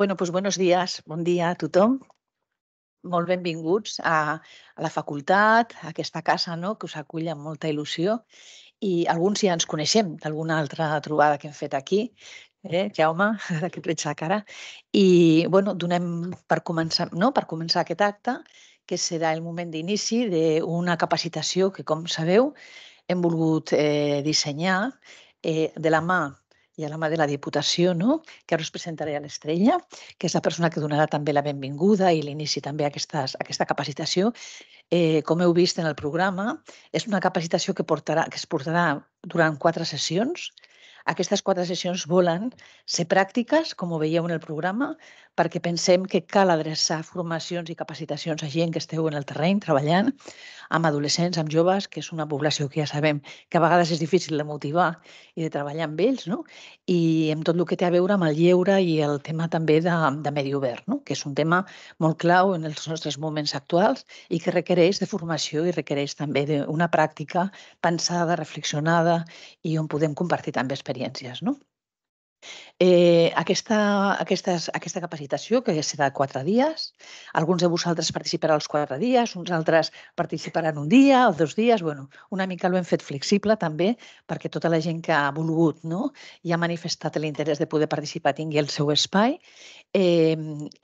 Bueno, doncs buenos días, bon dia a tothom. Molt benvinguts a, a la facultat, a aquesta casa no? que us acull amb molta il·lusió. I alguns ja ens coneixem d'alguna altra trobada que hem fet aquí, eh, Jaume, ara que et la cara. I bueno, donem per començar, no? per començar aquest acte, que serà el moment d'inici d'una capacitació que, com sabeu, hem volgut eh, dissenyar eh, de la mà i a la mà de la Diputació, no? que ara us presentaré a l'Estrella, que és la persona que donarà també la benvinguda i l'inici també a, aquestes, a aquesta capacitació. Eh, com heu vist en el programa, és una capacitació que, portarà, que es portarà durant quatre sessions, aquestes quatre sessions volen ser pràctiques, com ho veieu en el programa, perquè pensem que cal adreçar formacions i capacitacions a gent que esteu en el terreny treballant, amb adolescents, amb joves, que és una població que ja sabem que a vegades és difícil de motivar i de treballar amb ells, no? i amb tot el que té a veure amb el lleure i el tema també de, de medi obert, no? que és un tema molt clau en els nostres moments actuals i que requereix de formació i requereix també d'una pràctica pensada, reflexionada i on podem compartir també experiències. No? Eh, aquesta, aquestes, aquesta capacitació, que serà quatre dies, alguns de vosaltres participaran els quatre dies, uns altres participaran un dia o dos dies, bueno, una mica l'hem fet flexible també perquè tota la gent que ha volgut no, i ha manifestat l'interès de poder participar tingui el seu espai Eh,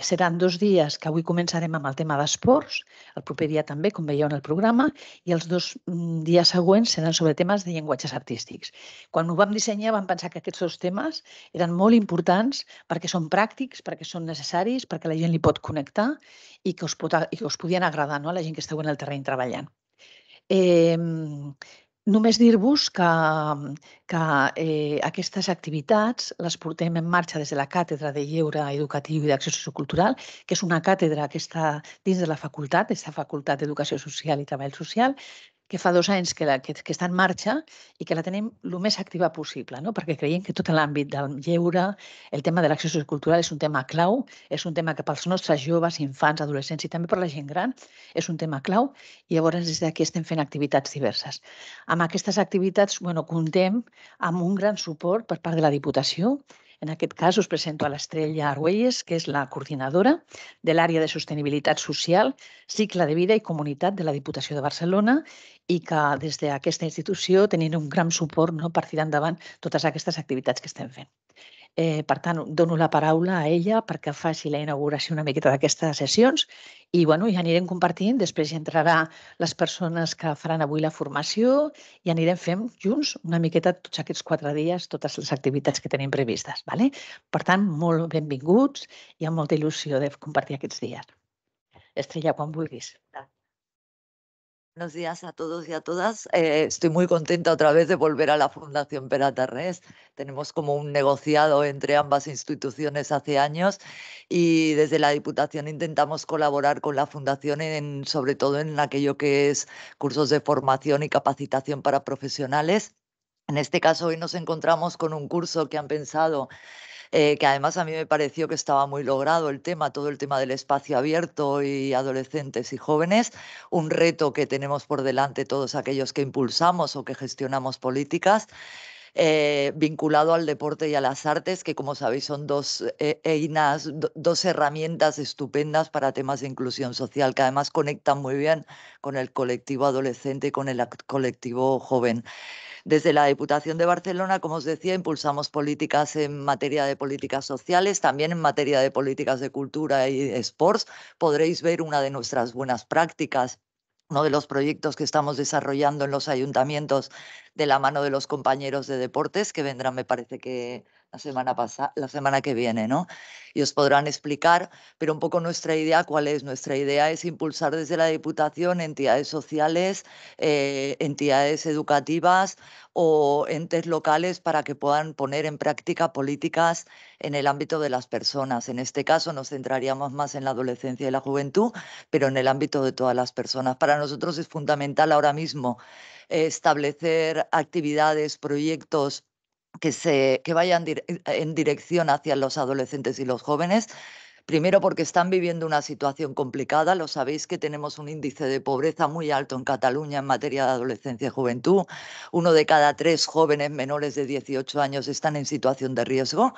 seran dos dies que avui començarem amb el tema d'esports, el proper dia també, com veieu en el programa, i els dos mm, dies següents seran sobre temes de llenguatges artístics. Quan ho vam dissenyar vam pensar que aquests dos temes eren molt importants perquè són pràctics, perquè són necessaris, perquè la gent li pot connectar i que us, pot, i que us podien agradar no? a la gent que esteu en el terreny treballant. Eh, Només dir-vos que, que eh, aquestes activitats les portem en marxa des de la Càtedra de Lleure Educatiu i d'Acció Sociocultural, que és una càtedra que està dins de la facultat, aquesta Facultat d'Educació Social i Treball Social, que fa dos anys que, la, que, que està en marxa i que la tenim el més activa possible, no? perquè creiem que tot l'àmbit del lleure, el tema de l'acció sociocultural és un tema clau, és un tema que pels nostres joves, infants, adolescents i també per la gent gran és un tema clau i llavors des d'aquí estem fent activitats diverses. Amb aquestes activitats bueno, comptem amb un gran suport per part de la Diputació, en aquest cas us presento a l'Estrella Argüelles, que és la coordinadora de l'àrea de sostenibilitat social, cicle de vida i comunitat de la Diputació de Barcelona i que des d'aquesta institució tenim un gran suport no, per tirar endavant totes aquestes activitats que estem fent. Eh, per tant, dono la paraula a ella perquè faci la inauguració una miqueta d'aquestes sessions i bueno, ja anirem compartint. Després hi entrarà les persones que faran avui la formació i anirem fent junts una miqueta tots aquests quatre dies, totes les activitats que tenim previstes. Vale? Per tant, molt benvinguts i amb molta il·lusió de compartir aquests dies. Estrella, quan vulguis. Buenos días a todos y a todas. Eh, estoy muy contenta otra vez de volver a la Fundación Peratarres. Tenemos como un negociado entre ambas instituciones hace años y desde la Diputación intentamos colaborar con la Fundación sobre todo en aquello que es cursos de formación y capacitación para profesionales. En este caso hoy nos encontramos con un curso que han pensado eh, que además a mí me pareció que estaba muy logrado el tema, todo el tema del espacio abierto y adolescentes y jóvenes, un reto que tenemos por delante todos aquellos que impulsamos o que gestionamos políticas. Eh, vinculado al deporte y a las artes, que como sabéis son dos, eh, dos herramientas estupendas para temas de inclusión social, que además conectan muy bien con el colectivo adolescente y con el colectivo joven. Desde la Diputación de Barcelona, como os decía, impulsamos políticas en materia de políticas sociales, también en materia de políticas de cultura y sports. Podréis ver una de nuestras buenas prácticas uno de los proyectos que estamos desarrollando en los ayuntamientos de la mano de los compañeros de deportes que vendrán, me parece que la semana pasada, la semana que viene, ¿no? Y os podrán explicar, pero un poco nuestra idea, ¿cuál es? Nuestra idea es impulsar desde la Diputación entidades sociales, eh, entidades educativas o entes locales para que puedan poner en práctica políticas en el ámbito de las personas. En este caso nos centraríamos más en la adolescencia y la juventud, pero en el ámbito de todas las personas. Para nosotros es fundamental ahora mismo eh, establecer actividades, proyectos que, se, que vayan en dirección hacia los adolescentes y los jóvenes. Primero porque están viviendo una situación complicada. Lo sabéis que tenemos un índice de pobreza muy alto en Cataluña en materia de adolescencia y juventud. Uno de cada tres jóvenes menores de 18 años están en situación de riesgo.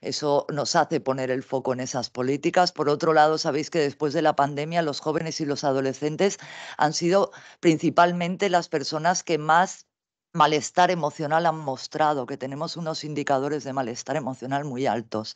Eso nos hace poner el foco en esas políticas. Por otro lado, sabéis que después de la pandemia los jóvenes y los adolescentes han sido principalmente las personas que más malestar emocional han mostrado, que tenemos unos indicadores de malestar emocional muy altos.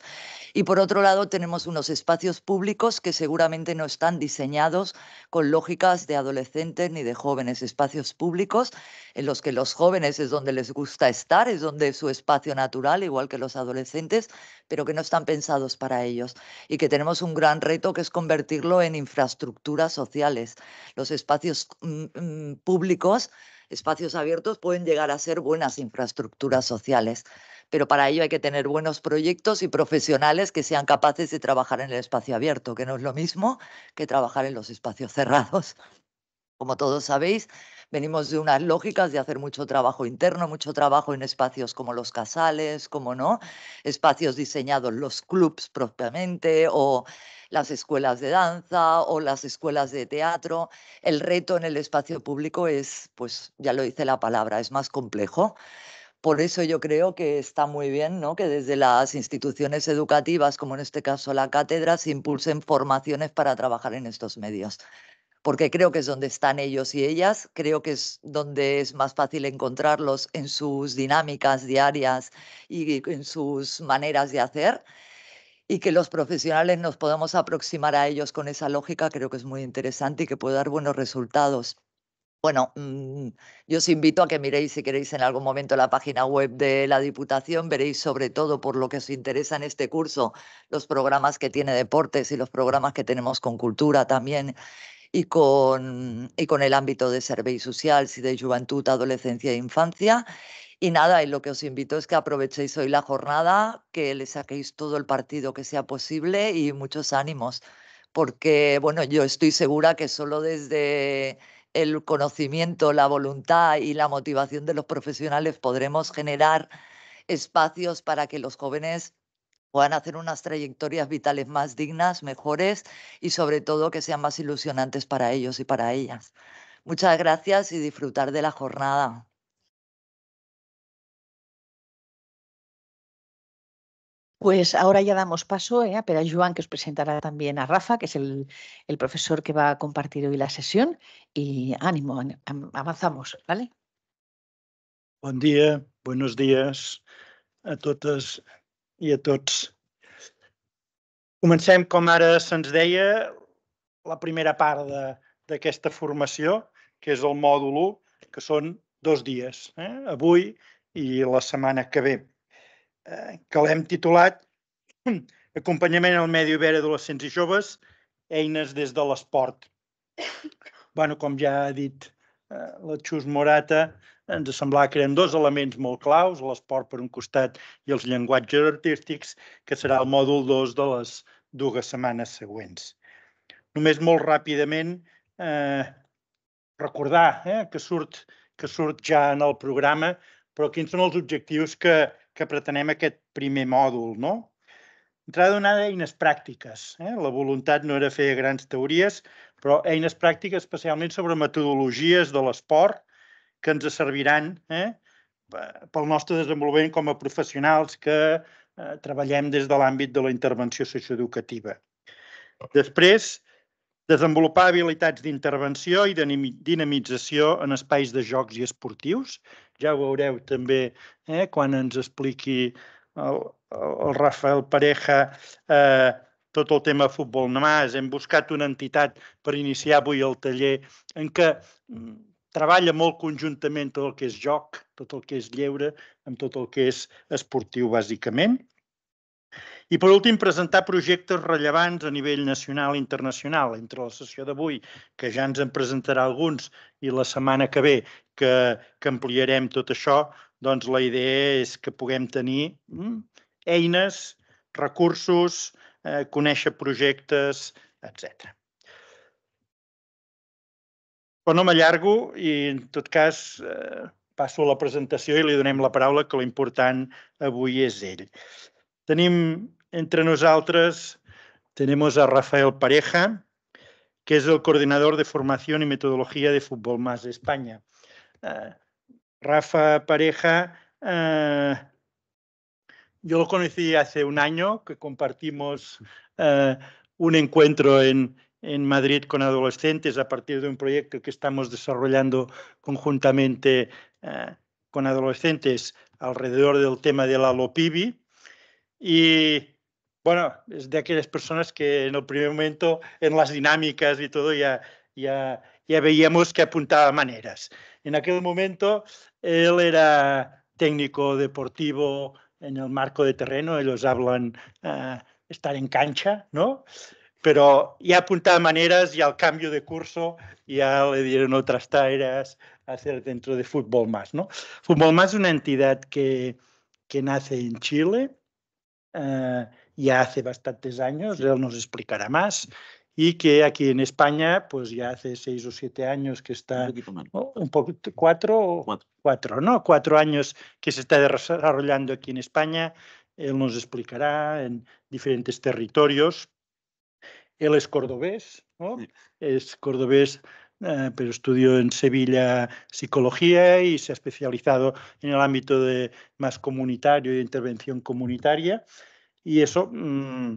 Y por otro lado, tenemos unos espacios públicos que seguramente no están diseñados con lógicas de adolescentes ni de jóvenes, espacios públicos en los que los jóvenes es donde les gusta estar, es donde su espacio natural, igual que los adolescentes, pero que no están pensados para ellos. Y que tenemos un gran reto que es convertirlo en infraestructuras sociales. Los espacios mm, mm, públicos espacios abiertos pueden llegar a ser buenas infraestructuras sociales, pero para ello hay que tener buenos proyectos y profesionales que sean capaces de trabajar en el espacio abierto, que no es lo mismo que trabajar en los espacios cerrados. Como todos sabéis, venimos de unas lógicas de hacer mucho trabajo interno, mucho trabajo en espacios como los casales, como no, espacios diseñados los clubs propiamente o las escuelas de danza o las escuelas de teatro. El reto en el espacio público es, pues ya lo dice la palabra, es más complejo. Por eso yo creo que está muy bien ¿no? que desde las instituciones educativas, como en este caso la cátedra, se impulsen formaciones para trabajar en estos medios. Porque creo que es donde están ellos y ellas, creo que es donde es más fácil encontrarlos en sus dinámicas diarias y en sus maneras de hacer y que los profesionales nos podamos aproximar a ellos con esa lógica, creo que es muy interesante y que puede dar buenos resultados. Bueno, mm, yo os invito a que miréis, si queréis, en algún momento la página web de la Diputación. Veréis sobre todo por lo que os interesa en este curso, los programas que tiene deportes y los programas que tenemos con cultura también y con, y con el ámbito de servicios sociales y de juventud, adolescencia e infancia. Y nada, y lo que os invito es que aprovechéis hoy la jornada, que le saquéis todo el partido que sea posible y muchos ánimos, porque bueno, yo estoy segura que solo desde el conocimiento, la voluntad y la motivación de los profesionales podremos generar espacios para que los jóvenes puedan hacer unas trayectorias vitales más dignas, mejores y sobre todo que sean más ilusionantes para ellos y para ellas. Muchas gracias y disfrutar de la jornada. Pues ahora ya damos paso eh, a Pera Joan, que os presentará también a Rafa, que es el, profesor que va a compartir hoy la sesión. Y ánimo, avanzamos, ¿vale? Buen día, buenos días a todas y a tots. Comencem, com ara se'ns deia, la primera part d'aquesta formació, que és el mòdul 1, que són dos dies, eh? avui i la setmana que ve. Eh, que l'hem titulat Acompanyament al medi obert adolescents i joves, eines des de l'esport. bueno, com ja ha dit eh, la Xus Morata, ens semblava que eren dos elements molt claus, l'esport per un costat i els llenguatges artístics, que serà el mòdul 2 de les dues setmanes següents. Només molt ràpidament eh, recordar eh, que, surt, que surt ja en el programa, però quins són els objectius que, que pretenem aquest primer mòdul, no? Entrar a donar eines pràctiques. Eh? La voluntat no era fer grans teories, però eines pràctiques especialment sobre metodologies de l'esport que ens serviran eh? pel nostre desenvolupament com a professionals que eh, treballem des de l'àmbit de la intervenció socioeducativa. Després, desenvolupar habilitats d'intervenció i de dinamització en espais de jocs i esportius, ja ho veureu també eh, quan ens expliqui el, el Rafael Pareja eh, tot el tema futbol nomàs. Hem buscat una entitat per iniciar avui el taller en què mm, treballa molt conjuntament tot el que és joc, tot el que és lleure, amb tot el que és esportiu, bàsicament. I per últim, presentar projectes rellevants a nivell nacional i internacional. Entre la sessió d'avui, que ja ens en presentarà alguns, i la setmana que ve, que, que ampliarem tot això, doncs la idea és que puguem tenir mm, eines, recursos, eh, conèixer projectes, etc. Però no m'allargo i, en tot cas, eh, passo a la presentació i li donem la paraula, que l'important avui és ell. Tenim entre nosotros tenemos a Rafael Pareja, que es el coordinador de formación y metodología de Fútbol Más España. Uh, Rafa Pareja uh, yo lo conocí hace un año, que compartimos eh, un encuentro en, en Madrid con adolescentes a partir de un proyecto que estamos desarrollando conjuntamente eh, con adolescentes alrededor del tema de la LOPIBI. Y bueno, es de aquellas personas que en el primer momento, en las dinámicas y todo, ya, ya, ya veíamos que apuntaba maneras. En aquel momento, él era técnico deportivo en el marco de terreno, ellos hablan uh, estar en cancha, ¿no? Pero ya apuntaba maneras y al cambio de curso ya le dieron otras tareas a hacer dentro de Fútbol Más, ¿no? Fútbol Más es una entidad que, que nace en Chile, uh, ya hace bastantes años, él nos explicará más, y que aquí en España, pues ya hace seis o siete años que está, un poco, cuatro, cuatro, cuatro, ¿no? Cuatro años que se está desarrollando aquí en España. Él nos explicará en diferentes territorios. Él es cordobés, ¿no? Sí. Es cordobés, eh, pero estudió en Sevilla psicología y se ha especializado en el ámbito de más comunitario y de intervención comunitaria. Y eso, mmm,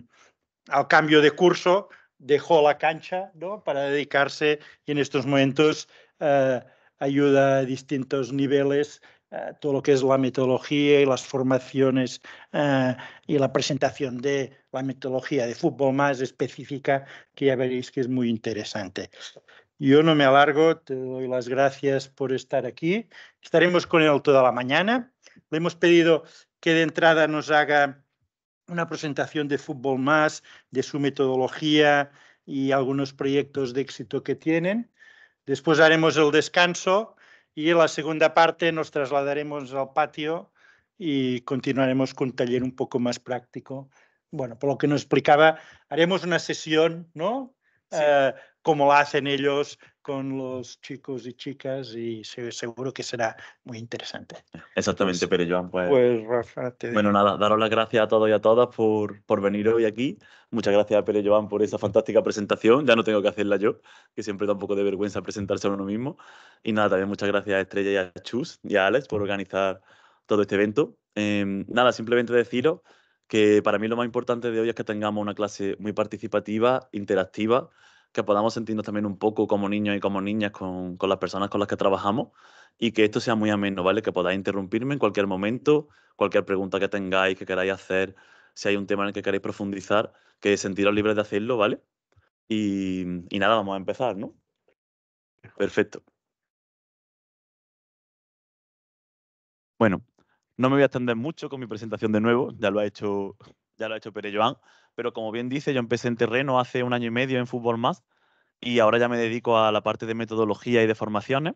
al cambio de curso, dejó la cancha ¿no? para dedicarse y en estos momentos uh, ayuda a distintos niveles uh, todo lo que es la metodología y las formaciones uh, y la presentación de la metodología de fútbol más específica que ya veréis que es muy interesante. Yo no me alargo, te doy las gracias por estar aquí. Estaremos con él toda la mañana. Le hemos pedido que de entrada nos haga una presentación de Fútbol Más, de su metodología y algunos proyectos de éxito que tienen. Después haremos el descanso y en la segunda parte nos trasladaremos al patio y continuaremos con un taller un poco más práctico. Bueno, por lo que nos explicaba, haremos una sesión, ¿no? Sí. Uh, como la hacen ellos con los chicos y chicas y seguro que será muy interesante. Exactamente, pues, pero Joan, pues... Pues Rafa, te Bueno, nada, daros las gracias a todos y a todas por, por venir hoy aquí. Muchas gracias a Pere Joan por esa fantástica presentación. Ya no tengo que hacerla yo, que siempre da un poco de vergüenza presentarse a uno mismo. Y nada, también muchas gracias a Estrella y a Chus y a Alex por organizar todo este evento. Eh, nada, simplemente deciros que para mí lo más importante de hoy es que tengamos una clase muy participativa, interactiva, que podamos sentirnos también un poco como niños y como niñas con, con, las personas con las que trabajamos y que esto sea muy ameno, ¿vale? Que podáis interrumpirme en cualquier momento, cualquier pregunta que tengáis, que queráis hacer, si hay un tema en el que queréis profundizar, que sentiros libres de hacerlo, ¿vale? Y, y nada, vamos a empezar, ¿no? Perfecto. Bueno, no me voy a extender mucho con mi presentación de nuevo, ya lo ha hecho, ya lo ha hecho Pere Joan pero como bien dice, yo empecé en terreno hace un año y medio en Fútbol Más y ahora ya me dedico a la parte de metodología y de formaciones.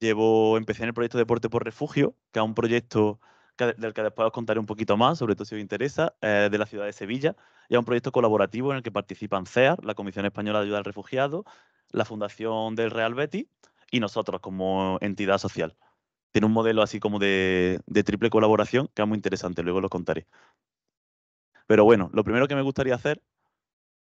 Llevo, empecé en el proyecto Deporte por Refugio, que es un proyecto del que después os contaré un poquito más, sobre todo si os interesa, eh, de la ciudad de Sevilla. Y es un proyecto colaborativo en el que participan CEAR, la Comisión Española de Ayuda al Refugiado, la Fundación del Real Betis y nosotros como entidad social. Tiene un modelo así como de, triple colaboración que es muy interesante, luego lo contaré. Pero bueno, lo primero que me gustaría hacer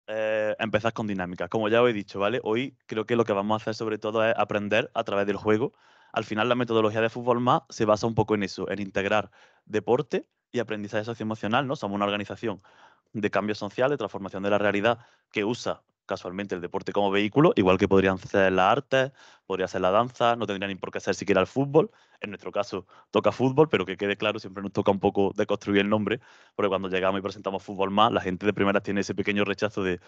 es empezar con dinámicas. Como ya os he dicho, ¿vale? Hoy creo que lo que vamos a hacer sobre todo es aprender a través del juego. Al final la metodología de Fútbol Más se basa un poco en eso, en integrar deporte y aprendizaje socioemocional, ¿no? Somos una organización de cambio social, de transformación de la realidad que usa casualmente el deporte como vehículo, igual que podrían ser las artes, podría ser la danza, no tendría ni por qué ser siquiera el fútbol. En nuestro caso toca fútbol, pero que quede claro, siempre nos toca un poco deconstruir el nombre, porque cuando llegamos y presentamos fútbol más, la gente de primera tiene ese pequeño rechazo de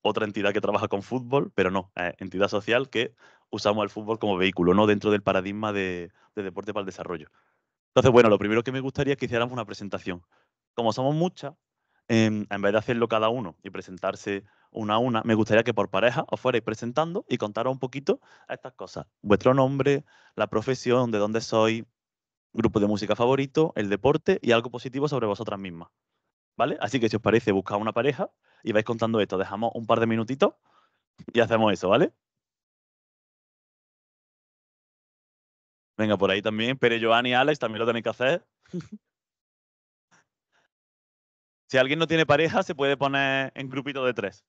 otra entidad que trabaja con fútbol, pero no, es entidad social que usamos el fútbol como vehículo, no dentro del paradigma de, de deporte para el desarrollo. Entonces, bueno, lo primero que me gustaría es que hiciéramos una presentación. Como somos muchas, en vez de hacerlo cada uno y presentarse una a una, me gustaría que por pareja os fuerais presentando y contaros un poquito estas cosas. Vuestro nombre, la profesión, de dónde sois, grupo de música favorito, el deporte y algo positivo sobre vosotras mismas. ¿Vale? Así que si os parece, buscad una pareja y vais contando esto. Dejamos un par de minutitos y hacemos eso, ¿vale? Venga, por ahí también, Pere, Joan y Alex también lo tenéis que hacer. si alguien no tiene pareja, se puede poner en grupito de tres.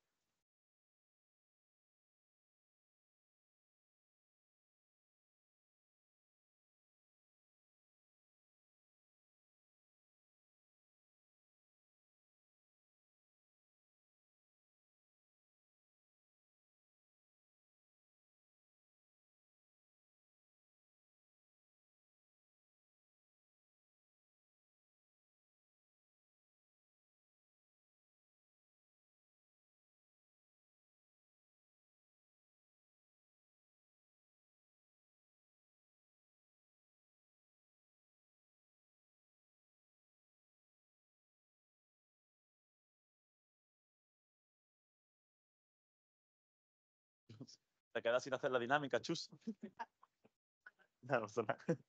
Te quedas sin hacer la dinámica, chus. No, no pasa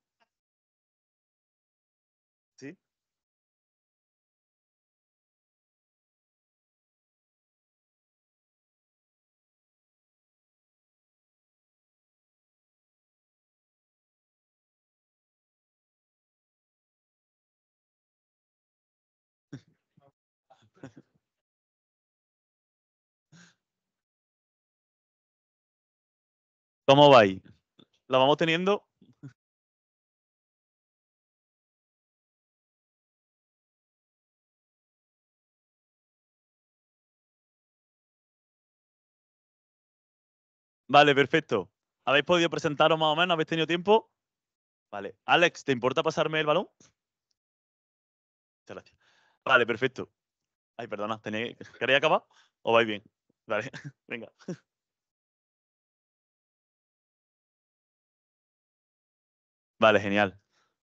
¿Cómo va ahí? ¿La vamos teniendo? Vale, perfecto. ¿Habéis podido presentaros más o menos? ¿Habéis tenido tiempo? Vale. Alex, ¿te importa pasarme el balón? Muchas gracias. Vale, perfecto. Ay, perdona, ¿tenéis... ¿queréis acabar? ¿O vais bien? Vale, venga. Vale, genial.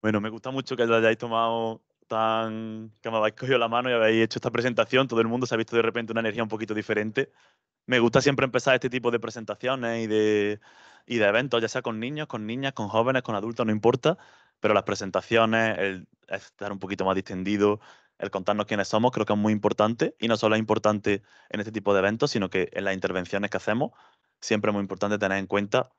Bueno, me gusta mucho que lo hayáis tomado tan. que me habéis cogido la mano y habéis hecho esta presentación. Todo el mundo se ha visto de repente una energía un poquito diferente. Me gusta siempre empezar este tipo de presentaciones y de, y de eventos, ya sea con niños, con niñas, con jóvenes, con adultos, no importa. Pero las presentaciones, el estar un poquito más distendido, el contarnos quiénes somos, creo que es muy importante. Y no solo es importante en este tipo de eventos, sino que en las intervenciones que hacemos, siempre es muy importante tener en cuenta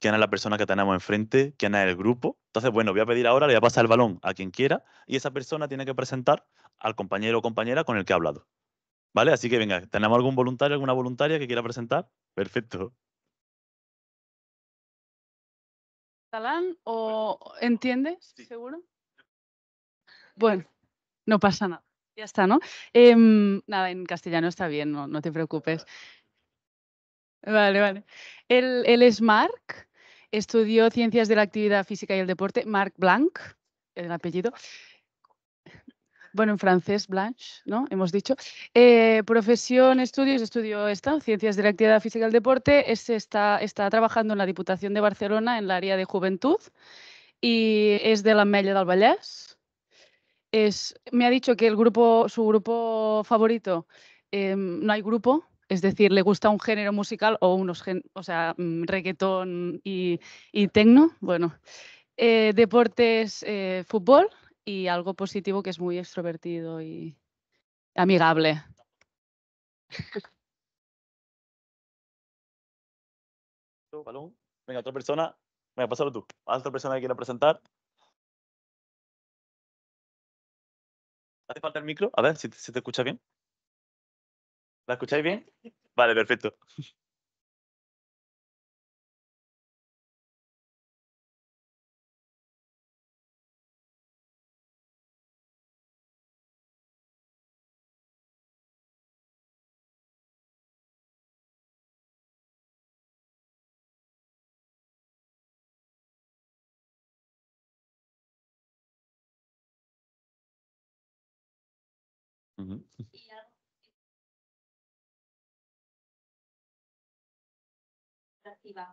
quién es la persona que tenemos enfrente, quién es el grupo. Entonces, bueno, voy a pedir ahora, le voy a pasar el balón a quien quiera y esa persona tiene que presentar al compañero o compañera con el que ha hablado. ¿Vale? Así que venga, ¿tenemos algún voluntario, alguna voluntaria que quiera presentar? Perfecto. ¿Catalán o entiendes? ¿Seguro? Bueno, no pasa nada. Ya está, ¿no? Em, nada, en castellano está bien, no, no te preocupes. Vale, vale. Él, él es Marc, estudió Ciencias de la Actividad Física y el Deporte, Marc Blanc, el apellido. Bueno, en francés, Blanche, ¿no? Hemos dicho. Eh, profesión, estudios, estudió esta, Ciencias de la Actividad Física y el Deporte. Es, está, está trabajando en la Diputación de Barcelona en el área de juventud y es de la Mella del Vallès. Es, me ha dicho que el grupo, su grupo favorito, em, no hay grupo, es decir, le gusta un género musical o unos, gen, o sea, mm, reggaetón y, y tecno. Bueno, eh, deportes, eh, fútbol y algo positivo que es muy extrovertido y amigable. Balón. Venga, otra persona. Venga, pásalo tú. ¿A otra persona que quiera presentar? ¿Hace falta el micro? A ver si si te escucha bien. ¿La escucháis bien? Vale, perfecto.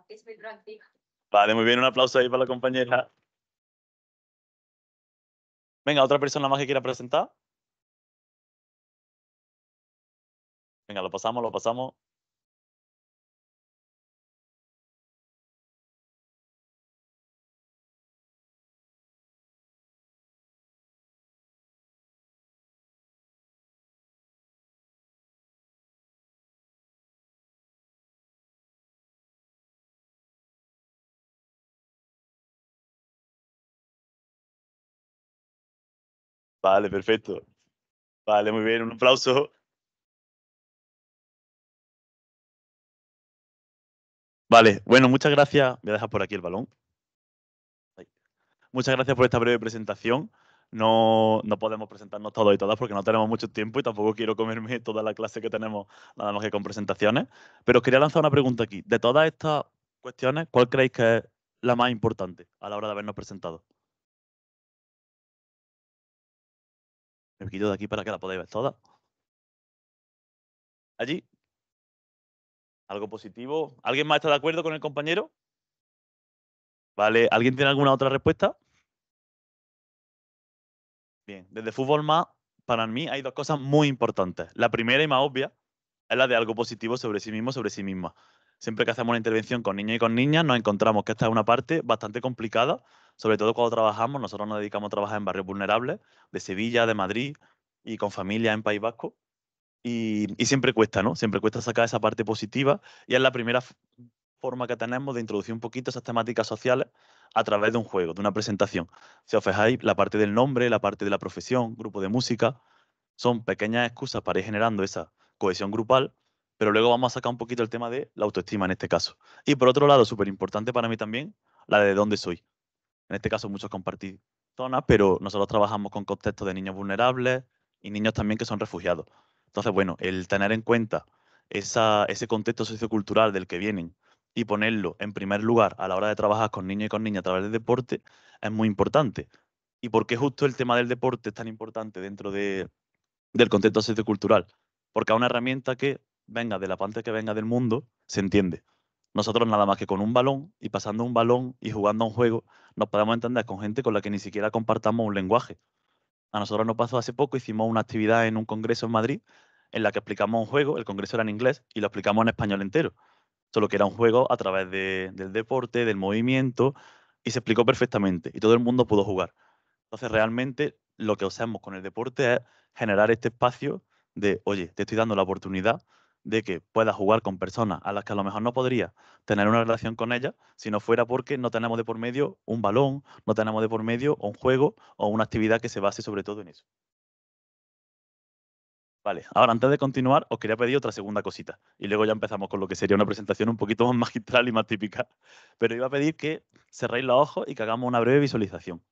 Es muy proactiva. Vale, muy bien, un aplauso ahí para la compañera. Venga, otra persona más que quiera presentar. Venga, lo pasamos, lo pasamos. Vale, perfecto. Vale, muy bien, un aplauso. Vale, bueno, muchas gracias. Voy a dejar por aquí el balón. Muchas gracias por esta breve presentación. No, no podemos presentarnos todos y todas porque no tenemos mucho tiempo y tampoco quiero comerme toda la clase que tenemos nada más que con presentaciones. Pero os quería lanzar una pregunta aquí. De todas estas cuestiones, ¿cuál creéis que es la más importante a la hora de habernos presentado? Me quito de aquí para que la podáis ver toda. Allí. ¿Algo positivo? ¿Alguien más está de acuerdo con el compañero? Vale, ¿alguien tiene alguna otra respuesta? Bien, desde Fútbol Más, para mí hay dos cosas muy importantes. La primera y más obvia es la de algo positivo sobre sí mismo, sobre sí misma. Siempre que hacemos una intervención con niños y con niñas, nos encontramos que esta es una parte bastante complicada, sobre todo cuando trabajamos, nosotros nos dedicamos a trabajar en barrios vulnerables, de Sevilla, de Madrid y con familias en País Vasco. Y, siempre cuesta, ¿no? Siempre cuesta sacar esa parte positiva y es la primera forma que tenemos de introducir un poquito esas temáticas sociales a través de un juego, de una presentación. Si os fijáis, la parte del nombre, la parte de la profesión, grupo de música, son pequeñas excusas para ir generando esa cohesión grupal, pero luego vamos a sacar un poquito el tema de la autoestima en este caso. Y por otro lado, súper importante para mí también, la de dónde soy. En este caso, muchos compartir zonas, pero nosotros trabajamos con contextos de niños vulnerables y niños también que son refugiados. Entonces, bueno, el tener en cuenta ese contexto sociocultural del que vienen y ponerlo en primer lugar a la hora de trabajar con niños y con niñas a través del deporte es muy importante. ¿Y por qué justo el tema del deporte es tan importante dentro de, del contexto sociocultural? Porque es una herramienta que venga de la parte que venga del mundo, se entiende. Nosotros nada más que con un balón y pasando un balón y jugando a un juego, nos podemos entender con gente con la que ni siquiera compartamos un lenguaje. A nosotros nos pasó hace poco, hicimos una actividad en un congreso en Madrid en la que explicamos un juego, el congreso era en inglés y lo explicamos en español entero. Solo que era un juego a través del deporte, del movimiento y se explicó perfectamente y todo el mundo pudo jugar. Entonces realmente lo que hacemos con el deporte es generar este espacio de, oye, te estoy dando la oportunidad de que puedas jugar con personas a las que a lo mejor no podría tener una relación con ellas si no fuera porque no tenemos de por medio un balón, no tenemos de por medio un juego o una actividad que se base sobre todo en eso. Vale, ahora antes de continuar os quería pedir otra segunda cosita y luego ya empezamos con lo que sería una presentación un poquito más magistral y más típica. Pero iba a pedir que cerréis los ojos y que hagamos una breve visualización.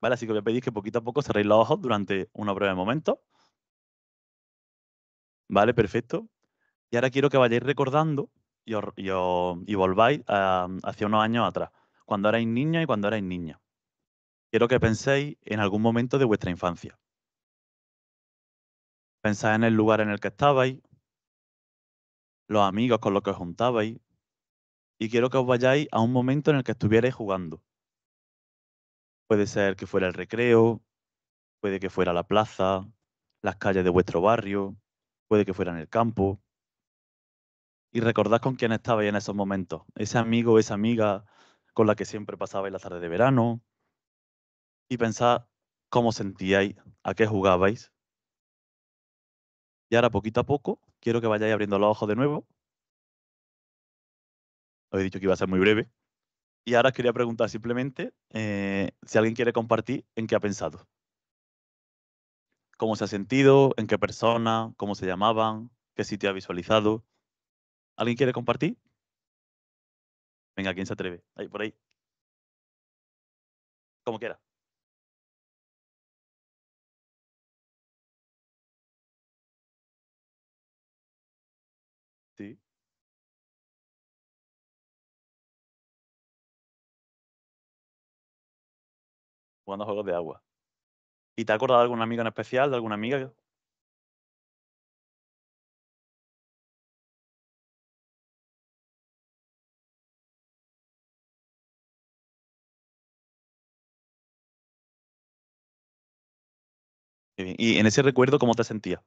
Vale, así que voy a pedir que poquito a poco cerréis los ojos durante unos breves momentos. Vale, perfecto. Y ahora quiero que vayáis recordando y, volváis hacia unos años atrás, cuando erais niños y cuando erais niñas. Quiero que penséis en algún momento de vuestra infancia. Pensad en el lugar en el que estabais, los amigos con los que os juntabais, y quiero que os vayáis a un momento en el que estuvierais jugando. Puede ser que fuera el recreo, puede que fuera la plaza, las calles de vuestro barrio, puede que fuera en el campo y recordad con quién estabais en esos momentos. Ese amigo esa amiga con la que siempre pasabais la tarde de verano. Y pensad cómo sentíais, a qué jugabais. Y ahora, poquito a poco, quiero que vayáis abriendo los ojos de nuevo. Os he dicho que iba a ser muy breve. Y ahora os quería preguntar simplemente eh, si alguien quiere compartir en qué ha pensado. ¿Cómo se ha sentido? ¿En qué persona? ¿Cómo se llamaban? ¿Qué sitio ha visualizado? ¿Alguien quiere compartir? Venga, ¿quién se atreve? Ahí, por ahí. Como quiera. Sí. Jugando juegos de agua. ¿Y te ha acordado de alguna amiga en especial, de alguna amiga? Y en ese recuerdo, ¿cómo te sentías?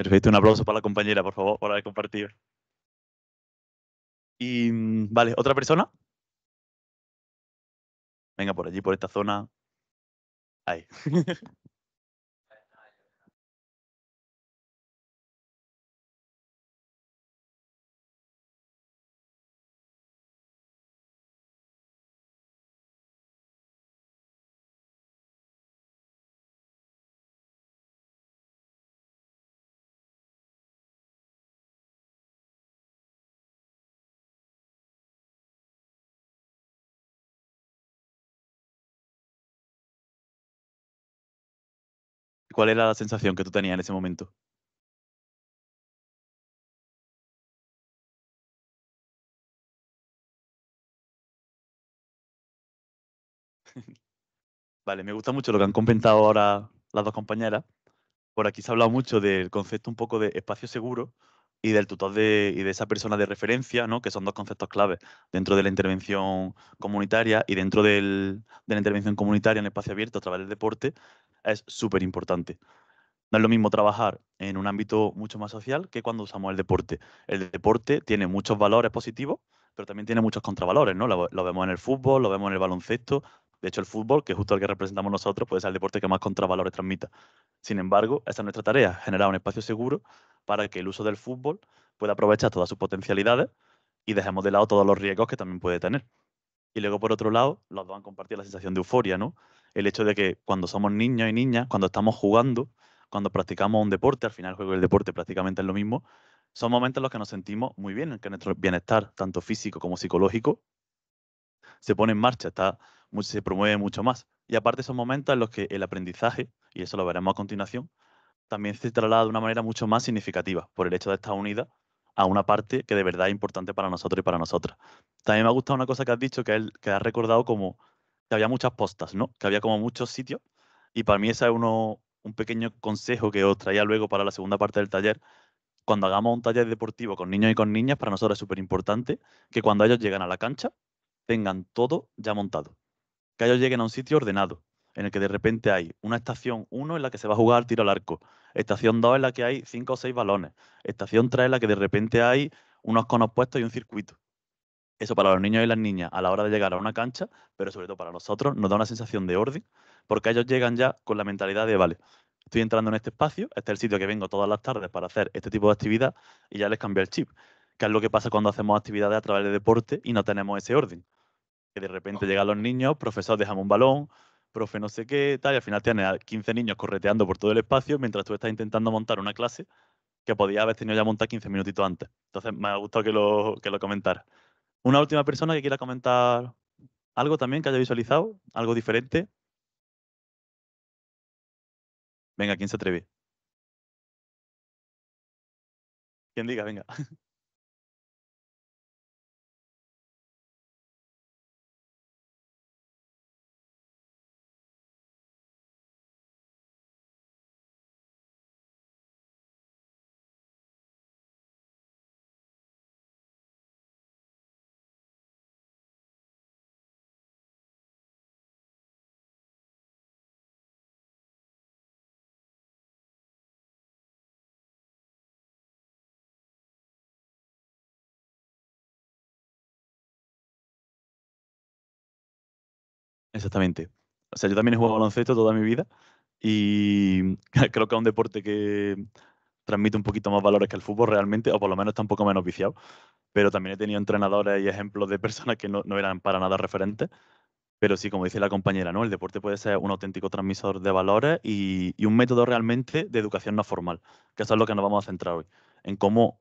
Perfecto, un aplauso para la compañera, por favor, por haber compartido. Y, mm, vale, ¿otra persona? Venga, por allí, por esta zona. Ahí. ¿Cuál era la sensación que tú tenías en ese momento? Vale, me gusta mucho lo que han comentado ahora las dos compañeras. Por aquí se ha hablado mucho del concepto un poco de espacio seguro y del tutor de, y de esa persona de referencia, ¿no? que son dos conceptos claves dentro de la intervención comunitaria y dentro del, de la intervención comunitaria en espacio abierto a través del deporte, es súper importante. No es lo mismo trabajar en un ámbito mucho más social que cuando usamos el deporte. El deporte tiene muchos valores positivos, pero también tiene muchos contravalores, ¿no? Lo, vemos en el fútbol, lo vemos en el baloncesto. De hecho, el fútbol, que es justo el que representamos nosotros, puede ser el deporte que más contravalores transmita. Sin embargo, esa es nuestra tarea, generar un espacio seguro para que el uso del fútbol pueda aprovechar todas sus potencialidades y dejemos de lado todos los riesgos que también puede tener. Y luego, por otro lado, los dos han compartido la sensación de euforia, ¿no? El hecho de que cuando somos niños y niñas, cuando estamos jugando, cuando practicamos un deporte, al final el juego y el deporte prácticamente es lo mismo, son momentos en los que nos sentimos muy bien, en que nuestro bienestar, tanto físico como psicológico, se pone en marcha, está, se promueve mucho más. Y aparte son momentos en los que el aprendizaje, y eso lo veremos a continuación, también se traslada de una manera mucho más significativa por el hecho de estar unida a una parte que de verdad es importante para nosotros y para nosotras. También me ha gustado una cosa que has dicho, que, él, que has recordado como que había muchas postas, ¿no? Que había como muchos sitios. Y para mí ese es uno, un pequeño consejo que os traía luego para la segunda parte del taller. Cuando hagamos un taller deportivo con niños y con niñas, para nosotros es súper importante que cuando ellos llegan a la cancha tengan todo ya montado. Que ellos lleguen a un sitio ordenado, en el que de repente hay una estación 1 en la que se va a jugar tiro al arco, estación 2 en la que hay 5 o 6 balones, estación 3 en la que de repente hay unos conos puestos y un circuito. Eso para los niños y las niñas a la hora de llegar a una cancha, pero sobre todo para nosotros, nos da una sensación de orden, porque ellos llegan ya con la mentalidad de, vale, estoy entrando en este espacio, este es el sitio que vengo todas las tardes para hacer este tipo de actividad y ya les cambia el chip, que es lo que pasa cuando hacemos actividades a través de deporte y no tenemos ese orden. Que de repente llegan los niños, profesor, dejamos un balón, profe no sé qué, tal, y al final tienes a 15 niños correteando por todo el espacio mientras tú estás intentando montar una clase que podía haber tenido ya montada 15 minutitos antes. Entonces me ha gustado que lo, que lo comentara. Una última persona que quiera comentar algo también que haya visualizado, algo diferente. Venga, ¿quién se atreve? ¿Quién diga? Venga. Exactamente. O sea, yo también he jugado baloncesto toda mi vida y creo que es un deporte que transmite un poquito más valores que el fútbol realmente, o por lo menos está un poco menos viciado. Pero también he tenido entrenadores y ejemplos de personas que no, eran para nada referentes. Pero sí, como dice la compañera, ¿no? El deporte puede ser un auténtico transmisor de valores y, y un método realmente de educación no formal, que eso es lo que nos vamos a centrar hoy, en cómo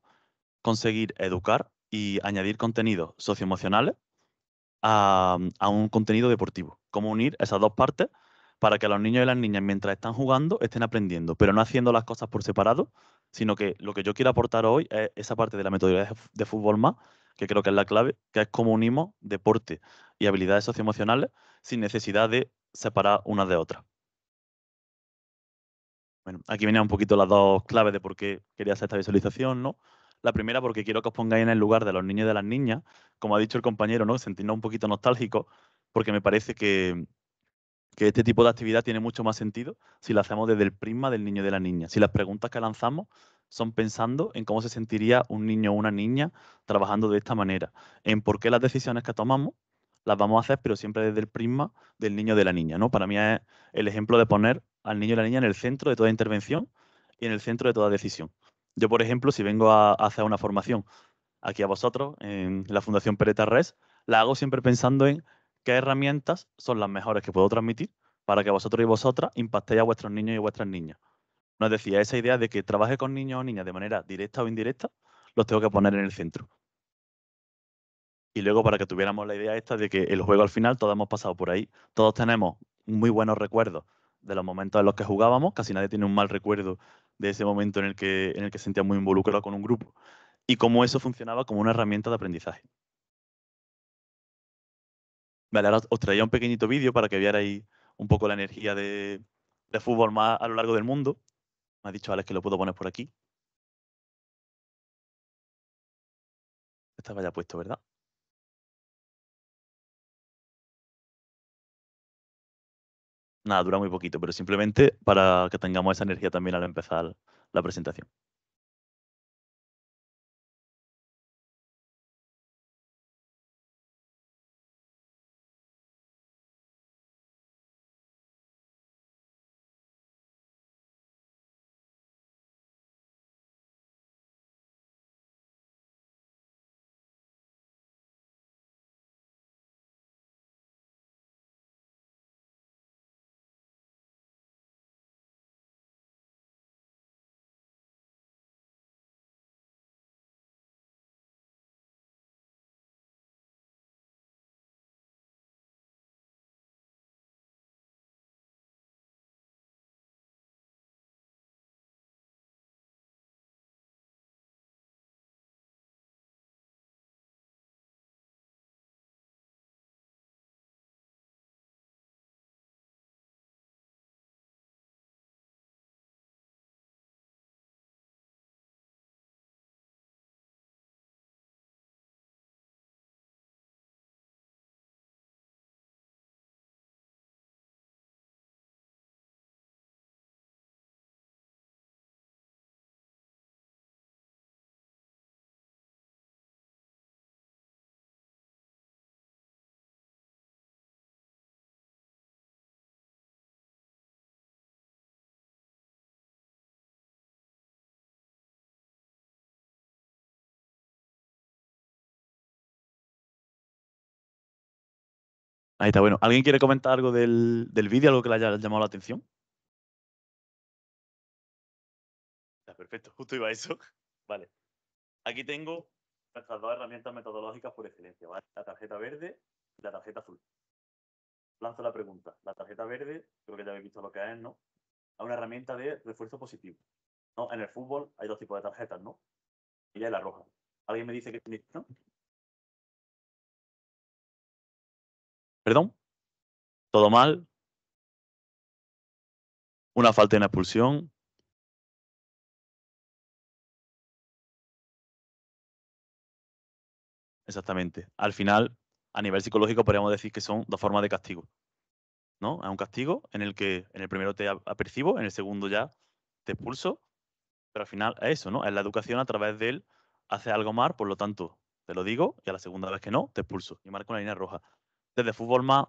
conseguir educar y añadir contenidos socioemocionales a, a un contenido deportivo. Cómo unir esas dos partes para que los niños y las niñas, mientras están jugando, estén aprendiendo, pero no haciendo las cosas por separado, sino que lo que yo quiero aportar hoy es esa parte de la metodología de fútbol más, que creo que es la clave, que es cómo unimos deporte y habilidades socioemocionales sin necesidad de separar unas de otras. Bueno, aquí venían un poquito las dos claves de por qué quería hacer esta visualización, ¿no? La primera porque quiero que os pongáis en el lugar de los niños y de las niñas, como ha dicho el compañero, ¿no? Sentirnos un poquito nostálgicos, porque me parece que, que este tipo de actividad tiene mucho más sentido si lo hacemos desde el prisma del niño y de la niña. Si las preguntas que lanzamos son pensando en cómo se sentiría un niño o una niña trabajando de esta manera, en por qué las decisiones que tomamos las vamos a hacer, pero siempre desde el prisma del niño o de la niña. ¿no? Para mí es el ejemplo de poner al niño y la niña en el centro de toda intervención y en el centro de toda decisión. Yo, por ejemplo, si vengo a, hacer una formación aquí a vosotros, en la Fundación Pereta Res, la hago siempre pensando en qué herramientas son las mejores que puedo transmitir para que vosotros y vosotras impactéis a vuestros niños y vuestras niñas. No es decir, esa idea de que trabaje con niños o niñas de manera directa o indirecta, los tengo que poner en el centro. Y luego para que tuviéramos la idea esta de que el juego al final, todos hemos pasado por ahí, todos tenemos muy buenos recuerdos de los momentos en los que jugábamos, casi nadie tiene un mal recuerdo de ese momento en el que, en el que se sentía muy involucrado con un grupo y cómo eso funcionaba como una herramienta de aprendizaje. Vale, ahora os traía un pequeñito vídeo para que vierais un poco la energía de, de fútbol más a lo largo del mundo. Me ha dicho Alex que lo puedo poner por aquí. Estaba ya puesto, ¿verdad? Nada, dura muy poquito, pero simplemente para que tengamos esa energía también al empezar la presentación. Ahí está, bueno. ¿Alguien quiere comentar algo del, del vídeo, algo que le haya llamado la atención? Perfecto, justo iba a eso. Vale. Aquí tengo nuestras dos herramientas metodológicas por excelencia, ¿vale? La tarjeta verde y la tarjeta azul. Lanzo la pregunta. La tarjeta verde, creo que ya habéis visto lo que es, ¿no? Es una herramienta de refuerzo positivo. ¿no? En el fútbol hay dos tipos de tarjetas, ¿no? Y ya la roja. ¿Alguien me dice qué significa? ¿Perdón? ¿Todo mal? ¿Una falta y una expulsión? Exactamente. Al final, a nivel psicológico, podríamos decir que son dos formas de castigo. ¿No? Es un castigo en el que en el primero te apercibo, en el segundo ya te expulso, pero al final es eso, ¿no? Es la educación a través de él, hace algo mal, por lo tanto, te lo digo, y a la segunda vez que no, te expulso y marco una línea roja desde fútbol más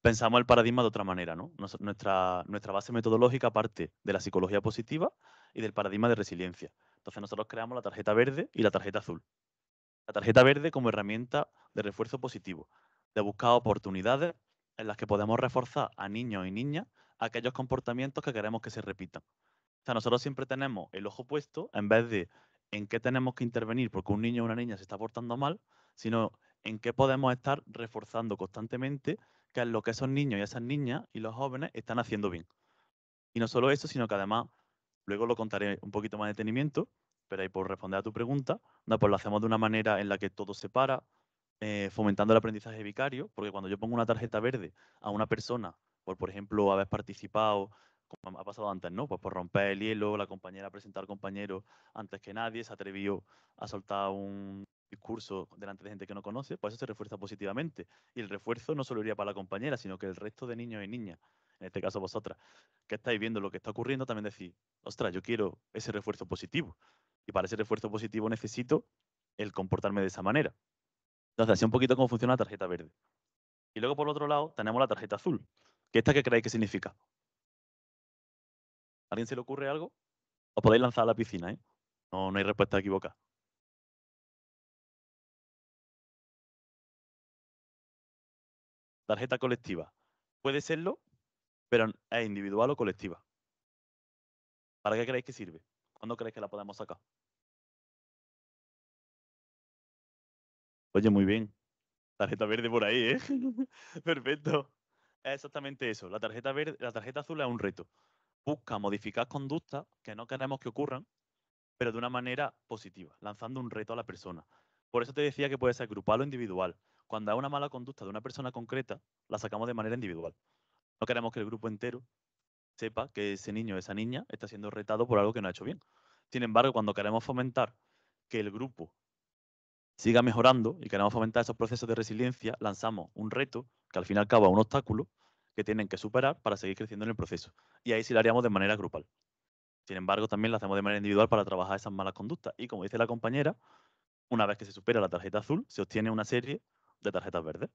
pensamos el paradigma de otra manera. Nuestra, nuestra base metodológica parte de la psicología positiva y del paradigma de resiliencia. Entonces nosotros creamos la tarjeta verde y la tarjeta azul. La tarjeta verde como herramienta de refuerzo positivo, de buscar oportunidades en las que podemos reforzar a niños y niñas aquellos comportamientos que queremos que se repitan. O sea, nosotros siempre tenemos el ojo puesto en vez de en qué tenemos que intervenir porque un niño o una niña se está portando mal, sino en qué podemos estar reforzando constantemente que es lo que esos niños y esas niñas y los jóvenes están haciendo bien. Y no solo eso, sino que además, luego lo contaré un poquito más de detenimiento, pero ahí por responder a tu pregunta, no, pues lo hacemos de una manera en la que todo se para, eh, fomentando el aprendizaje vicario, porque cuando yo pongo una tarjeta verde a una persona, por por ejemplo haber participado, como ha pasado antes, ¿no? Pues por romper el hielo, la compañera presentar al compañero antes que nadie, se atrevió a soltar un, discurso delante de gente que no conoce, pues eso se refuerza positivamente. Y el refuerzo no solo iría para la compañera, sino que el resto de niños y niñas, en este caso vosotras, que estáis viendo lo que está ocurriendo, también decís, ostras, yo quiero ese refuerzo positivo. Y para ese refuerzo positivo necesito el comportarme de esa manera. Entonces, así un poquito cómo funciona la tarjeta verde. Y luego, por otro lado, tenemos la tarjeta azul. ¿Qué esta qué creéis que significa? ¿A ¿Alguien se le ocurre algo? Os podéis lanzar a la piscina, ¿eh? No, no hay respuesta equivocada. Tarjeta colectiva. Puede serlo, pero es individual o colectiva. ¿Para qué creéis que sirve? ¿Cuándo creéis que la podemos sacar? Oye, muy bien. Tarjeta verde por ahí, ¿eh? Perfecto. Es exactamente eso. La tarjeta verde, la tarjeta azul es un reto. Busca modificar conductas que no queremos que ocurran, pero de una manera positiva, lanzando un reto a la persona. Por eso te decía que puede ser grupal o individual. Cuando hay una mala conducta de una persona concreta, la sacamos de manera individual. No queremos que el grupo entero sepa que ese niño o esa niña está siendo retado por algo que no ha hecho bien. Sin embargo, cuando queremos fomentar que el grupo siga mejorando y queremos fomentar esos procesos de resiliencia, lanzamos un reto que al fin y al cabo es un obstáculo que tienen que superar para seguir creciendo en el proceso. Y ahí sí lo haríamos de manera grupal. Sin embargo, también lo hacemos de manera individual para trabajar esas malas conductas. Y como dice la compañera, una vez que se supera la tarjeta azul, se obtiene una serie de tarjetas verdes.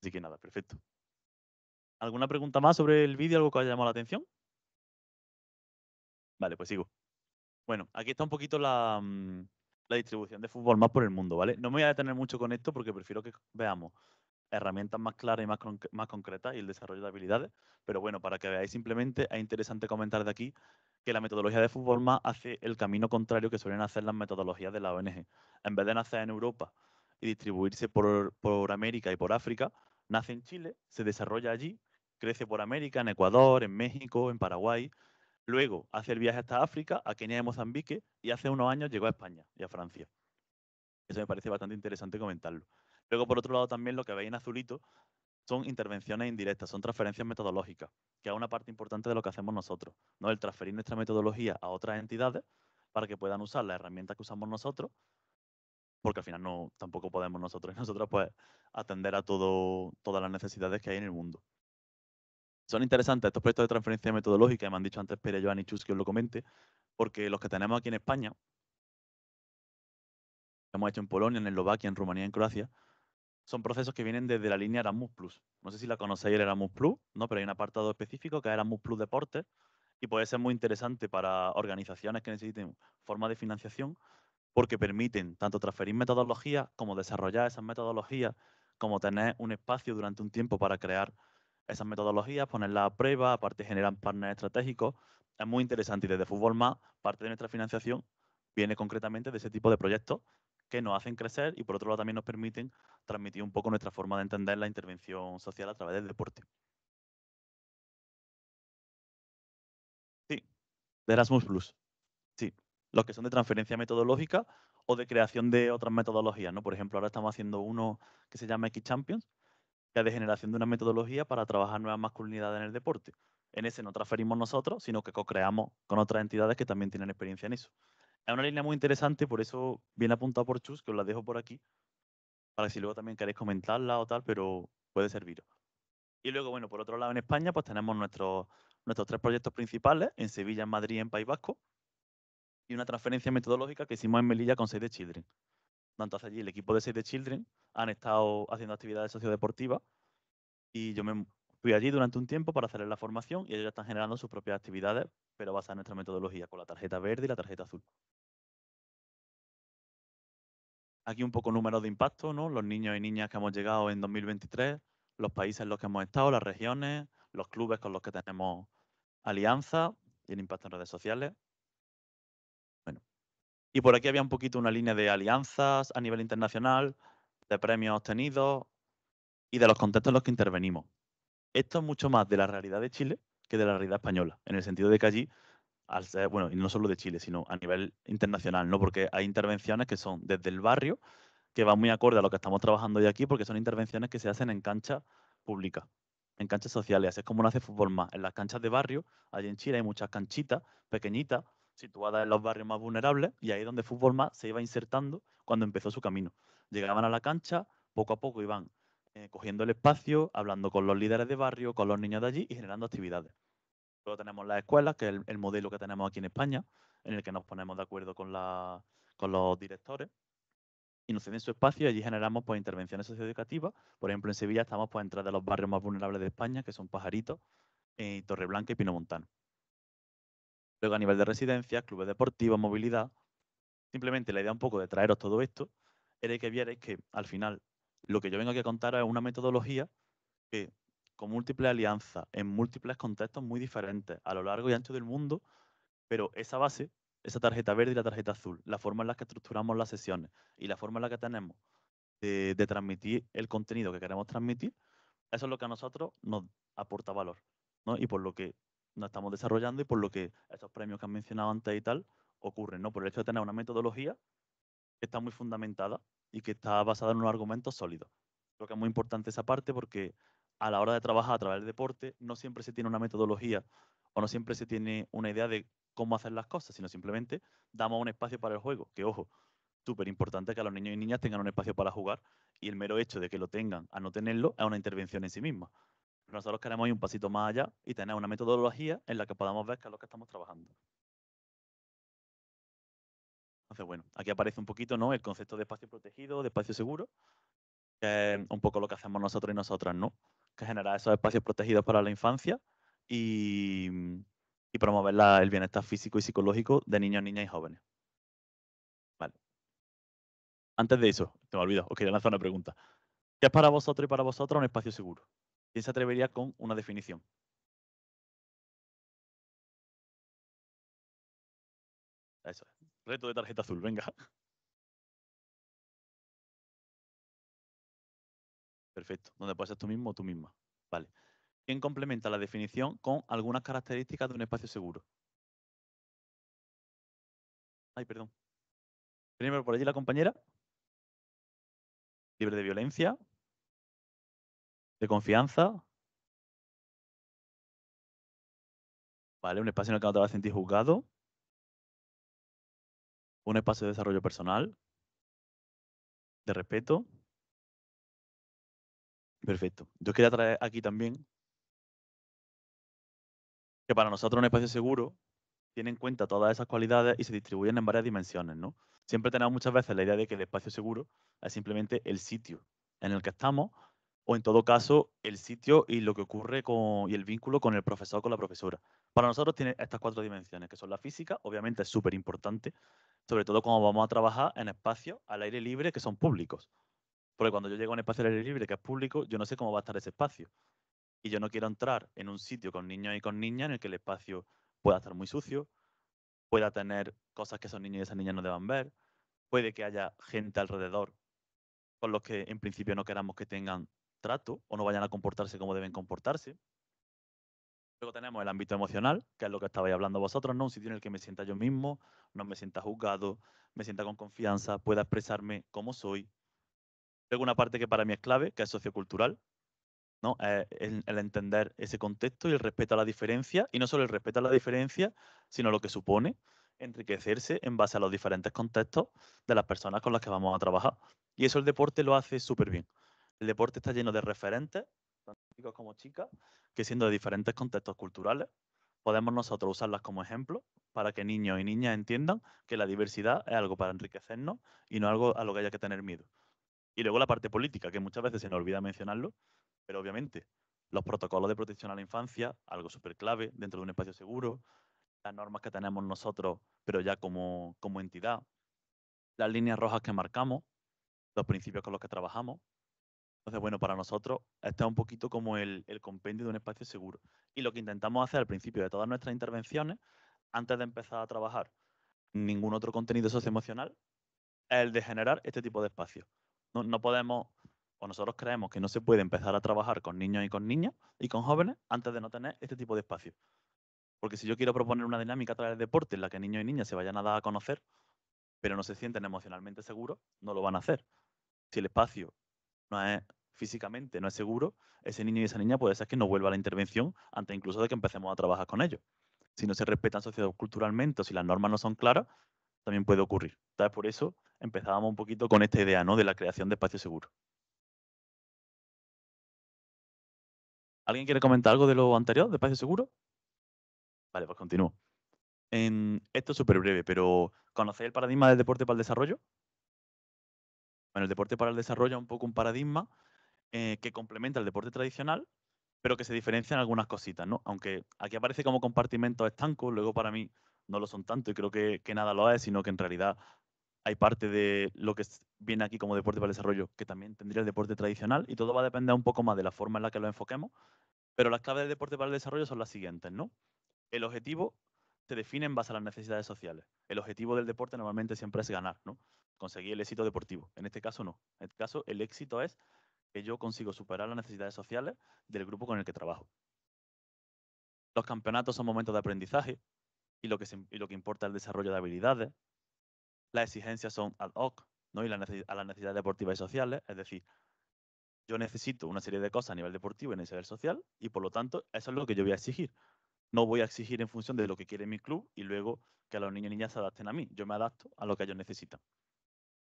Así que nada, perfecto. ¿Alguna pregunta más sobre el vídeo? ¿Algo que haya llamado la atención? Vale, pues sigo. Bueno, aquí está un poquito la, mm, la distribución de fútbol más por el mundo, ¿vale? No me voy a detener mucho con esto porque prefiero que veamos herramientas más claras y más, más concretas y el desarrollo de habilidades. Pero bueno, para que veáis simplemente, es interesante comentar de aquí que la metodología de fútbol más hace el camino contrario que suelen hacer las metodologías de la ONG. En vez de nacer en Europa y distribuirse por, por América y por África, nace en Chile, se desarrolla allí, crece por América, en Ecuador, en México, en Paraguay, Luego hace el viaje hasta África, a Kenia y Mozambique, y hace unos años llegó a España y a Francia. Eso me parece bastante interesante comentarlo. Luego, por otro lado, también lo que veis en azulito son intervenciones indirectas, son transferencias metodológicas, que es una parte importante de lo que hacemos nosotros, ¿no? El transferir nuestra metodología a otras entidades para que puedan usar las herramientas que usamos nosotros, porque al final no tampoco podemos nosotros y nosotros pues atender a todo, todas las necesidades que hay en el mundo. Son interesantes estos proyectos de transferencia metodológica, y me han dicho antes Pere, Joan y Chus os lo comente, porque los que tenemos aquí en España, hemos hecho en Polonia, en Eslovaquia, en Rumanía, en Croacia, son procesos que vienen desde la línea Erasmus Plus. No sé si la conocéis el Erasmus Plus, ¿no? pero hay un apartado específico que es Erasmus Plus Deportes y puede ser muy interesante para organizaciones que necesiten formas de financiación porque permiten tanto transferir metodologías como desarrollar esas metodologías, como tener un espacio durante un tiempo para crear esas metodologías, ponerlas a prueba, aparte generan partners estratégicos. Es muy interesante y desde Fútbol Más, parte de nuestra financiación viene concretamente de ese tipo de proyectos que nos hacen crecer y por otro lado también nos permiten transmitir un poco nuestra forma de entender la intervención social a través del deporte. Sí, de Erasmus Plus. Sí, los que son de transferencia metodológica o de creación de otras metodologías, ¿no? Por ejemplo, ahora estamos haciendo uno que se llama X Champions, de generación de una metodología para trabajar nuevas masculinidades en el deporte. En ese no transferimos nosotros, sino que co-creamos con otras entidades que también tienen experiencia en eso. Es una línea muy interesante, por eso viene apuntado por Chus, que os la dejo por aquí, para si luego también queréis comentarla o tal, pero puede servir. Y luego, bueno, por otro lado, en España, pues tenemos nuestros, nuestros tres proyectos principales, en Sevilla, en Madrid en País Vasco, y una transferencia metodológica que hicimos en Melilla con Save the Children. Entonces allí el equipo de Save the Children han estado haciendo actividades sociodeportivas y yo me fui allí durante un tiempo para hacer la formación y ellos ya están generando sus propias actividades, pero basadas en nuestra metodología, con la tarjeta verde y la tarjeta azul. Aquí un poco números de impacto, ¿no? Los niños y niñas que hemos llegado en 2023, los países en los que hemos estado, las regiones, los clubes con los que tenemos alianza y el impacto en redes sociales. Bueno. Y por aquí había un poquito una línea de alianzas a nivel internacional, de premios obtenidos y de los contextos en los que intervenimos. Esto es mucho más de la realidad de Chile que de la realidad española, en el sentido de que allí, al bueno, y no solo de Chile, sino a nivel internacional, ¿no? Porque hay intervenciones que son desde el barrio, que van muy acorde a lo que estamos trabajando hoy aquí, porque son intervenciones que se hacen en canchas públicas, en canchas sociales. Así es como nace Fútbol Más. En las canchas de barrio, allí en Chile hay muchas canchitas pequeñitas, situadas en los barrios más vulnerables, y ahí es donde Fútbol Más se iba insertando cuando empezó su camino. Llegaban a la cancha, poco a poco iban eh, cogiendo el espacio, hablando con los líderes de barrio, con los niños de allí y generando actividades. Luego tenemos las escuelas, que es el, modelo que tenemos aquí en España, en el que nos ponemos de acuerdo con, con los directores y nos ceden su espacio y allí generamos pues, intervenciones socioeducativas. Por ejemplo, en Sevilla estamos pues, en tres de los barrios más vulnerables de España, que son Pajaritos, eh, Torreblanca y Pinomontano. Luego, a nivel de residencias, clubes deportivos, movilidad. Simplemente la idea un poco de traeros todo esto era que vierais que al final lo que yo vengo aquí a contar es una metodología que con múltiples alianzas, en múltiples contextos muy diferentes, a lo largo y ancho del mundo, pero esa base, esa tarjeta verde y la tarjeta azul, la forma en la que estructuramos las sesiones y la forma en la que tenemos de, transmitir el contenido que queremos transmitir, eso es lo que a nosotros nos aporta valor, ¿no? Y por lo que nos estamos desarrollando y por lo que esos premios que han mencionado antes y tal ocurren, ¿no? Por el hecho de tener una metodología que está muy fundamentada y que está basada en unos argumentos sólidos. Creo que es muy importante esa parte porque a la hora de trabajar a través del deporte no siempre se tiene una metodología o no siempre se tiene una idea de cómo hacer las cosas, sino simplemente damos un espacio para el juego. Que ojo, súper importante que los niños y niñas tengan un espacio para jugar y el mero hecho de que lo tengan a no tenerlo es una intervención en sí misma. nosotros queremos ir un pasito más allá y tener una metodología en la que podamos ver qué es lo que estamos trabajando. Entonces, bueno, aquí aparece un poquito ¿no? el concepto de espacio protegido, de espacio seguro, que es un poco lo que hacemos nosotros y nosotras, ¿no? Que generar esos espacios protegidos para la infancia y, promover el bienestar físico y psicológico de niños, niñas y jóvenes. Vale. Antes de eso, te me olvido, os quería lanzar una pregunta. ¿Qué es para vosotros y para vosotros un espacio seguro? ¿Quién se atrevería con una definición? Eso es. Reto de tarjeta azul, venga. Perfecto. Donde puedes ser tú mismo o tú misma. Vale. ¿Quién complementa la definición con algunas características de un espacio seguro? Ay, perdón. Primero por allí la compañera. Libre de violencia. De confianza. Vale, un espacio en el que no te vas a sentir juzgado un espacio de desarrollo personal, de respeto. Perfecto. Yo quería traer aquí también que para nosotros un espacio seguro tiene en cuenta todas esas cualidades y se distribuyen en varias dimensiones, ¿no? Siempre tenemos muchas veces la idea de que el espacio seguro es simplemente el sitio en el que estamos o en todo caso el sitio y lo que ocurre con, y el vínculo con el profesor con la profesora. Para nosotros tiene estas cuatro dimensiones, que son la física, obviamente es súper importante, sobre todo cuando vamos a trabajar en espacios al aire libre que son públicos. Porque cuando yo llego a un espacio aire libre que es público, yo no sé cómo va a estar ese espacio. Y yo no quiero entrar en un sitio con niños y con niñas en el que el espacio pueda estar muy sucio, pueda tener cosas que esos niños y esas niñas no deban ver, puede que haya gente alrededor con los que en principio no queramos que tengan trato o no vayan a comportarse como deben comportarse. Luego tenemos el ámbito emocional, que es lo que estabais hablando vosotros, ¿no? Un sitio en el que me sienta yo mismo, no me sienta juzgado, me sienta con confianza, pueda expresarme como soy. Luego una parte que para mí es clave, que es sociocultural, ¿no? el, entender ese contexto y el respeto a la diferencia, y no solo el respeto a la diferencia, sino lo que supone enriquecerse en base a los diferentes contextos de las personas con las que vamos a trabajar. Y eso el deporte lo hace súper bien. El deporte está lleno de referentes, tanto chicos como chicas, que siendo de diferentes contextos culturales, podemos nosotros usarlas como ejemplo para que niños y niñas entiendan que la diversidad es algo para enriquecernos y no algo a lo que haya que tener miedo. Y luego la parte política, que muchas veces se nos olvida mencionarlo, pero obviamente los protocolos de protección a la infancia, algo súper clave dentro de un espacio seguro, las normas que tenemos nosotros, pero ya como, como entidad, las líneas rojas que marcamos, los principios con los que trabajamos, entonces, bueno, para nosotros este es un poquito como el, compendio de un espacio seguro. Y lo que intentamos hacer al principio de todas nuestras intervenciones, antes de empezar a trabajar ningún otro contenido socioemocional, es el de generar este tipo de espacios. No, no podemos, o nosotros creemos que no se puede empezar a trabajar con niños y con niñas y con jóvenes antes de no tener este tipo de espacios. Porque si yo quiero proponer una dinámica a través del deporte en la que niños y niñas se vayan a dar a conocer, pero no se sienten emocionalmente seguros, no lo van a hacer. Si el espacio no es físicamente, no es seguro, ese niño y esa niña puede ser que no vuelva a la intervención antes incluso de que empecemos a trabajar con ellos. Si no se respetan socioculturalmente o si las normas no son claras, también puede ocurrir. Entonces, por eso empezábamos un poquito con esta idea ¿no? de la creación de espacios seguros. ¿Alguien quiere comentar algo de lo anterior, de espacio seguro? Vale, pues continúo. esto es súper breve, pero ¿conocéis el paradigma del deporte para el desarrollo? Bueno, el deporte para el desarrollo es un poco un paradigma eh, que complementa el deporte tradicional, pero que se diferencia en algunas cositas, ¿no? Aunque aquí aparece como compartimentos estancos, luego para mí no lo son tanto y creo que, nada lo es, sino que en realidad hay parte de lo que viene aquí como deporte para el desarrollo que también tendría el deporte tradicional y todo va a depender un poco más de la forma en la que lo enfoquemos. Pero las claves del deporte para el desarrollo son las siguientes, ¿no? El objetivo se define en base a las necesidades sociales. El objetivo del deporte normalmente siempre es ganar, ¿no? Conseguir el éxito deportivo. En este caso no. En este caso el éxito es que yo consigo superar las necesidades sociales del grupo con el que trabajo. Los campeonatos son momentos de aprendizaje y lo que, lo que importa es el desarrollo de habilidades. Las exigencias son ad hoc, ¿no? y a las necesidades deportivas y sociales. Es decir, yo necesito una serie de cosas a nivel deportivo y a nivel social y por lo tanto eso es lo que yo voy a exigir. No voy a exigir en función de lo que quiere mi club y luego que los niños y niñas se adapten a mí. Yo me adapto a lo que ellos necesitan.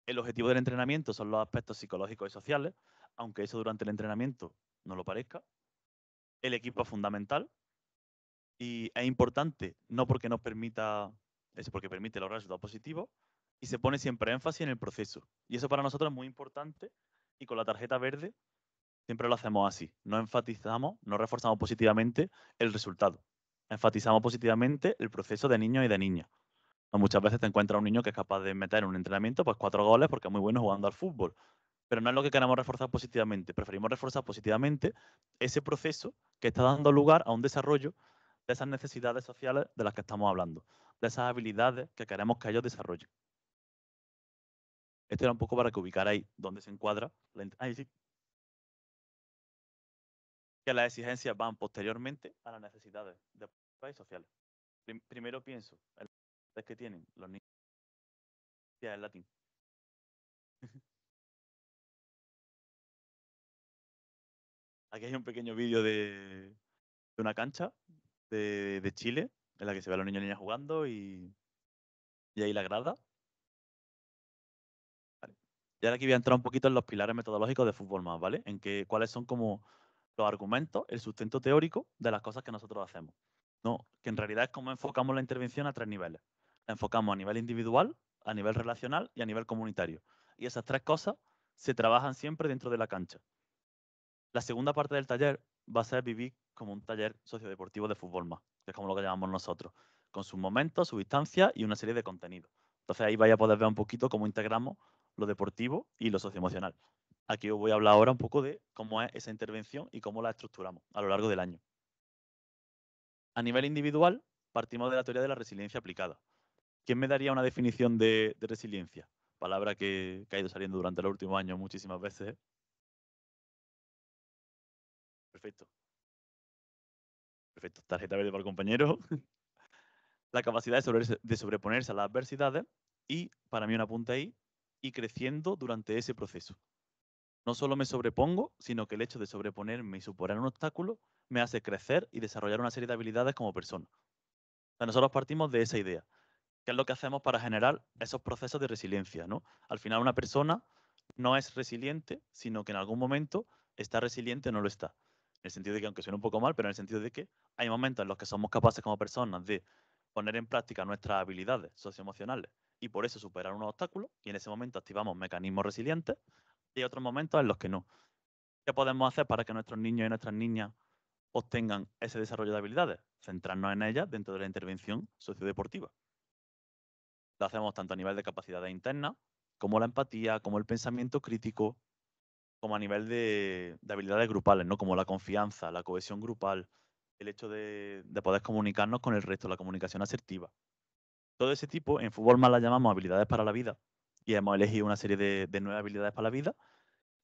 El objetivo del entrenamiento son los aspectos psicológicos y sociales, aunque eso durante el entrenamiento no lo parezca. El equipo es fundamental y es importante no porque nos permita, es porque permite lograr resultados positivos y se pone siempre énfasis en el proceso. Y eso para nosotros es muy importante y con la tarjeta verde siempre lo hacemos así. No enfatizamos, no reforzamos positivamente el resultado. Enfatizamos positivamente el proceso de niños y de niñas. Muchas veces te encuentras un niño que es capaz de meter en un entrenamiento pues cuatro goles porque es muy bueno jugando al fútbol. Pero no es lo que queremos reforzar positivamente. Preferimos reforzar positivamente ese proceso que está dando lugar a un desarrollo de esas necesidades sociales de las que estamos hablando, de esas habilidades que queremos que ellos desarrollen. Esto era un poco para que ubicarais dónde se encuadra. La sí. Que las exigencias van posteriormente a las necesidades de y sociales. Primero pienso en las que tienen los niños el latín. Aquí hay un pequeño vídeo de, una cancha de, Chile en la que se ve a los niños y niñas jugando y, y ahí la grada. Y ahora aquí voy a entrar un poquito en los pilares metodológicos de Fútbol Más, ¿vale? En que, cuáles son como los argumentos, el sustento teórico de las cosas que nosotros hacemos. No, que en realidad es como enfocamos la intervención a tres niveles. La enfocamos a nivel individual, a nivel relacional y a nivel comunitario. Y esas tres cosas se trabajan siempre dentro de la cancha. La segunda parte del taller va a ser vivir como un taller sociodeportivo de fútbol más, que es como lo que llamamos nosotros, con sus momentos, sus instancias y una serie de contenidos. Entonces ahí vais a poder ver un poquito cómo integramos lo deportivo y lo socioemocional. Aquí os voy a hablar ahora un poco de cómo es esa intervención y cómo la estructuramos a lo largo del año. A nivel individual, partimos de la teoría de la resiliencia aplicada. ¿Quién me daría una definición de, resiliencia? Palabra que, ha ido saliendo durante los últimos años muchísimas veces. Perfecto. Perfecto. Tarjeta verde para el compañero. la capacidad de, de sobreponerse a las adversidades y, para mí, un apunte ahí, y creciendo durante ese proceso. No solo me sobrepongo, sino que el hecho de sobreponerme y superar un obstáculo me hace crecer y desarrollar una serie de habilidades como persona. nosotros partimos de esa idea. ¿Qué es lo que hacemos para generar esos procesos de resiliencia? ¿no? Al final una persona no es resiliente, sino que en algún momento está resiliente o no lo está. En el sentido de que, aunque suene un poco mal, pero en el sentido de que hay momentos en los que somos capaces como personas de poner en práctica nuestras habilidades socioemocionales y por eso superar unos obstáculos y en ese momento activamos mecanismos resilientes y hay otros momentos en los que no. ¿Qué podemos hacer para que nuestros niños y nuestras niñas obtengan ese desarrollo de habilidades? Centrarnos en ellas dentro de la intervención sociodeportiva. Lo hacemos tanto a nivel de capacidades internas, como la empatía, como el pensamiento crítico, como a nivel de, habilidades grupales, ¿no? como la confianza, la cohesión grupal, el hecho de, de poder comunicarnos con el resto, la comunicación asertiva. Todo ese tipo, en fútbol más las llamamos habilidades para la vida y hemos elegido una serie de, nueve habilidades para la vida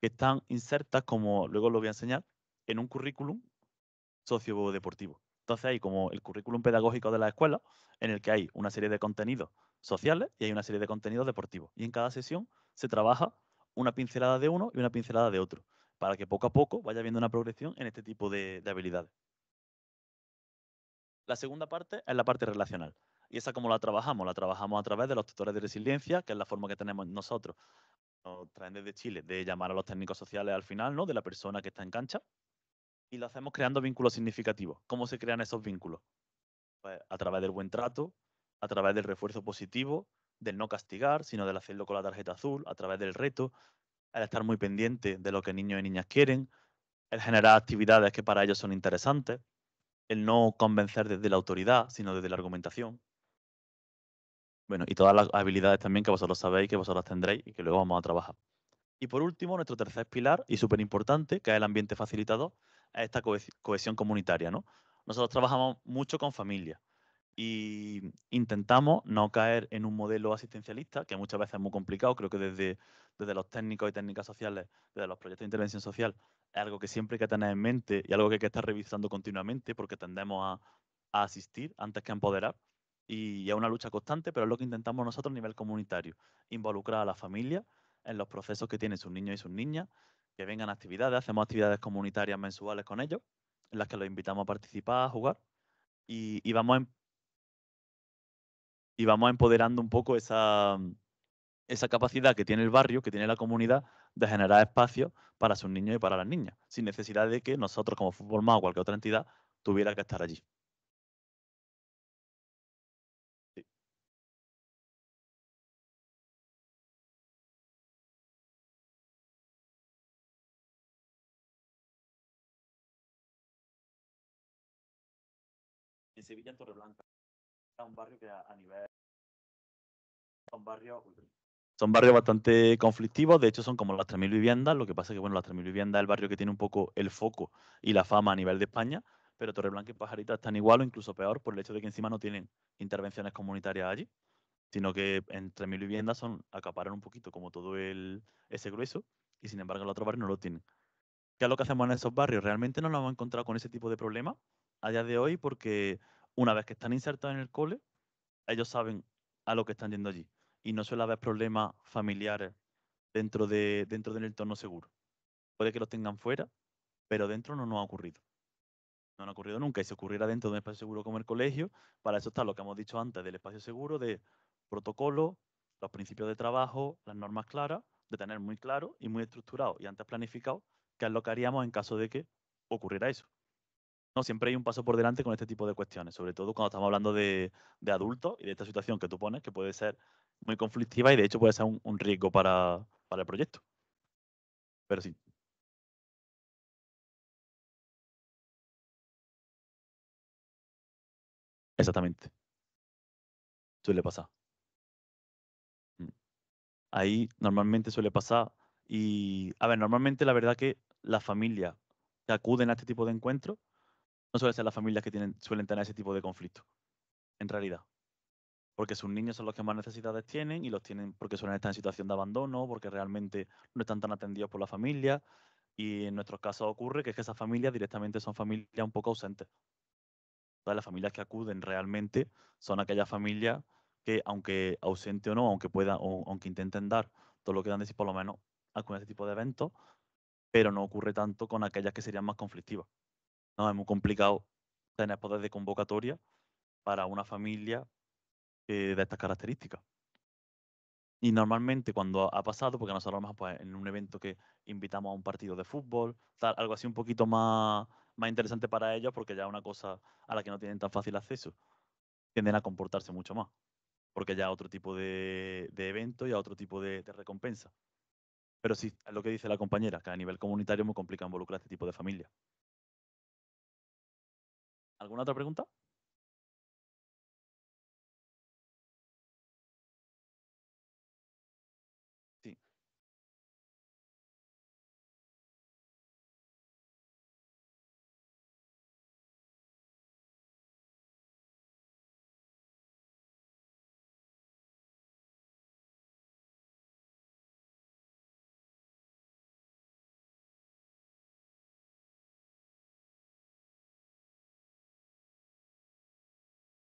que están insertas, como luego lo voy a enseñar, en un currículum sociodeportivo. Entonces hay como el currículum pedagógico de la escuela, en el que hay una serie de contenidos sociales y hay una serie de contenidos deportivos. Y en cada sesión se trabaja una pincelada de uno y una pincelada de otro, para que poco a poco vaya habiendo una progresión en este tipo de habilidades. La segunda parte es la parte relacional. ¿Y esa cómo la trabajamos? La trabajamos a través de los tutores de resiliencia, que es la forma que tenemos nosotros. Nos traen desde Chile de llamar a los técnicos sociales al final, ¿no? De la persona que está en cancha. Y lo hacemos creando vínculos significativos. ¿Cómo se crean esos vínculos? Pues a través del buen trato, a través del refuerzo positivo, del no castigar, sino del hacerlo con la tarjeta azul, a través del reto, el estar muy pendiente de lo que niños y niñas quieren, el generar actividades que para ellos son interesantes, el no convencer desde la autoridad, sino desde la argumentación. Bueno, y todas las habilidades también que vosotros sabéis, que vosotros tendréis y que luego vamos a trabajar. Y por último, nuestro tercer pilar, y súper importante, que es el ambiente facilitador, es esta cohesión comunitaria. ¿no? Nosotros trabajamos mucho con familias y intentamos no caer en un modelo asistencialista, que muchas veces es muy complicado. Creo que desde, desde los técnicos y técnicas sociales, desde los proyectos de intervención social, es algo que siempre hay que tener en mente y algo que hay que estar revisando continuamente porque tendemos a, a asistir antes que empoderar y es una lucha constante, pero es lo que intentamos nosotros a nivel comunitario, involucrar a la familia en los procesos que tienen sus niños y sus niñas, que vengan a actividades, hacemos actividades comunitarias mensuales con ellos, en las que los invitamos a participar, a jugar, y, vamos, y vamos empoderando un poco esa, esa capacidad que tiene el barrio, que tiene la comunidad, de generar espacios para sus niños y para las niñas, sin necesidad de que nosotros como Fútbol Más o cualquier otra entidad tuviera que estar allí. Sevilla, en Torreblanca, son barrios bastante conflictivos, de hecho son como las 3.000 viviendas, lo que pasa es que bueno, las 3.000 viviendas es el barrio que tiene un poco el foco y la fama a nivel de España, pero Torreblanca y Pajarita están igual o incluso peor por el hecho de que encima no tienen intervenciones comunitarias allí, sino que en 3.000 viviendas son acaparan un poquito como todo el, ese grueso y sin embargo el otro barrio no lo tienen. ¿Qué es lo que hacemos en esos barrios? Realmente no nos hemos encontrado con ese tipo de problemas a día de hoy porque una vez que están insertos en el cole, ellos saben a lo que están yendo allí y no suele haber problemas familiares dentro, de, dentro del entorno seguro. Puede que los tengan fuera, pero dentro no nos ha ocurrido. No ha ocurrido nunca. Y si ocurriera dentro de un espacio seguro como el colegio, para eso está lo que hemos dicho antes del espacio seguro, de protocolo, los principios de trabajo, las normas claras, de tener muy claro y muy estructurado y antes planificado qué es lo que haríamos en caso de que ocurriera eso. No, siempre hay un paso por delante con este tipo de cuestiones, sobre todo cuando estamos hablando de, de adultos y de esta situación que tú pones, que puede ser muy conflictiva y de hecho puede ser un, riesgo para, el proyecto. Pero sí. Exactamente. Suele pasar. Mm. Ahí normalmente suele pasar. Y, a ver, normalmente la verdad que las familias que acuden a este tipo de encuentros no suelen ser las familias que suelen tener ese tipo de conflicto, en realidad porque sus niños son los que más necesidades tienen y los tienen porque suelen estar en situación de abandono, porque realmente no están tan atendidos por la familia. Y en nuestros casos ocurre que esas familias directamente son familias un poco ausentes. Todas las familias que acuden realmente son aquellas familias que, aunque ausente o no, aunque puedan, o aunque intenten dar todo lo que dan de sí, por lo menos acuden a este tipo de eventos, pero no ocurre tanto con aquellas que serían más conflictivas. No, es muy complicado tener poder de convocatoria para una familia de estas características. Y normalmente cuando ha pasado, porque nosotros pues, en un evento que invitamos a un partido de fútbol, tal, algo así un poquito más, más interesante para ellos, porque ya es una cosa a la que no tienen tan fácil acceso, tienden a comportarse mucho más, porque ya otro tipo de, evento y a otro tipo de, recompensa. Pero sí, es lo que dice la compañera, que a nivel comunitario es muy complicado involucrar a este tipo de familia. ¿Alguna otra pregunta?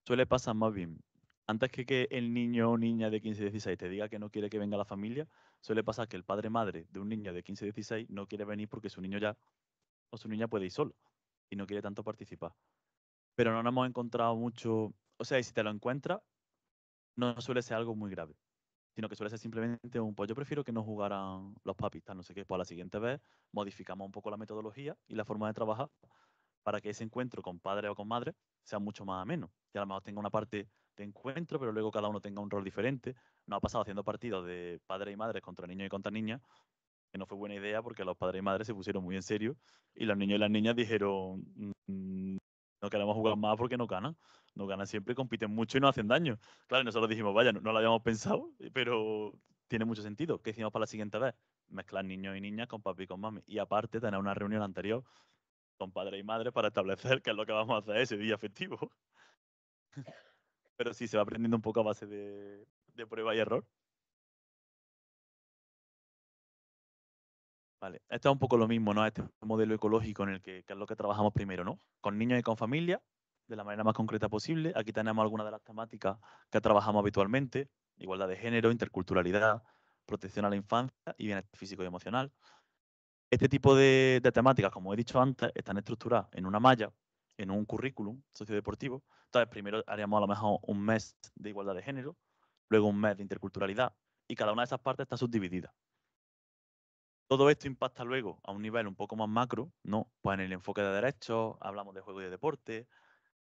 Suele pasar más bien. Antes que que el niño o niña de 15 16 te diga que no quiere que venga la familia, suele pasar que el padre madre de un niño de 15 16 no quiere venir porque su niño ya o su niña puede ir solo y no quiere tanto participar. Pero no nos hemos encontrado mucho, o sea, si te lo encuentras, no suele ser algo muy grave, sino que suele ser simplemente un, pues yo prefiero que no jugaran los papistas, no sé qué, pues la siguiente vez modificamos un poco la metodología y la forma de trabajar para que ese encuentro con padre o con madre sea mucho más ameno. Que a lo mejor tenga una parte de encuentro, pero luego cada uno tenga un rol diferente. No ha pasado haciendo partidos de padre y madre contra niños y contra niñas, que no fue buena idea porque los padres y madres se pusieron muy en serio y los niños y las niñas dijeron, mm, no queremos jugar más porque no ganan. No ganan siempre, compiten mucho y no hacen daño. Claro, y nosotros dijimos, vaya, no, lo habíamos pensado, pero tiene mucho sentido. ¿Qué hicimos para la siguiente vez? Mezclar niños y niñas con papi y con mami. Y aparte, tener una reunión anterior con padre y madre para establecer qué es lo que vamos a hacer ese día festivo. Pero sí, se va aprendiendo un poco a base de, prueba y error. Vale, esto es un poco lo mismo, ¿no? Este modelo ecológico en el que, es lo que trabajamos primero, ¿no? Con niños y con familia, de la manera más concreta posible. Aquí tenemos algunas de las temáticas que trabajamos habitualmente, igualdad de género, interculturalidad, protección a la infancia y bienestar físico y emocional. Este tipo de, temáticas, como he dicho antes, están estructuradas en una malla, en un currículum sociodeportivo. Entonces, primero haríamos a lo mejor un mes de igualdad de género, luego un mes de interculturalidad, y cada una de esas partes está subdividida. Todo esto impacta luego a un nivel un poco más macro, ¿no? Pues en el enfoque de derechos, hablamos de juego y de deporte,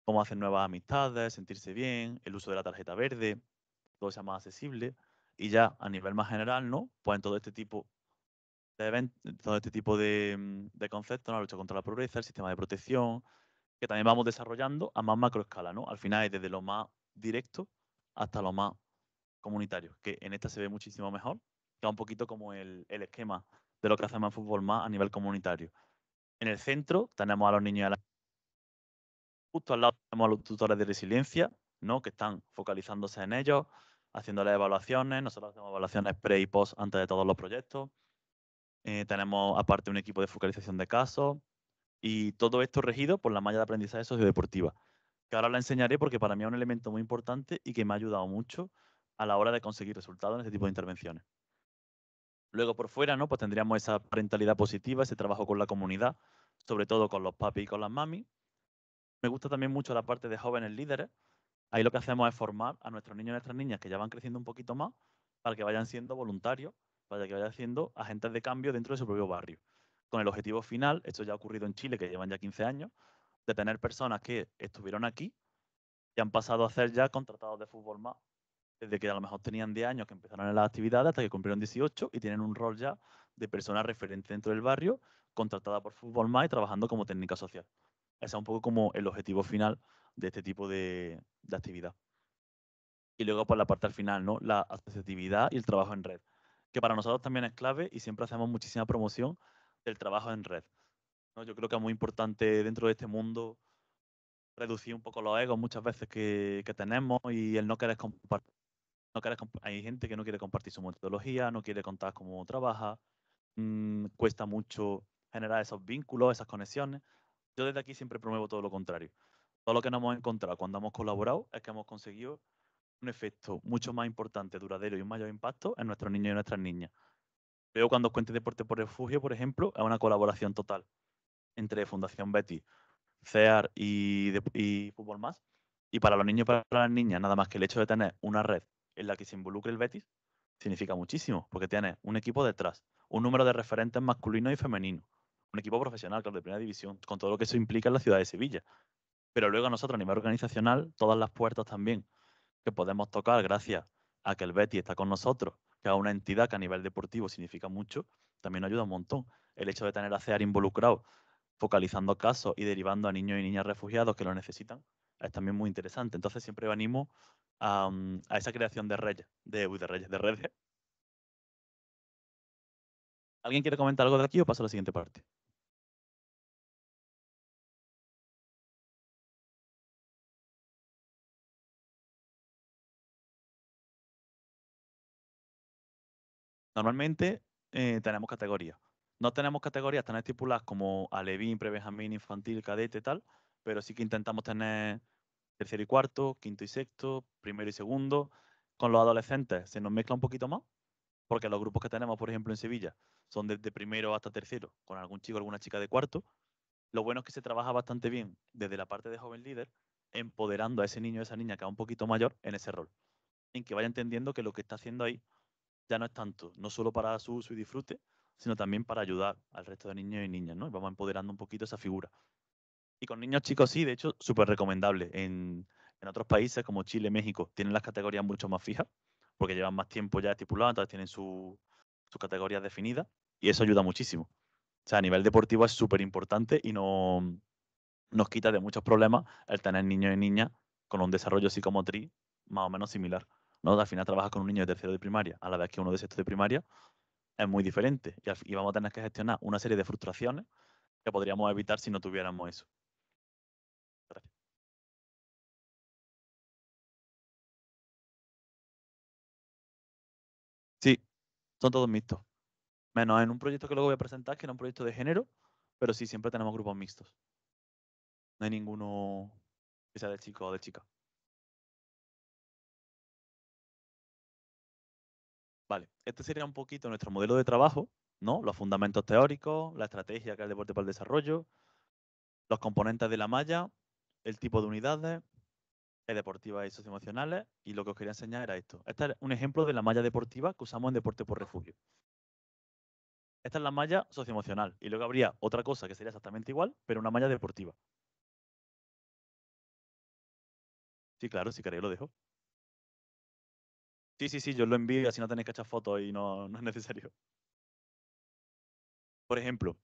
cómo hacer nuevas amistades, sentirse bien, el uso de la tarjeta verde, todo sea más accesible. Y ya a nivel más general, ¿no? Pues en todo este tipo eventos, todo este tipo de, mm, de conceptos, la lucha contra la pobreza, el sistema de protección, que también vamos desarrollando a más macro escala, ¿no? Al final es desde lo más directo hasta lo más comunitario, que en esta se ve muchísimo mejor, que es un poquito como el, el esquema de lo que hacemos en fútbol más a nivel comunitario. En el centro tenemos a los niños y a las Justo al lado tenemos a los tutores de resiliencia, ¿no? que están focalizándose en ellos, haciéndoles evaluaciones. Nosotros hacemos evaluaciones pre y post antes de todos los proyectos. Eh, tenemos aparte un equipo de focalización de casos y todo esto regido por la malla de aprendizaje sociodeportiva, que ahora la enseñaré porque para mí es un elemento muy importante y que me ha ayudado mucho a la hora de conseguir resultados en este tipo de intervenciones. Luego por fuera, ¿no? Pues tendríamos esa parentalidad positiva, ese trabajo con la comunidad, sobre todo con los papis y con las mamis, me gusta también mucho la parte de jóvenes líderes. Ahí lo que hacemos es formar a nuestros niños y nuestras niñas que ya van creciendo un poquito más para que vayan siendo voluntarios, para que vayan siendo agentes de cambio dentro de su propio barrio. Con el objetivo final, esto ya ha ocurrido en Chile, que llevan ya 15 años, de tener personas que estuvieron aquí y han pasado a ser ya contratados de fútbol más, desde que a lo mejor tenían 10 años que empezaron en las actividades hasta que cumplieron 18 y tienen un rol ya de persona referente dentro del barrio, contratada por fútbol más y trabajando como técnica social. Ese es un poco como el objetivo final de este tipo de, actividad. Y luego, por la parte al final, ¿no? La asociatividad y el trabajo en red, que para nosotros también es clave y siempre hacemos muchísima promoción del trabajo en red. ¿no? Yo creo que es muy importante dentro de este mundo reducir un poco los egos muchas veces que, tenemos y el no querer compartir. No hay gente que no quiere compartir su metodología, no quiere contar cómo trabaja, mm, cuesta mucho generar esos vínculos, esas conexiones. Yo desde aquí siempre promuevo todo lo contrario. Todo lo que nos hemos encontrado cuando hemos colaborado es que hemos conseguido un efecto mucho más importante, duradero y un mayor impacto en nuestros niños y nuestras niñas. Veo cuando os cuente Deporte por Refugio, por ejemplo, es una colaboración total entre Fundación Betty, CEAR y, y Fútbol Más. Y para los niños y para las niñas, nada más que el hecho de tener una red en la que se involucre el Betis, significa muchísimo, porque tiene un equipo detrás, un número de referentes masculinos y femeninos, un equipo profesional, claro, de primera división, con todo lo que eso implica en la ciudad de Sevilla. Pero luego nosotros a nivel organizacional, todas las puertas también que podemos tocar gracias a que el Betty está con nosotros, que es una entidad que a nivel deportivo significa mucho, también ayuda un montón. El hecho de tener a CEAR involucrado, focalizando casos y derivando a niños y niñas refugiados que lo necesitan, es también muy interesante. Entonces siempre venimos a, mm, a esa creación de redes, de, de redes, de redes. ¿Alguien quiere comentar algo de aquí o paso a la siguiente parte? Normalmente eh, tenemos categorías. No tenemos categorías tan estipuladas como alevín, prebenjamín, infantil, cadete tal, pero sí que intentamos tener tercero y cuarto, quinto y sexto, primero y segundo. Con los adolescentes se nos mezcla un poquito más, porque los grupos que tenemos, por ejemplo, en Sevilla, son desde primero hasta tercero, con algún chico o alguna chica de cuarto. Lo bueno es que se trabaja bastante bien desde la parte de joven líder, empoderando a ese niño o esa niña que es un poquito mayor en ese rol, en que vaya entendiendo que lo que está haciendo ahí ya no es tanto, no solo para su uso y disfrute, sino también para ayudar al resto de niños y niñas, ¿no? Y vamos empoderando un poquito esa figura. Y con niños chicos sí, de hecho, súper recomendable. En, otros países como Chile, México, tienen las categorías mucho más fijas, porque llevan más tiempo ya estipuladas, entonces tienen sus categorías definidas, y eso ayuda muchísimo. O sea, a nivel deportivo es súper importante y no, nos quita de muchos problemas el tener niños y niñas con un desarrollo psicomotriz más o menos similar. ¿No? Al final trabajas con un niño de tercero de primaria a la vez que uno de sexto de primaria, es muy diferente y, vamos a tener que gestionar una serie de frustraciones que podríamos evitar si no tuviéramos eso. Gracias. Sí, son todos mixtos. Menos en un proyecto que luego voy a presentar, que era un proyecto de género, pero sí, siempre tenemos grupos mixtos. No hay ninguno que sea de chico o de chica. Vale, este sería un poquito nuestro modelo de trabajo, ¿no? Los fundamentos teóricos, la estrategia que es el deporte para el desarrollo, los componentes de la malla, el tipo de unidades, deportivas y socioemocionales, y lo que os quería enseñar era esto. Este es un ejemplo de la malla deportiva que usamos en deporte por refugio. Esta es la malla socioemocional, y luego habría otra cosa que sería exactamente igual, pero una malla deportiva. Sí, claro, si queréis lo dejo. Sí, sí, sí, yo lo envío así no tenéis que echar fotos y no, no es necesario. Por ejemplo,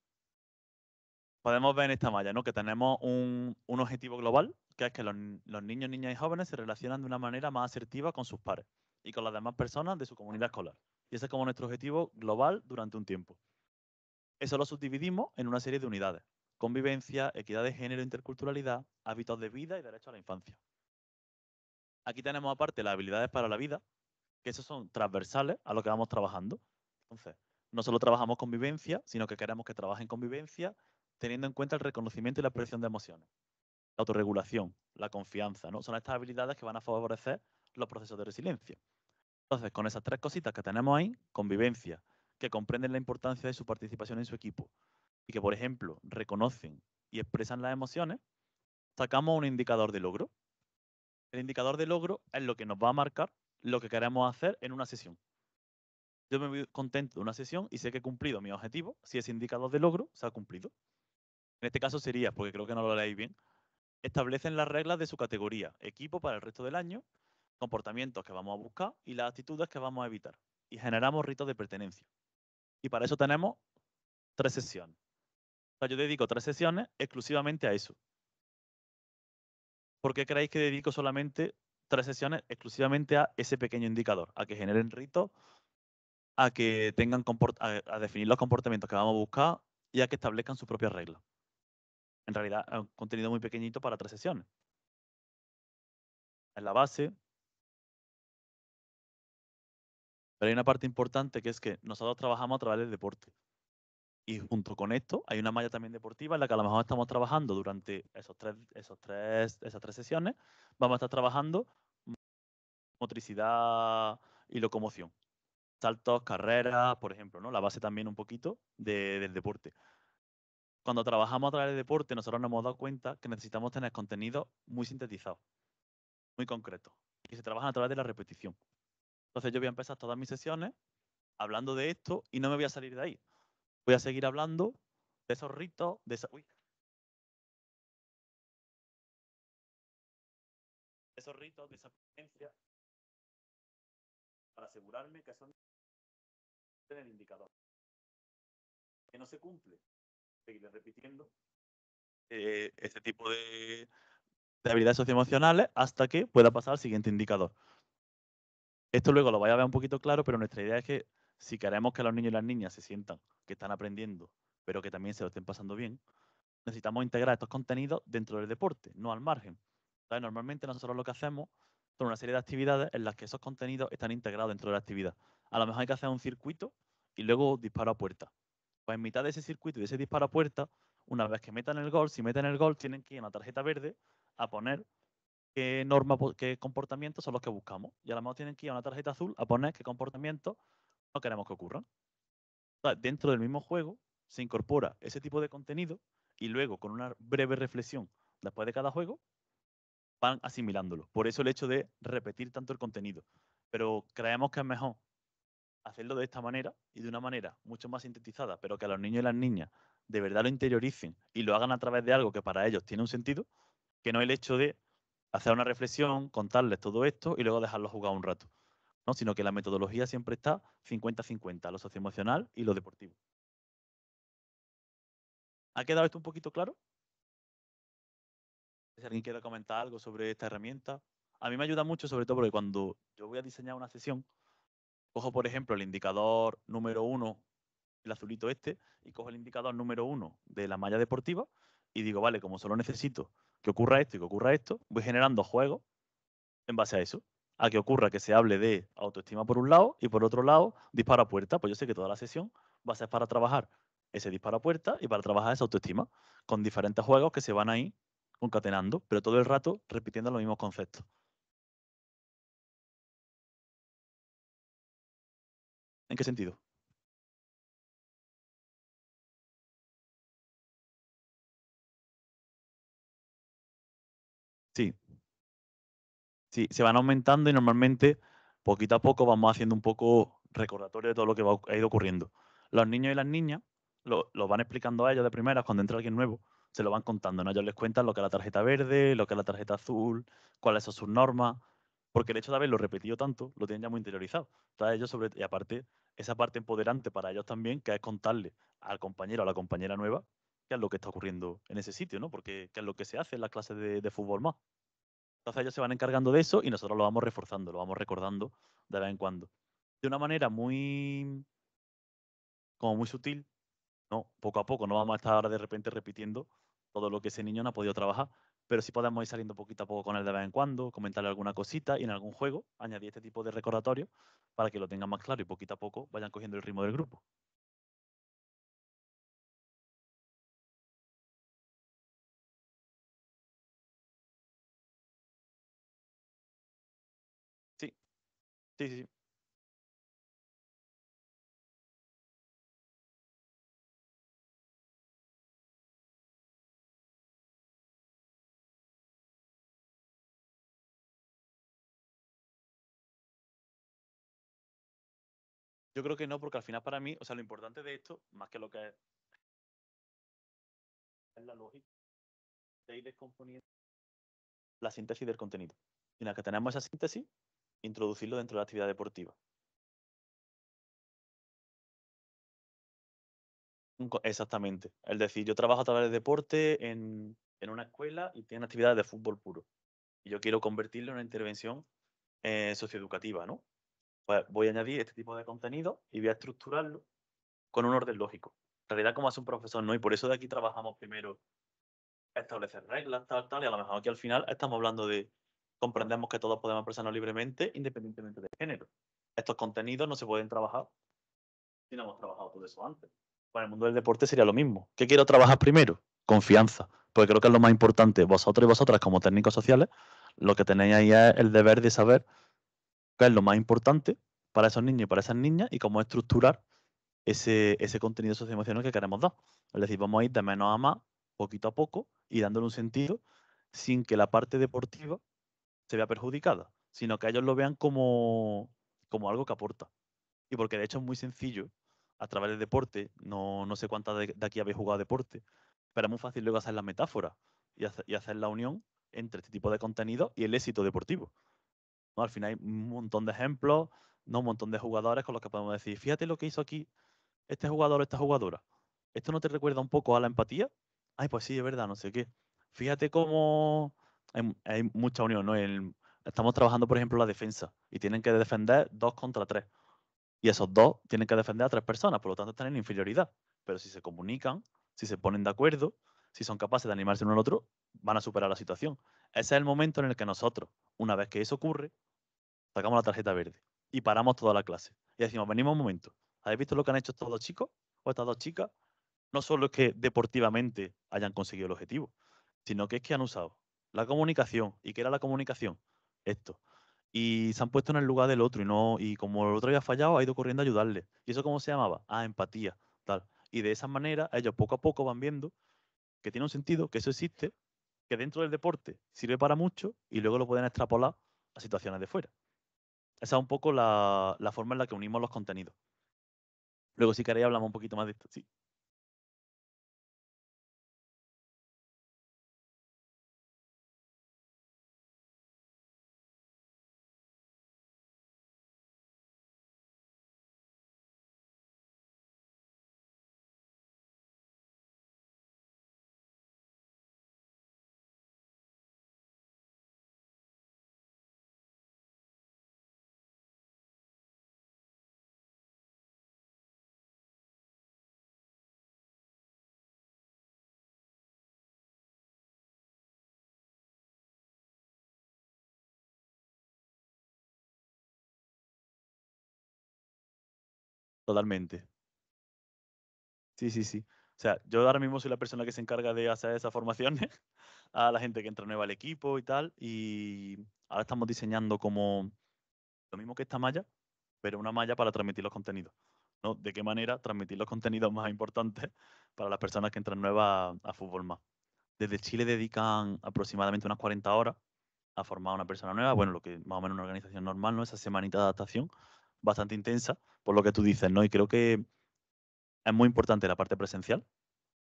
podemos ver en esta malla ¿no? que tenemos un, objetivo global, que es que los, niños, niñas y jóvenes se relacionan de una manera más asertiva con sus pares y con las demás personas de su comunidad escolar. Y ese es como nuestro objetivo global durante un tiempo. Eso lo subdividimos en una serie de unidades. Convivencia, equidad de género, interculturalidad, hábitos de vida y derecho a la infancia. Aquí tenemos aparte las habilidades para la vida, que esos son transversales a lo que vamos trabajando. Entonces, no solo trabajamos convivencia, sino que queremos que trabajen convivencia teniendo en cuenta el reconocimiento y la expresión de emociones. La autorregulación, la confianza, ¿no? Son estas habilidades que van a favorecer los procesos de resiliencia. Entonces, con esas tres cositas que tenemos ahí, convivencia, que comprenden la importancia de su participación en su equipo y que, por ejemplo, reconocen y expresan las emociones, sacamos un indicador de logro. El indicador de logro es lo que nos va a marcar lo que queremos hacer en una sesión. Yo me voy contento de una sesión y sé que he cumplido mi objetivo si ese indicador de logro se ha cumplido. En este caso sería, porque creo que no lo leéis bien, establecen las reglas de su categoría, equipo para el resto del año, comportamientos que vamos a buscar y las actitudes que vamos a evitar. Y generamos ritos de pertenencia. Y para eso tenemos tres sesiones. Yo dedico tres sesiones exclusivamente a eso. ¿Por qué creéis que dedico solamente tres sesiones exclusivamente a ese pequeño indicador? A que generen ritos, a que tengan a definir los comportamientos que vamos a buscar y a que establezcan sus propias reglas en realidad es un contenido muy pequeñito para tres sesiones. En la base. Pero hay una parte importante que es que nosotros trabajamos a través del deporte. Y junto con esto hay una malla también deportiva en la que a lo mejor estamos trabajando durante esos tres, tres, esas tres sesiones. Vamos a estar trabajando motricidad y locomoción. Saltos, carreras, por ejemplo, ¿no? La base también un poquito del deporte cuando trabajamos a través de deporte, nosotros nos hemos dado cuenta que necesitamos tener contenido muy sintetizado, muy concreto, que se trabaja a través de la repetición. Entonces yo voy a empezar todas mis sesiones hablando de esto y no me voy a salir de ahí. Voy a seguir hablando de esos ritos, de esa... Uy. esos ritos, de esa presencia, para asegurarme que son el indicador. Que no se cumple, seguiré repitiendo eh, este tipo de, habilidades socioemocionales hasta que pueda pasar al siguiente indicador. Esto luego lo vais a ver un poquito claro, pero nuestra idea es que si queremos que los niños y las niñas se sientan que están aprendiendo, pero que también se lo estén pasando bien, necesitamos integrar estos contenidos dentro del deporte, no al margen. Normalmente nosotros lo que hacemos son una serie de actividades en las que esos contenidos están integrados dentro de la actividad. A lo mejor hay que hacer un circuito y luego disparo a puerta. Pues en mitad de ese circuito y de ese disparo a puerta, una vez que metan el gol, si meten el gol, tienen que ir a una tarjeta verde a poner qué norma, qué comportamientos son los que buscamos. Y a lo mejor tienen que ir a una tarjeta azul a poner qué comportamientos no queremos que ocurran. dentro del mismo juego se incorpora ese tipo de contenido y luego con una breve reflexión después de cada juego van asimilándolo. Por eso el hecho de repetir tanto el contenido. Pero creemos que es mejor hacerlo de esta manera y de una manera mucho más sintetizada, pero que a los niños y las niñas de verdad lo interioricen y lo hagan a través de algo que para ellos tiene un sentido, que no el hecho de hacer una reflexión, contarles todo esto y luego dejarlos jugar un rato, ¿no? sino que la metodología siempre está 50-50, lo socioemocional y lo deportivo. ¿Ha quedado esto un poquito claro? Si alguien quiere comentar algo sobre esta herramienta. A mí me ayuda mucho, sobre todo porque cuando yo voy a diseñar una sesión, cojo, por ejemplo, el indicador número uno, el azulito este, y cojo el indicador número uno de la malla deportiva y digo, vale, como solo necesito que ocurra esto y que ocurra esto, voy generando juegos en base a eso. A que ocurra que se hable de autoestima por un lado y por otro lado disparo a puerta. Pues yo sé que toda la sesión va a ser para trabajar ese disparo a puerta y para trabajar esa autoestima con diferentes juegos que se van ahí concatenando, pero todo el rato repitiendo los mismos conceptos. ¿En qué sentido? Sí, se van aumentando y normalmente, poquito a poco, vamos haciendo un poco recordatorio de todo lo que va- ha ido ocurriendo. Los niños y las niñas lo, van explicando a ellos de primeras cuando entra alguien nuevo, se lo van contando, ¿no? Ellos les cuentan lo que es la tarjeta verde, lo que es la tarjeta azul, cuáles son sus normas, porque el hecho de haberlo repetido tanto, lo tienen ya muy interiorizado. Entonces ellos sobre, y aparte, esa parte empoderante para ellos también, que es contarle al compañero o a la compañera nueva qué es lo que está ocurriendo en ese sitio, ¿no? Porque qué es lo que se hace en las clases de, de fútbol más. Entonces ellos se van encargando de eso y nosotros lo vamos reforzando, lo vamos recordando de vez en cuando. De una manera muy, como muy sutil, no, poco a poco, no vamos a estar ahora de repente repitiendo todo lo que ese niño no ha podido trabajar, pero sí podemos ir saliendo poquito a poco con él de vez en cuando, comentarle alguna cosita y en algún juego añadir este tipo de recordatorio para que lo tengan más claro y poquito a poco vayan cogiendo el ritmo del grupo. Sí, sí. sí. Yo creo que no, porque al final para mí, o sea, lo importante de esto, más que lo que es, la lógica de ir descomponiendo la síntesis del contenido. Y una vez que tenemos esa síntesis, introducirlo dentro de la actividad deportiva. Exactamente. Es decir, yo trabajo a través del deporte en, en una escuela y tiene actividades de fútbol puro. Y yo quiero convertirlo en una intervención eh, socioeducativa, ¿no? Pues voy a añadir este tipo de contenido y voy a estructurarlo con un orden lógico. En realidad, como hace un profesor, ¿no? Y por eso de aquí trabajamos primero establecer reglas, tal, tal, y a lo mejor aquí al final estamos hablando de comprendemos que todos podemos expresarnos libremente independientemente de género. Estos contenidos no se pueden trabajar si no hemos trabajado todo eso antes. Para el mundo del deporte sería lo mismo. ¿Qué quiero trabajar primero? Confianza. Porque creo que es lo más importante. Vosotros y vosotras, como técnicos sociales, lo que tenéis ahí es el deber de saber qué es lo más importante para esos niños y para esas niñas y cómo estructurar ese, ese contenido socioemocional que queremos dar. Es decir, vamos a ir de menos a más, poquito a poco, y dándole un sentido sin que la parte deportiva se vea perjudicada, sino que ellos lo vean como, como algo que aporta. Y porque de hecho es muy sencillo, a través del deporte, no, no sé cuántas de, aquí habéis jugado deporte, pero es muy fácil luego hacer la metáfora y hacer la unión entre este tipo de contenido y el éxito deportivo. ¿no? Al final hay un montón de ejemplos, ¿no? un montón de jugadores con los que podemos decir, fíjate lo que hizo aquí este jugador o esta jugadora. ¿Esto no te recuerda un poco a la empatía? Ay, pues sí, es verdad, no sé qué. Fíjate cómo hay, mu- hay mucha unión, ¿no? Estamos trabajando, por ejemplo, la defensa y tienen que defender dos contra tres. Y esos dos tienen que defender a tres personas, por lo tanto están en inferioridad. Pero si se comunican, si se ponen de acuerdo, si son capaces de animarse uno al otro, van a superar la situación. Ese es el momento en el que nosotros, una vez que eso ocurre, sacamos la tarjeta verde y paramos toda la clase. Y decimos, venimos un momento, ¿habéis visto lo que han hecho estos dos chicos o estas dos chicas? No solo es que deportivamente hayan conseguido el objetivo, sino que es que han usado la comunicación. ¿Y qué era la comunicación? Esto. Y se han puesto en el lugar del otro y no y como el otro había fallado, ha ido corriendo a ayudarle. ¿Y eso cómo se llamaba? Ah, empatía, tal. Y de esa manera ellos poco a poco van viendo que tiene un sentido, que eso existe, que dentro del deporte sirve para mucho y luego lo pueden extrapolar a situaciones de fuera. Esa es un poco la, la forma en la que unimos los contenidos. Luego, si queréis, hablamos un poquito más de esto. Sí. Totalmente. Sí, sí, sí. O sea, yo ahora mismo soy la persona que se encarga de hacer esas formaciones a la gente que entra nueva al equipo y tal. Y ahora estamos diseñando como lo mismo que esta malla, pero una malla para transmitir los contenidos. ¿no? De qué manera transmitir los contenidos más importantes para las personas que entran nuevas a, Fútbol Más. Desde Chile dedican aproximadamente unas 40 horas a formar a una persona nueva, bueno, lo que más o menos una organización normal, ¿no? Esa semanita de adaptación bastante intensa, por lo que tú dices, ¿no? Y creo que es muy importante la parte presencial,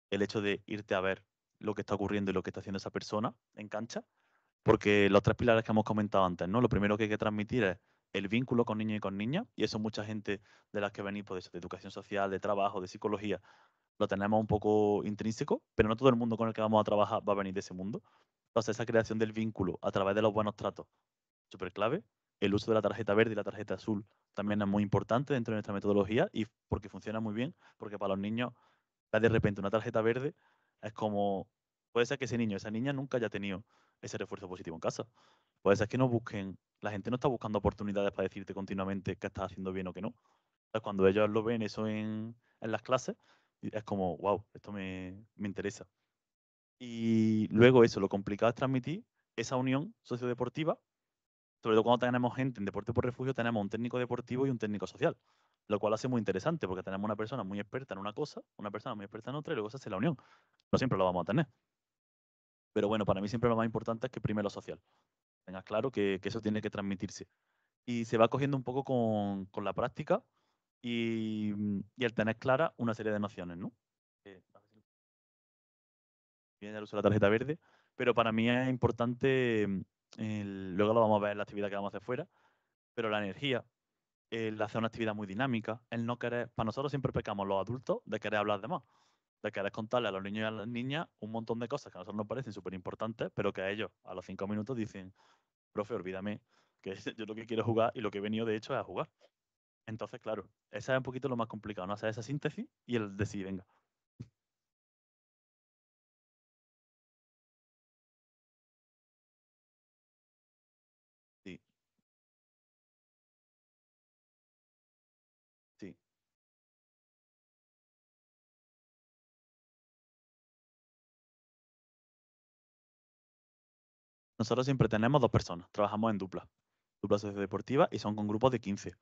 el hecho de irte a ver lo que está ocurriendo y lo que está haciendo esa persona en cancha, porque los tres pilares que hemos comentado antes, ¿no? Lo primero que hay que transmitir es el vínculo con niños y con niñas, y eso mucha gente de las que venís pues, de educación social, de trabajo, de psicología, lo tenemos un poco intrínseco, pero no todo el mundo con el que vamos a trabajar va a venir de ese mundo. Entonces, esa creación del vínculo a través de los buenos tratos, súper clave. El uso de la tarjeta verde y la tarjeta azul también es muy importante dentro de nuestra metodología y porque funciona muy bien, porque para los niños, de repente una tarjeta verde es como, puede ser que ese niño, esa niña nunca haya tenido ese refuerzo positivo en casa. Puede ser que no busquen, la gente no está buscando oportunidades para decirte continuamente que estás haciendo bien o que no. Cuando ellos lo ven eso en, en las clases, es como, wow, esto me, me interesa. Y luego eso, lo complicado es transmitir esa unión sociodeportiva, sobre todo cuando tenemos gente en deporte por refugio, tenemos un técnico deportivo y un técnico social, lo cual hace muy interesante porque tenemos una persona muy experta en una cosa, una persona muy experta en otra y luego se hace la unión. No siempre lo vamos a tener. Pero bueno, para mí siempre lo más importante es que primero social. Tengas claro que, que eso tiene que transmitirse. Y se va cogiendo un poco con, con la práctica y, y, el tener clara una serie de nociones, ¿no? Eh, viene el uso la tarjeta verde, pero para mí es importante, luego lo vamos a ver en la actividad que vamos a hacer fuera, pero la energía, el hacer una actividad muy dinámica, el no querer, para nosotros siempre pecamos los adultos de querer hablar de más, de querer contarle a los niños y a las niñas un montón de cosas que a nosotros nos parecen súper importantes, pero que a ellos a los cinco minutos dicen, profe, olvídame, que yo lo que quiero es jugar y lo que he venido de hecho es a jugar. Entonces, claro, esa es un poquito lo más complicado, ¿no? Hacer esa síntesis y el decir, venga, Nosotros siempre tenemos dos personas, trabajamos en dupla, dupla sociodeportiva y son con grupos de 15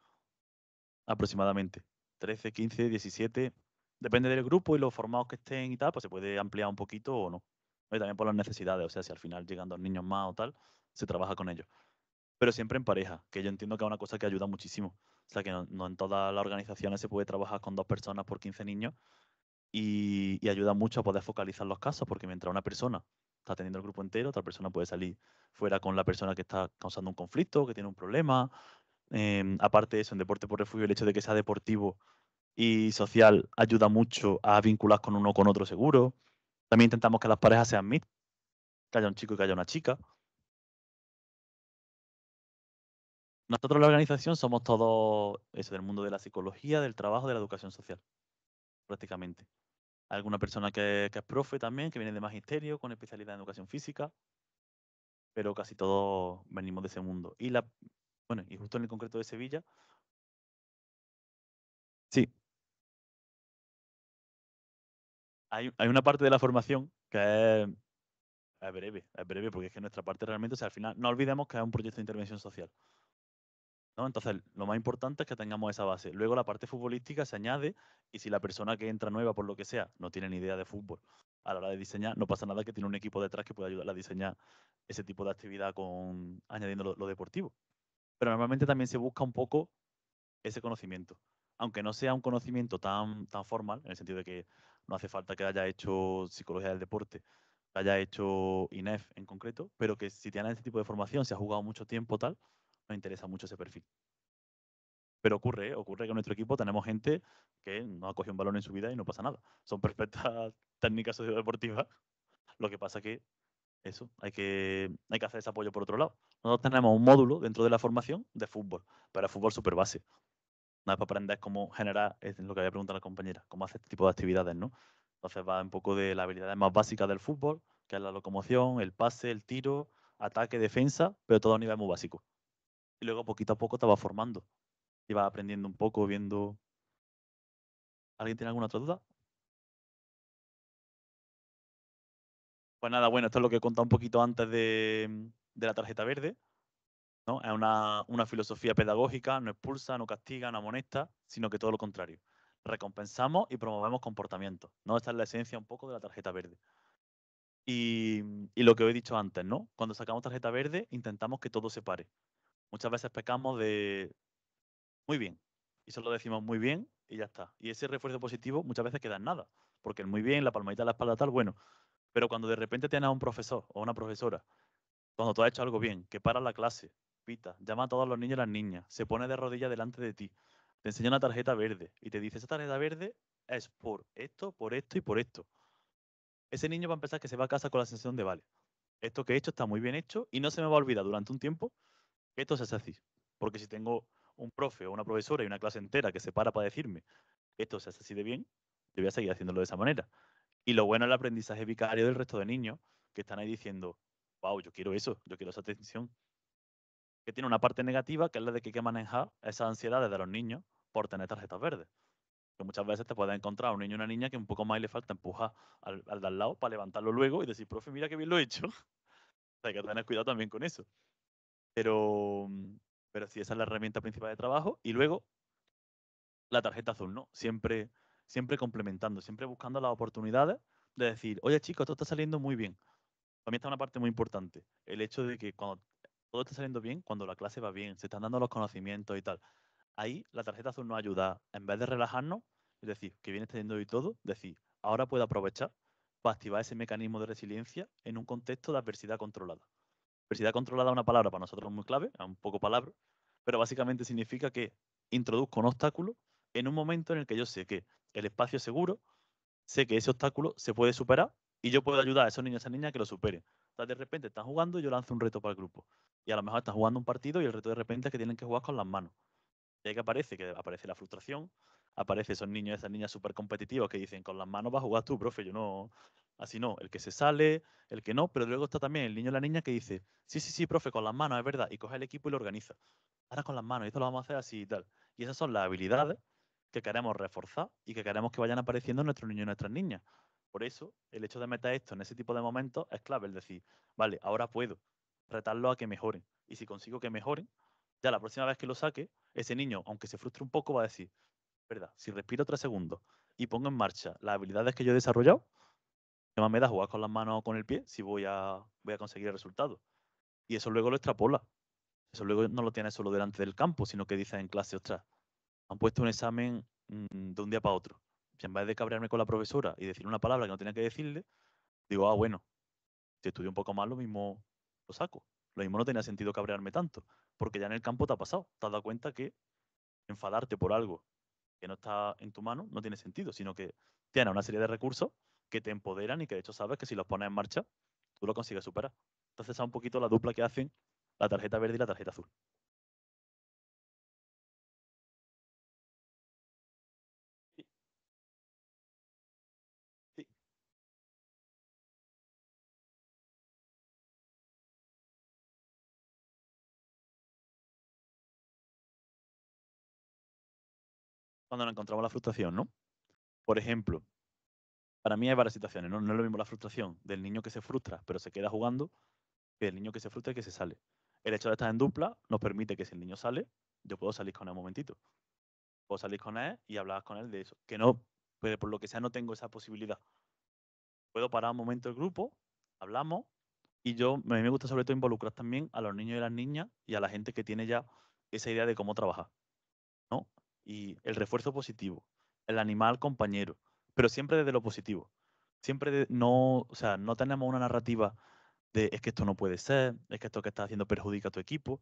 aproximadamente. 13, 15, 17, depende del grupo y los formados que estén y tal, pues se puede ampliar un poquito o no. Y también por las necesidades, o sea, si al final llegan dos niños más o tal, se trabaja con ellos. Pero siempre en pareja, que yo entiendo que es una cosa que ayuda muchísimo. O sea, que no, en todas las organizaciones se puede trabajar con dos personas por 15 niños y, y ayuda mucho a poder focalizar los casos, porque mientras una persona está teniendo el grupo entero, otra persona puede salir fuera con la persona que está causando un conflicto, que tiene un problema. Em, aparte de eso, en deporte por refugio, el hecho de que sea deportivo y social ayuda mucho a vincular con uno con otro seguro. También intentamos que las parejas sean mid, que haya un chico y que haya una chica. Nosotros la organización somos todos eso del mundo de la psicología, del trabajo, de la educación social, prácticamente alguna persona que, es profe también, que viene de magisterio, con especialidad en educación física, pero casi todos venimos de ese mundo. Y la, bueno, y justo en el concreto de Sevilla, sí. Hay, hay una parte de la formación que es, es breve, es breve, porque es que nuestra parte realmente, o sea, al final, no olvidemos que es un proyecto de intervención social. Entonces, lo más importante es que tengamos esa base. Luego la parte futbolística se añade y si la persona que entra nueva, por lo que sea, no tiene ni idea de fútbol, a la hora de diseñar, no pasa nada que tiene un equipo detrás que pueda ayudarle a diseñar ese tipo de actividad con añadiendo lo, deportivo. Pero normalmente también se busca un poco ese conocimiento. Aunque no sea un conocimiento tan, tan formal, en el sentido de que no hace falta que haya hecho psicología del deporte, que haya hecho INEF en concreto, pero que si tiene este tipo de formación, se ha jugado mucho tiempo tal, nos interesa mucho ese perfil. Pero ocurre, ¿eh? ocurre que en nuestro equipo tenemos gente que no ha cogido un balón en su vida y no pasa nada. Son perfectas técnicas sociodeportivas. Lo que pasa que eso, hay que, hay que hacer ese apoyo por otro lado. Nosotros tenemos un módulo dentro de la formación de fútbol, pero fútbol super base. Nada para aprender cómo generar, es lo que había preguntado la compañera, cómo hacer este tipo de actividades, ¿no? Entonces va un poco de las habilidades más básicas del fútbol, que es la locomoción, el pase, el tiro, ataque, defensa, pero todo a nivel muy básico y luego poquito a poco te vas formando. Y vas aprendiendo un poco, viendo... ¿Alguien tiene alguna otra duda? Pues nada, bueno, esto es lo que he contado un poquito antes de, de la tarjeta verde. ¿no? Es una, una filosofía pedagógica, no expulsa, no castiga, no amonesta, sino que todo lo contrario. Recompensamos y promovemos comportamientos. ¿no? Esta es la esencia un poco de la tarjeta verde. Y, y lo que os he dicho antes, ¿no? Cuando sacamos tarjeta verde, intentamos que todo se pare. Muchas veces pecamos de muy bien. Y solo decimos muy bien y ya está. Y ese refuerzo positivo muchas veces queda en nada. Porque el muy bien, la palmadita de la espalda tal, bueno. Pero cuando de repente tienes a un profesor o una profesora, cuando tú has hecho algo bien, que para la clase, pita, llama a todos los niños y las niñas, se pone de rodillas delante de ti, te enseña una tarjeta verde y te dice, esa tarjeta verde es por esto, por esto y por esto. Ese niño va a empezar que se va a casa con la sensación de, vale, esto que he hecho está muy bien hecho y no se me va a olvidar durante un tiempo esto se hace así. Porque si tengo un profe o una profesora y una clase entera que se para para decirme esto se hace así de bien, yo voy a seguir haciéndolo de esa manera. Y lo bueno es el aprendizaje vicario del resto de niños que están ahí diciendo, wow, yo quiero eso, yo quiero esa atención. Que tiene una parte negativa, que es la de que hay que manejar esas ansiedades de los niños por tener tarjetas verdes. Que muchas veces te puedes encontrar un niño y una niña que un poco más le falta empujar al, al de al lado para levantarlo luego y decir, profe, mira qué bien lo he hecho. hay que tener cuidado también con eso. Pero, pero sí, esa es la herramienta principal de trabajo. Y luego, la tarjeta azul, ¿no? Siempre, siempre complementando, siempre buscando las oportunidades de decir, oye chicos, esto está saliendo muy bien. Para está una parte muy importante. El hecho de que cuando todo está saliendo bien, cuando la clase va bien, se están dando los conocimientos y tal. Ahí la tarjeta azul nos ayuda, en vez de relajarnos, es decir, que bien está yendo y todo, decir, ahora puedo aprovechar para activar ese mecanismo de resiliencia en un contexto de adversidad controlada. Adversidad controlada es una palabra para nosotros muy clave, es un poco palabra, pero básicamente significa que introduzco un obstáculo en un momento en el que yo sé que el espacio es seguro, sé que ese obstáculo se puede superar y yo puedo ayudar a esos niños y esas niñas a que lo superen. Entonces, de repente están jugando y yo lanzo un reto para el grupo. Y a lo mejor están jugando un partido y el reto de repente es que tienen que jugar con las manos. Y ahí que aparece, que aparece la frustración, aparece esos niños esas niñas súper competitivos que dicen, con las manos vas a jugar tú, profe, yo no, así no, el que se sale, el que no, pero luego está también el niño y la niña que dice, sí, sí, sí, profe, con las manos, es verdad, y coge el equipo y lo organiza. Ahora con las manos, esto lo vamos a hacer así y tal. Y esas son las habilidades que queremos reforzar y que queremos que vayan apareciendo en nuestros niños y nuestras niñas. Por eso, el hecho de meter esto en ese tipo de momentos es clave, es decir, vale, ahora puedo retarlo a que mejoren. Y si consigo que mejoren, ya la próxima vez que lo saque, ese niño, aunque se frustre un poco, va a decir, verdad, si respiro tres segundos y pongo en marcha las habilidades que yo he desarrollado, ¿qué más me da jugar con las manos o con el pie si voy a, voy a conseguir el resultado? Y eso luego lo extrapola. Eso luego no lo tienes solo delante del campo, sino que dices en clase, ostras, han puesto un examen mm, de un día para otro. Y en vez de cabrearme con la profesora y decir una palabra que no tenía que decirle, digo, ah, bueno, si estudio un poco más, lo mismo lo saco. Lo mismo no tenía sentido cabrearme tanto, porque ya en el campo te ha pasado. Te has dado cuenta que enfadarte por algo que no está en tu mano no tiene sentido, sino que tienes una serie de recursos que te empoderan y que de hecho sabes que si los pones en marcha, tú lo consigues superar. Entonces, es un poquito la dupla que hacen la tarjeta verde y la tarjeta azul. Cuando nos encontramos la frustración, ¿no? Por ejemplo, para mí hay varias situaciones, ¿no? No es lo mismo la frustración del niño que se frustra pero se queda jugando que del niño que se frustra y que se sale. El hecho de estar en dupla nos permite que si el niño sale, yo puedo salir con él un momentito. Puedo salir con él y hablar con él de eso. Que no, pero por lo que sea no tengo esa posibilidad. Puedo parar un momento el grupo, hablamos y yo, a mí me gusta sobre todo involucrar también a los niños y las niñas y a la gente que tiene ya esa idea de cómo trabajar. Y el refuerzo positivo, el animal compañero, pero siempre desde lo positivo. Siempre no, o sea, no tenemos una narrativa de es que esto no puede ser, es que esto que estás haciendo perjudica a tu equipo,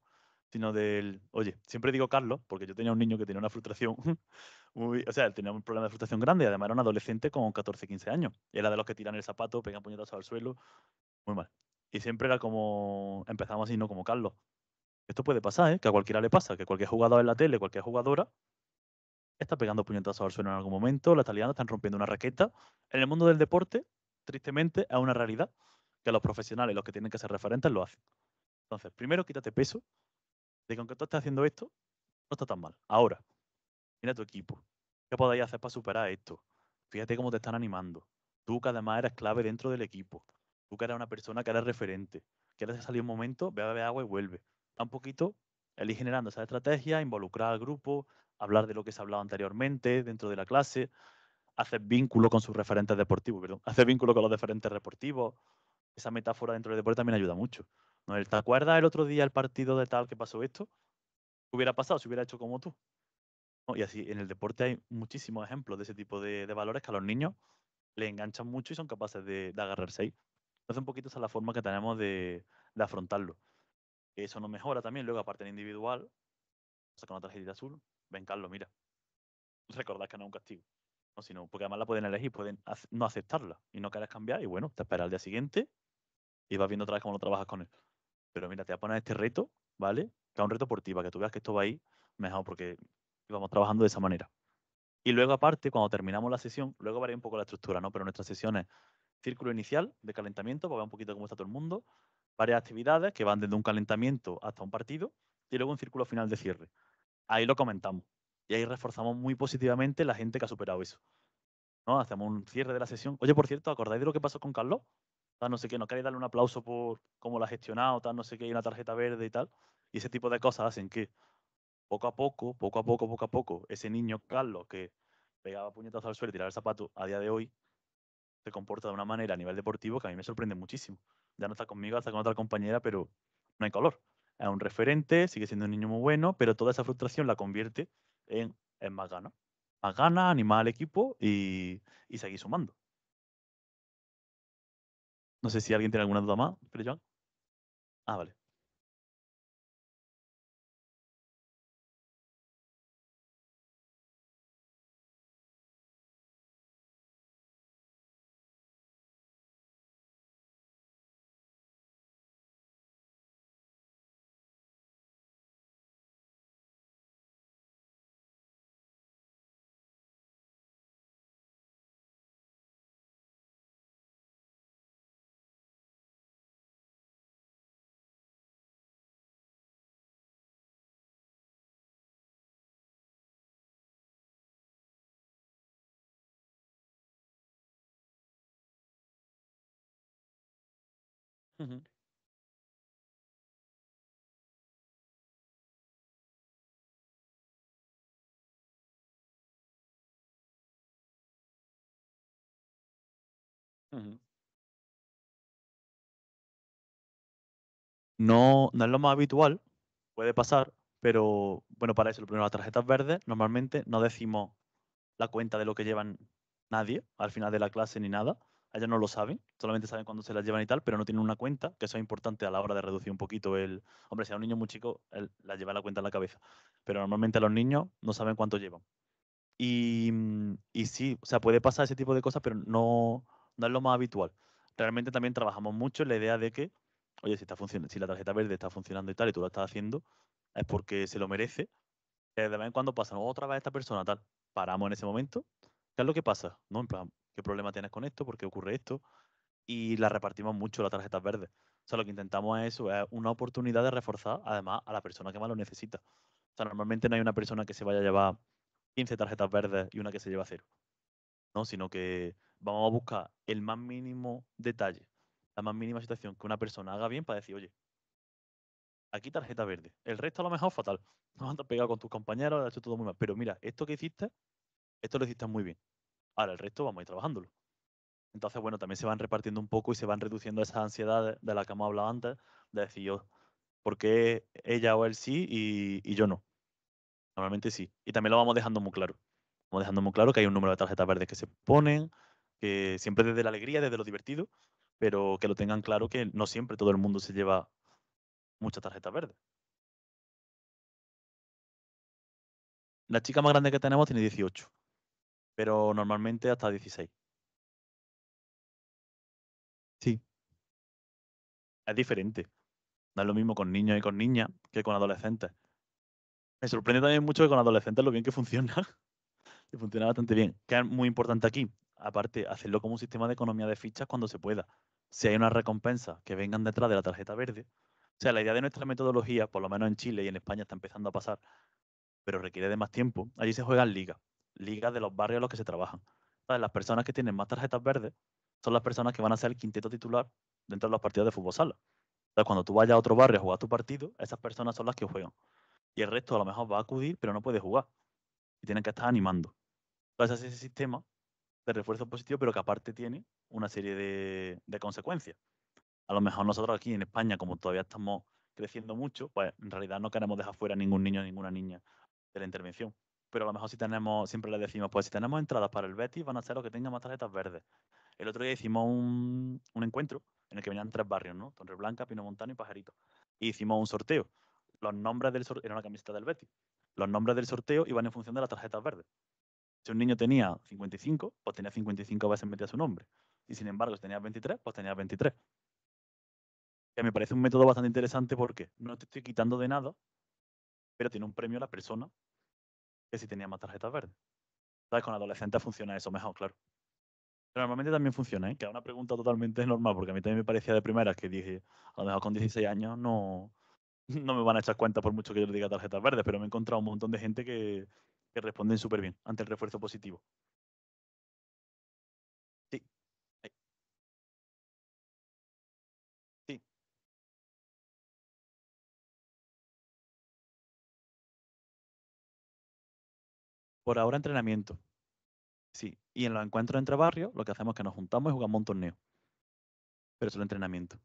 sino del, oye, siempre digo Carlos, porque yo tenía un niño que tenía una frustración muy, o sea, él tenía un problema de frustración grande además era un adolescente con 14, 15 años. Era de los que tiran el zapato, pegan puñetazos al suelo, muy mal. Y siempre era como, empezamos así, no como Carlos. Esto puede pasar, ¿eh? que a cualquiera le pasa, que cualquier jugador en la tele, cualquier jugadora, está pegando puñetazos al suelo en algún momento, la está liando, están rompiendo una raqueta. En el mundo del deporte, tristemente, es una realidad que los profesionales, los que tienen que ser referentes, lo hacen. Entonces, primero quítate peso de que aunque tú estés haciendo esto, no está tan mal. Ahora, mira tu equipo. ¿Qué podéis hacer para superar esto? Fíjate cómo te están animando. Tú que además eres clave dentro del equipo. Tú que eres una persona que eres referente. Quieres salir un momento, ve a beber agua y vuelve. a un poquito generando esa estrategia, involucrar al grupo, hablar de lo que se ha hablado anteriormente dentro de la clase, hacer vínculo con sus referentes deportivos, perdón, hacer vínculo con los diferentes deportivos. Esa metáfora dentro del deporte también ayuda mucho. ¿No? ¿Te acuerdas el otro día el partido de tal que pasó esto? ¿Qué hubiera pasado si hubiera hecho como tú? Y así, en el deporte hay muchísimos ejemplos de ese tipo de, valores que a los niños les enganchan mucho y son capaces de, agarrarse ahí. Entonces, un poquito esa es la forma que tenemos de, afrontarlo. Eso nos mejora también, luego, aparte en individual, saca una tarjeta azul, ven Carlos, mira, recordad que no es un castigo. No, sino, porque además la pueden elegir, pueden no aceptarla y no querer cambiar, y bueno, te esperas al día siguiente y vas viendo otra vez cómo lo trabajas con él. Pero mira, te voy a poner este reto, ¿vale? Que es un reto por ti, para que tú veas que esto va ahí mejor, porque vamos trabajando de esa manera. Y luego, aparte, cuando terminamos la sesión, luego varía un poco la estructura, ¿no? Pero nuestra sesión es círculo inicial de calentamiento, para ver un poquito cómo está todo el mundo, varias actividades que van desde un calentamiento hasta un partido, y luego un círculo final de cierre. Ahí lo comentamos. Y ahí reforzamos muy positivamente la gente que ha superado eso. ¿no? Hacemos un cierre de la sesión. Oye, por cierto, ¿acordáis de lo que pasó con Carlos? no sé qué, ¿no queréis darle un aplauso por cómo lo ha gestionado, tal, no sé qué, y una tarjeta verde y tal? Y ese tipo de cosas hacen que poco a poco, poco a poco, poco a poco, ese niño Carlos que pegaba puñetazos al suelo y tiraba el zapato a día de hoy, se comporta de una manera a nivel deportivo que a mí me sorprende muchísimo. Ya no está conmigo, está con otra compañera, pero no hay color. Es un referente, sigue siendo un niño muy bueno, pero toda esa frustración la convierte en, en más ganas. Más ganas, animar al equipo y, y seguir sumando. No sé si alguien tiene alguna duda más, pero Joan. Ah, vale. No, no es lo más habitual, puede pasar, pero bueno, para eso, lo primero, las tarjetas verdes, normalmente no decimos la cuenta de lo que llevan nadie al final de la clase ni nada. Ellos no lo saben, solamente saben cuándo se las llevan y tal, pero no tienen una cuenta, que eso es importante a la hora de reducir un poquito el... Hombre, si a un niño muy chico, él la lleva la cuenta en la cabeza, pero normalmente los niños no saben cuánto llevan. Y, mm, sí, o sea, puede pasar ese tipo de cosas, pero no, no es lo más habitual. Realmente también trabajamos mucho en la idea de que, oye, si, está si la tarjeta verde está funcionando y tal, y tú lo estás haciendo, es porque se lo merece. de vez en cuando pasa, otra vez esta persona tal, paramos en ese momento. ¿Qué es lo que pasa? ¿No? En plan, ¿qué problema tienes con esto? ¿Por qué ocurre esto? Y la repartimos mucho las tarjetas verdes. O sea, lo que intentamos es eso, es una oportunidad de reforzar además a la persona que más lo necesita. O sea, normalmente no hay una persona que se vaya a llevar 15 tarjetas verdes y una que se lleva cero. ¿no? Sino que vamos a buscar el más mínimo detalle, la más mínima situación que una persona haga bien para decir, oye, aquí tarjeta verde. El resto a lo mejor fatal. No andas pegado con tus compañeros, has hecho todo muy mal. Pero mira, esto que hiciste, esto lo hiciste muy bien. Ahora el resto vamos a ir trabajándolo. Entonces, bueno, también se van repartiendo un poco y se van reduciendo esas ansiedades de las que hemos hablado antes, de decir yo, ¿por qué ella o él sí y, yo no? Normalmente sí. Y también lo vamos dejando muy claro. Vamos dejando muy claro que hay un número de tarjetas verdes que se ponen, que siempre desde la alegría, desde lo divertido, pero que lo tengan claro que no siempre todo el mundo se lleva muchas tarjetas verdes. La chica más grande que tenemos tiene 18 pero normalmente hasta 16. Sí. Es diferente. No es lo mismo con niños y con niñas que con adolescentes. Me sorprende también mucho que con adolescentes lo bien que funciona. que funciona bastante bien. Que es muy importante aquí, aparte, hacerlo como un sistema de economía de fichas cuando se pueda. Si hay una recompensa que vengan detrás de la tarjeta verde. O sea, la idea de nuestra metodología, por lo menos en Chile y en España está empezando a pasar, pero requiere de más tiempo. Allí se juega en liga ligas de los barrios en los que se trabajan. Las personas que tienen más tarjetas verdes son las personas que van a ser el quinteto titular dentro de los partidos de fútbol sala. Entonces, cuando tú vayas a otro barrio a jugar tu partido, esas personas son las que juegan. Y el resto a lo mejor va a acudir, pero no puede jugar. Y tienen que estar animando. Entonces, ese sistema de refuerzo positivo, pero que aparte tiene una serie de, de consecuencias. A lo mejor nosotros aquí en España, como todavía estamos creciendo mucho, pues en realidad no queremos dejar fuera a ningún niño, ninguna niña de la intervención. Pero a lo mejor si tenemos, siempre le decimos, pues si tenemos entradas para el Betis, van a ser los que tengan más tarjetas verdes. El otro día hicimos un, un encuentro en el que venían tres barrios, ¿no? Torre Blanca, Pino Montano y Pajarito. Y hicimos un sorteo. Los nombres del sorteo, era una camiseta del Betis. Los nombres del sorteo iban en función de las tarjetas verdes. Si un niño tenía 55, pues tenía 55 veces metía su nombre. Y sin embargo, si tenía 23, pues tenía 23. Que me parece un método bastante interesante porque no te estoy quitando de nada, pero tiene un premio la persona que si tenía más tarjetas verdes. ¿Sabes? Con adolescentes funciona eso mejor, claro. Pero normalmente también funciona, ¿eh? que es una pregunta totalmente normal, porque a mí también me parecía de primera que dije, a lo mejor con 16 años no, no me van a echar cuenta por mucho que yo le diga tarjetas verdes, pero me he encontrado un montón de gente que, que responden súper bien ante el refuerzo positivo. Por ahora entrenamiento. Sí. Y en los encuentros entre barrios, lo que hacemos es que nos juntamos y jugamos un torneo. Pero solo entrenamiento.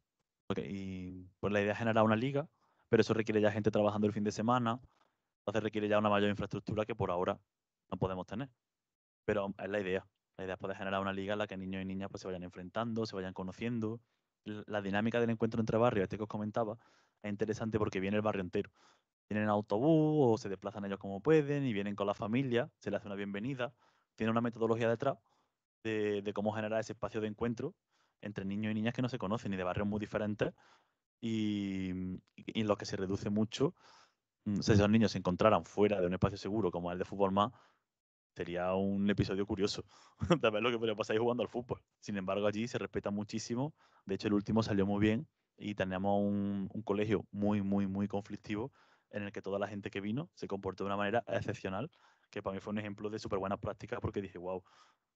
Ok, Y pues la idea es generar una liga, pero eso requiere ya gente trabajando el fin de semana, entonces requiere ya una mayor infraestructura que por ahora no podemos tener. Pero es la idea. La idea es poder generar una liga en la que niños y niñas pues, se vayan enfrentando, se vayan conociendo. La dinámica del encuentro entre barrios, este que os comentaba, es interesante porque viene el barrio entero. Vienen en autobús o se desplazan ellos como pueden y vienen con la familia, se les hace una bienvenida. Tiene una metodología detrás de, de cómo generar ese espacio de encuentro entre niños y niñas que no se conocen y de barrios muy diferentes y, y en los que se reduce mucho mm, si esos niños se encontraran fuera de un espacio seguro como el de fútbol más, sería un episodio curioso de ver lo que podría pasar jugando al fútbol. Sin embargo, allí se respeta muchísimo. De hecho, el último salió muy bien y tenemos un, un colegio muy, muy, muy conflictivo en el que toda la gente que vino se comportó de una manera excepcional, que para mí fue un ejemplo de súper buenas prácticas porque dije, wow, o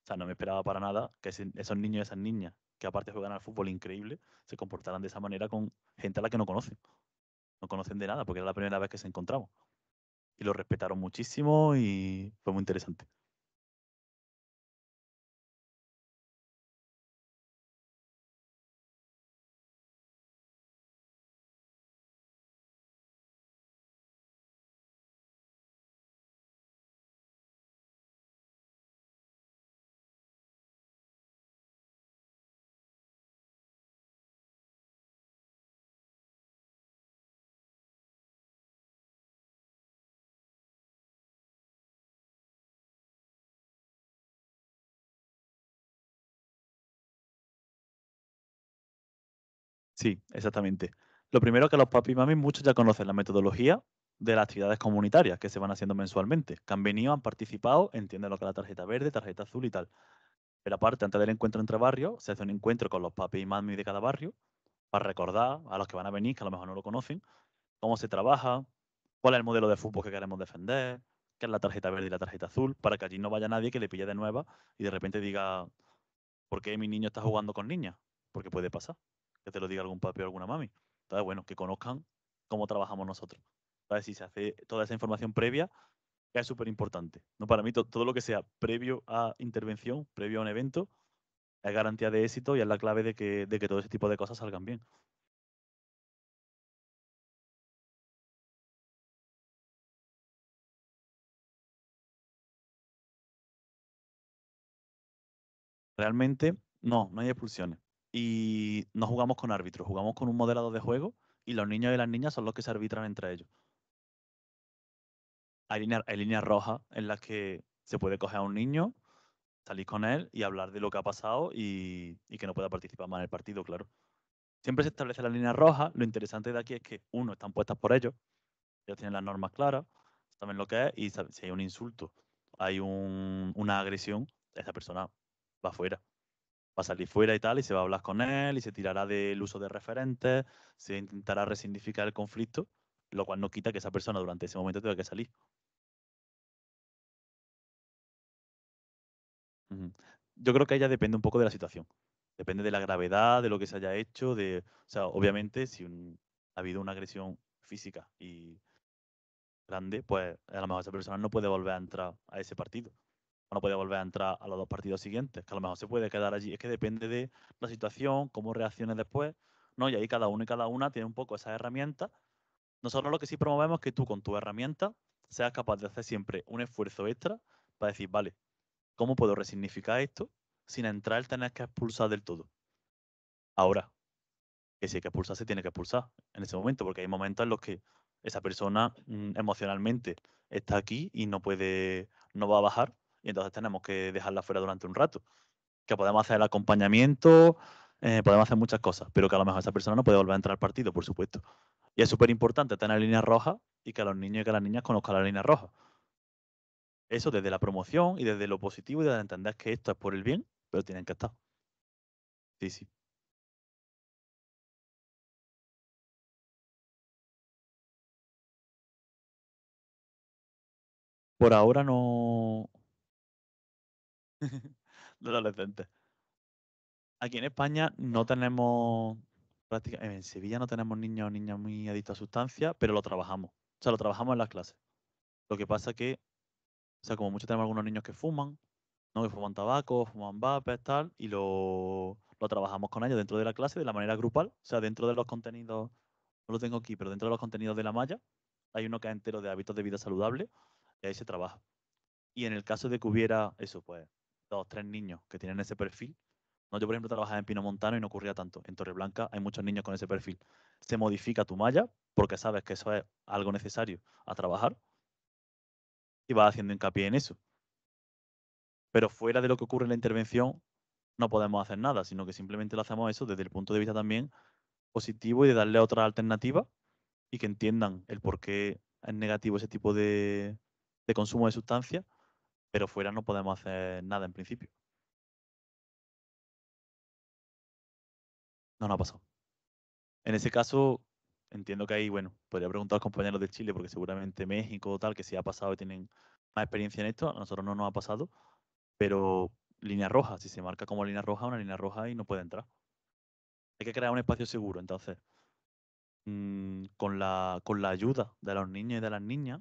sea, no me esperaba para nada que esos niños y esas niñas, que aparte juegan al fútbol increíble, se comportaran de esa manera con gente a la que no conocen. No conocen de nada porque era la primera vez que se encontramos y lo respetaron muchísimo y fue muy interesante. Sí, exactamente. Lo primero que los papi y mami muchos ya conocen la metodología de las actividades comunitarias que se van haciendo mensualmente, que han venido, han participado, entienden lo que es la tarjeta verde, tarjeta azul y tal. Pero aparte, antes del encuentro entre barrios, se hace un encuentro con los papi y mami de cada barrio para recordar a los que van a venir, que a lo mejor no lo conocen, cómo se trabaja, cuál es el modelo de fútbol que queremos defender, qué es la tarjeta verde y la tarjeta azul, para que allí no vaya nadie que le pille de nueva y de repente diga, ¿por qué mi niño está jugando con niñas? Porque puede pasar, que te lo diga algún papi o alguna mami. Entonces, bueno, que conozcan cómo trabajamos nosotros. ¿Sabes? Si se hace toda esa información previa, es súper importante. ¿no? Para mí, to- todo lo que sea previo a intervención, previo a un evento, es garantía de éxito y es la clave de que, de que todo ese tipo de cosas salgan bien. Realmente, no, no hay expulsiones. Y no jugamos con árbitros, jugamos con un modelado de juego y los niños y las niñas son los que se arbitran entre ellos. Hay líneas, hay líneas rojas en las que se puede coger a un niño, salir con él y hablar de lo que ha pasado y, que no pueda participar más en el partido, claro. Siempre se establece la línea roja. Lo interesante de aquí es que, uno, están puestas por ellos, ellos tienen las normas claras, saben lo que es y si hay un insulto, hay un- una agresión, esa persona va fuera. Va a salir fuera y tal, y se va a hablar con él, y se tirará del uso de referentes, se intentará resignificar el conflicto, lo cual no quita que esa persona durante ese momento tenga que salir. Yo creo que ella depende un poco de la situación. Depende de la gravedad, de lo que se haya hecho, de, o sea, obviamente si ha habido una agresión física y grande, pues a lo mejor esa persona no puede volver a entrar a ese partido. No puede volver a entrar a los dos partidos siguientes, que a lo mejor se puede quedar allí. Es que depende de la situación, cómo reaccione después, ¿no? Y ahí cada uno y cada una tiene un poco esas herramientas. Nosotros lo que sí promovemos es que tú con tu herramienta seas capaz de hacer siempre un esfuerzo extra para decir, vale, ¿cómo puedo resignificar esto sin entrar el tener que expulsar del todo? Ahora, que si hay que expulsar, se tiene que expulsar en ese momento, porque hay momentos en los que esa persona mm, emocionalmente está aquí y no puede, no va a bajar, y entonces tenemos que dejarla fuera durante un rato. Que podemos hacer el acompañamiento, eh, podemos hacer muchas cosas, pero que a lo mejor esa persona no puede volver a entrar al partido, por supuesto. Y es súper importante tener líneas rojas y que los niños y que las niñas conozcan la línea roja. Eso desde la promoción y desde lo positivo y desde entender que esto es por el bien, pero tienen que estar. Sí, sí. Por ahora no. De adolescentes. Aquí en España no tenemos. prácticamente En Sevilla no tenemos niños o niñas muy adictos a sustancias, pero lo trabajamos. O sea, lo trabajamos en las clases. Lo que pasa que, o sea, como mucho tenemos algunos niños que fuman, ¿no? Que fuman tabaco, fuman vapes, tal, y lo, lo trabajamos con ellos dentro de la clase de la manera grupal. O sea, dentro de los contenidos, no lo tengo aquí, pero dentro de los contenidos de la malla, hay uno que es entero de hábitos de vida saludable y ahí se trabaja. Y en el caso de que hubiera eso, pues, dos, tres niños que tienen ese perfil, no, yo por ejemplo trabajaba en Pino Montano y no ocurría tanto. En Torreblanca hay muchos niños con ese perfil. Se modifica tu malla porque sabes que eso es algo necesario a trabajar y vas haciendo hincapié en eso. Pero fuera de lo que ocurre en la intervención, no podemos hacer nada, sino que simplemente lo hacemos eso desde el punto de vista también positivo y de darle otra alternativa y que entiendan el por qué es negativo ese tipo de, de consumo de sustancias, pero fuera no podemos hacer nada en principio. No, no ha pasado. En ese caso, entiendo que ahí, bueno, podría preguntar a los compañeros de Chile, porque seguramente México o tal, que sí ha pasado y tienen más experiencia en esto, a nosotros no nos ha pasado, pero línea roja, si se marca como línea roja, una línea roja y no puede entrar. Hay que crear un espacio seguro, entonces, mm, con, la, con la ayuda de los niños y de las niñas,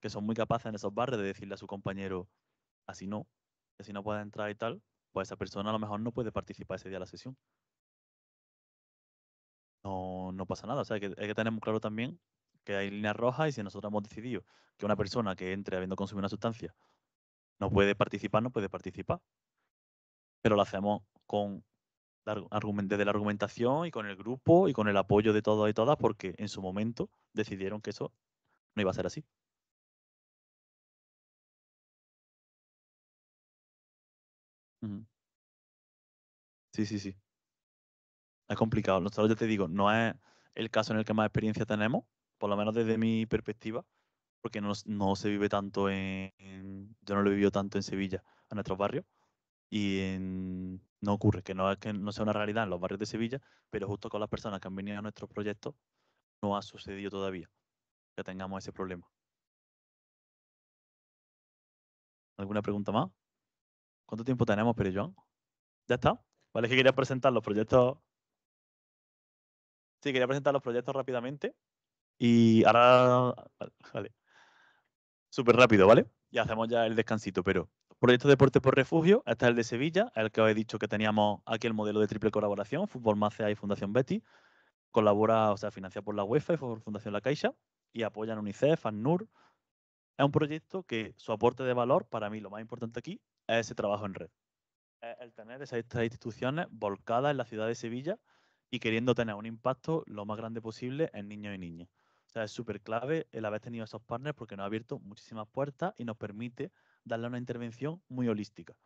que son muy capaces en esos barrios de decirle a su compañero, así no, así no puede entrar y tal, pues esa persona a lo mejor no puede participar ese día de la sesión. No, no pasa nada. O sea, hay que, hay que tener muy claro también que hay líneas rojas y si nosotros hemos decidido que una persona que entre habiendo consumido una sustancia no puede participar, no puede participar. Pero lo hacemos con desde la argumentación y con el grupo y con el apoyo de todos y todas porque en su momento decidieron que eso no iba a ser así. Sí, sí, sí. Es complicado. Nosotros ya te digo, no es el caso en el que más experiencia tenemos, por lo menos desde mi perspectiva, porque no, se vive tanto en, Yo no lo he vivido tanto en Sevilla, en nuestros barrios, y no ocurre, que no es que no sea una realidad en los barrios de Sevilla, pero justo con las personas que han venido a nuestros proyectos no ha sucedido todavía que tengamos ese problema. ¿Alguna pregunta más? ¿Cuánto tiempo tenemos, Pere Joan? ¿Ya está? Vale, es que quería presentar los proyectos. Sí, quería presentar los proyectos rápidamente. Y ahora. Vale. Súper rápido, ¿vale? Y hacemos ya el descansito, pero. Proyecto Deporte por Refugio, este es el de Sevilla, el que os he dicho que teníamos aquí el modelo de triple colaboración, Fútbol Macea y Fundación Betty. Colabora, o sea, financia por la UEFA y Fundación La Caixa y apoyan UNICEF, ANUR. Es un proyecto que su aporte de valor, para mí lo más importante aquí, es ese trabajo en red. Es el tener esas instituciones volcadas en la ciudad de Sevilla y queriendo tener un impacto lo más grande posible en niños y niñas. O sea, es súper clave el haber tenido esos partners porque nos ha abierto muchísimas puertas y nos permite darle una intervención muy holística.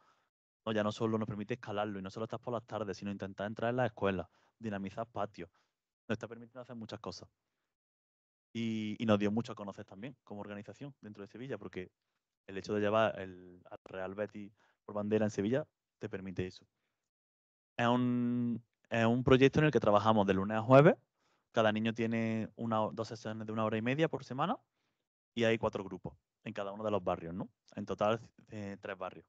Ya no solo nos permite escalarlo y no solo estás por las tardes, sino intentar entrar en las escuelas, dinamizar patios. Nos está permitiendo hacer muchas cosas. Y, y, nos dio mucho a conocer también como organización dentro de Sevilla, porque el hecho de llevar el, al Real Betis por bandera en Sevilla te permite eso. Es un, es un proyecto en el que trabajamos de lunes a jueves. Cada niño tiene una, dos sesiones de una hora y media por semana y hay cuatro grupos en cada uno de los barrios, ¿no? En total, eh, tres barrios.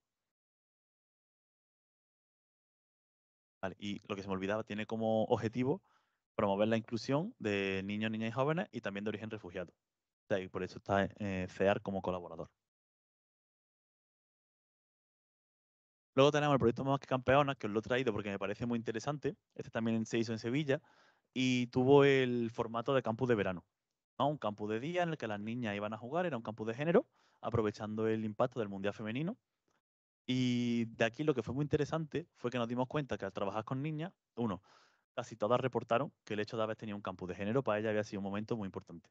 Vale, y lo que se me olvidaba, tiene como objetivo promover la inclusión de niños, niñas y jóvenes y también de origen refugiado. y por eso está eh, CEAR como colaborador. Luego tenemos el proyecto Más que Campeonas, que os lo he traído porque me parece muy interesante. Este también se hizo en Sevilla y tuvo el formato de campus de verano. Un campus de día en el que las niñas iban a jugar, era un campus de género, aprovechando el impacto del Mundial Femenino. Y de aquí lo que fue muy interesante fue que nos dimos cuenta que al trabajar con niñas, uno, casi todas reportaron que el hecho de haber tenido un campus de género para ellas había sido un momento muy importante.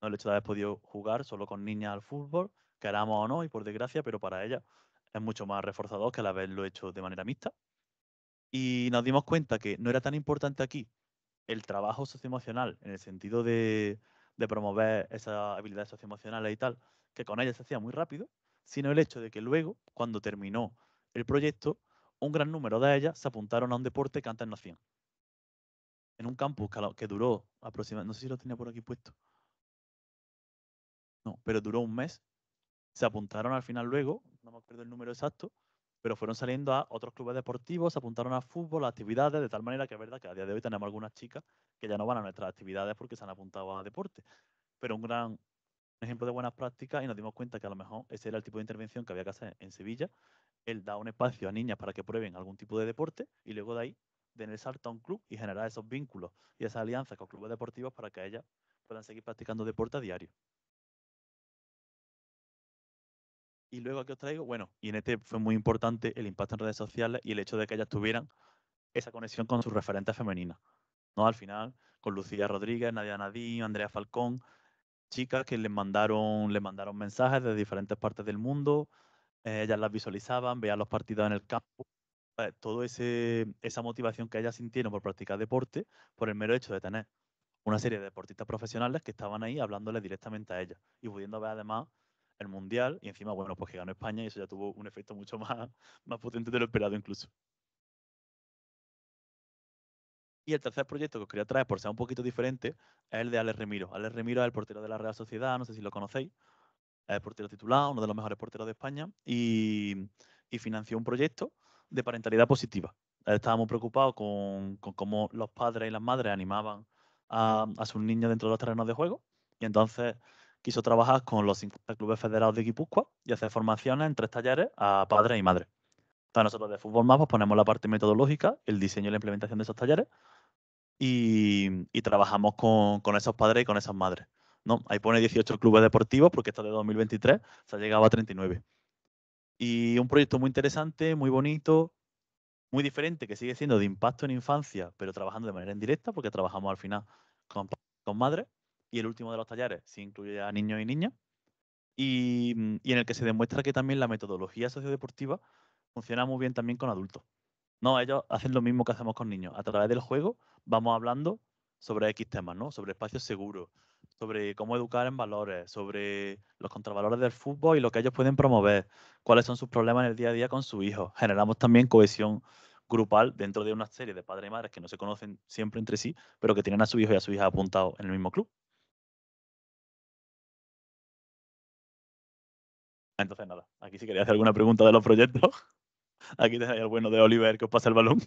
¿no? El hecho de haber podido jugar solo con niñas al fútbol, queramos o no, y por desgracia, pero para ellas es mucho más reforzador que el haberlo hecho de manera mixta. Y nos dimos cuenta que no era tan importante aquí el trabajo socioemocional, en el sentido de, de promover esas habilidades socioemocionales y tal, que con ellas se hacía muy rápido, sino el hecho de que luego, cuando terminó el proyecto, un gran número de ellas se apuntaron a un deporte que antes no hacían. En un campus que, duró aproximadamente, no sé si lo tenía por aquí puesto. No, pero duró un mes. Se apuntaron al final luego, no me acuerdo el número exacto, pero fueron saliendo a otros clubes deportivos, se apuntaron a fútbol, a actividades, de tal manera que es verdad que a día de hoy tenemos algunas chicas que ya no van a nuestras actividades porque se han apuntado a deporte. Pero un gran ejemplo de buenas prácticas y nos dimos cuenta que a lo mejor ese era el tipo de intervención que había que hacer en Sevilla. Él da un espacio a niñas para que prueben algún tipo de deporte y luego de ahí den el salto a un club y generar esos vínculos y esas alianzas con clubes deportivos para que ellas puedan seguir practicando deporte a diario. Y luego aquí os traigo, bueno, y en este fue muy importante el impacto en redes sociales y el hecho de que ellas tuvieran esa conexión con sus referentes femeninas. ¿no? Al final, con Lucía Rodríguez, Nadia Nadine, Andrea Falcón, chicas que les mandaron, les mandaron mensajes de diferentes partes del mundo, eh, ellas las visualizaban, veían los partidos en el campo, eh, todo ese esa motivación que ellas sintieron por practicar deporte, por el mero hecho de tener una serie de deportistas profesionales que estaban ahí hablándoles directamente a ellas y pudiendo ver además el Mundial y encima, bueno, pues que ganó España y eso ya tuvo un efecto mucho más, más potente de lo esperado incluso. Y el tercer proyecto que os quería traer, por ser un poquito diferente, es el de Alex Remiro. Alex Remiro es el portero de la Real Sociedad, no sé si lo conocéis. Es el portero titulado, uno de los mejores porteros de España, y, financió un proyecto de parentalidad positiva. Estábamos preocupados con, cómo los padres y las madres animaban a, sus niños dentro de los terrenos de juego. Y entonces quiso trabajar con los 50 clubes federados de Guipúzcoa y hacer formaciones en tres talleres a padres y madres. Entonces nosotros de Fútbol Más pues, ponemos la parte metodológica, el diseño y la implementación de esos talleres y, trabajamos con, esos padres y con esas madres. ¿no? Ahí pone 18 clubes deportivos porque esto de 2023 se ha llegado a 39. Y un proyecto muy interesante, muy bonito, muy diferente, que sigue siendo de impacto en infancia, pero trabajando de manera indirecta porque trabajamos al final con, con madres. Y el último de los talleres sí incluye a niños y niñas. Y, y en el que se demuestra que también la metodología sociodeportiva funciona muy bien también con adultos. No, ellos hacen lo mismo que hacemos con niños. A través del juego vamos hablando sobre X temas, ¿no? Sobre espacios seguros, sobre cómo educar en valores, sobre los contravalores del fútbol y lo que ellos pueden promover, cuáles son sus problemas en el día a día con su hijo. Generamos también cohesión grupal dentro de una serie de padres y madres que no se conocen siempre entre sí, pero que tienen a su hijo y a su hija apuntados en el mismo club. Entonces, nada, aquí si quería hacer alguna pregunta de los proyectos. Aquí tenéis el bueno de Oliver que os pasa el balón.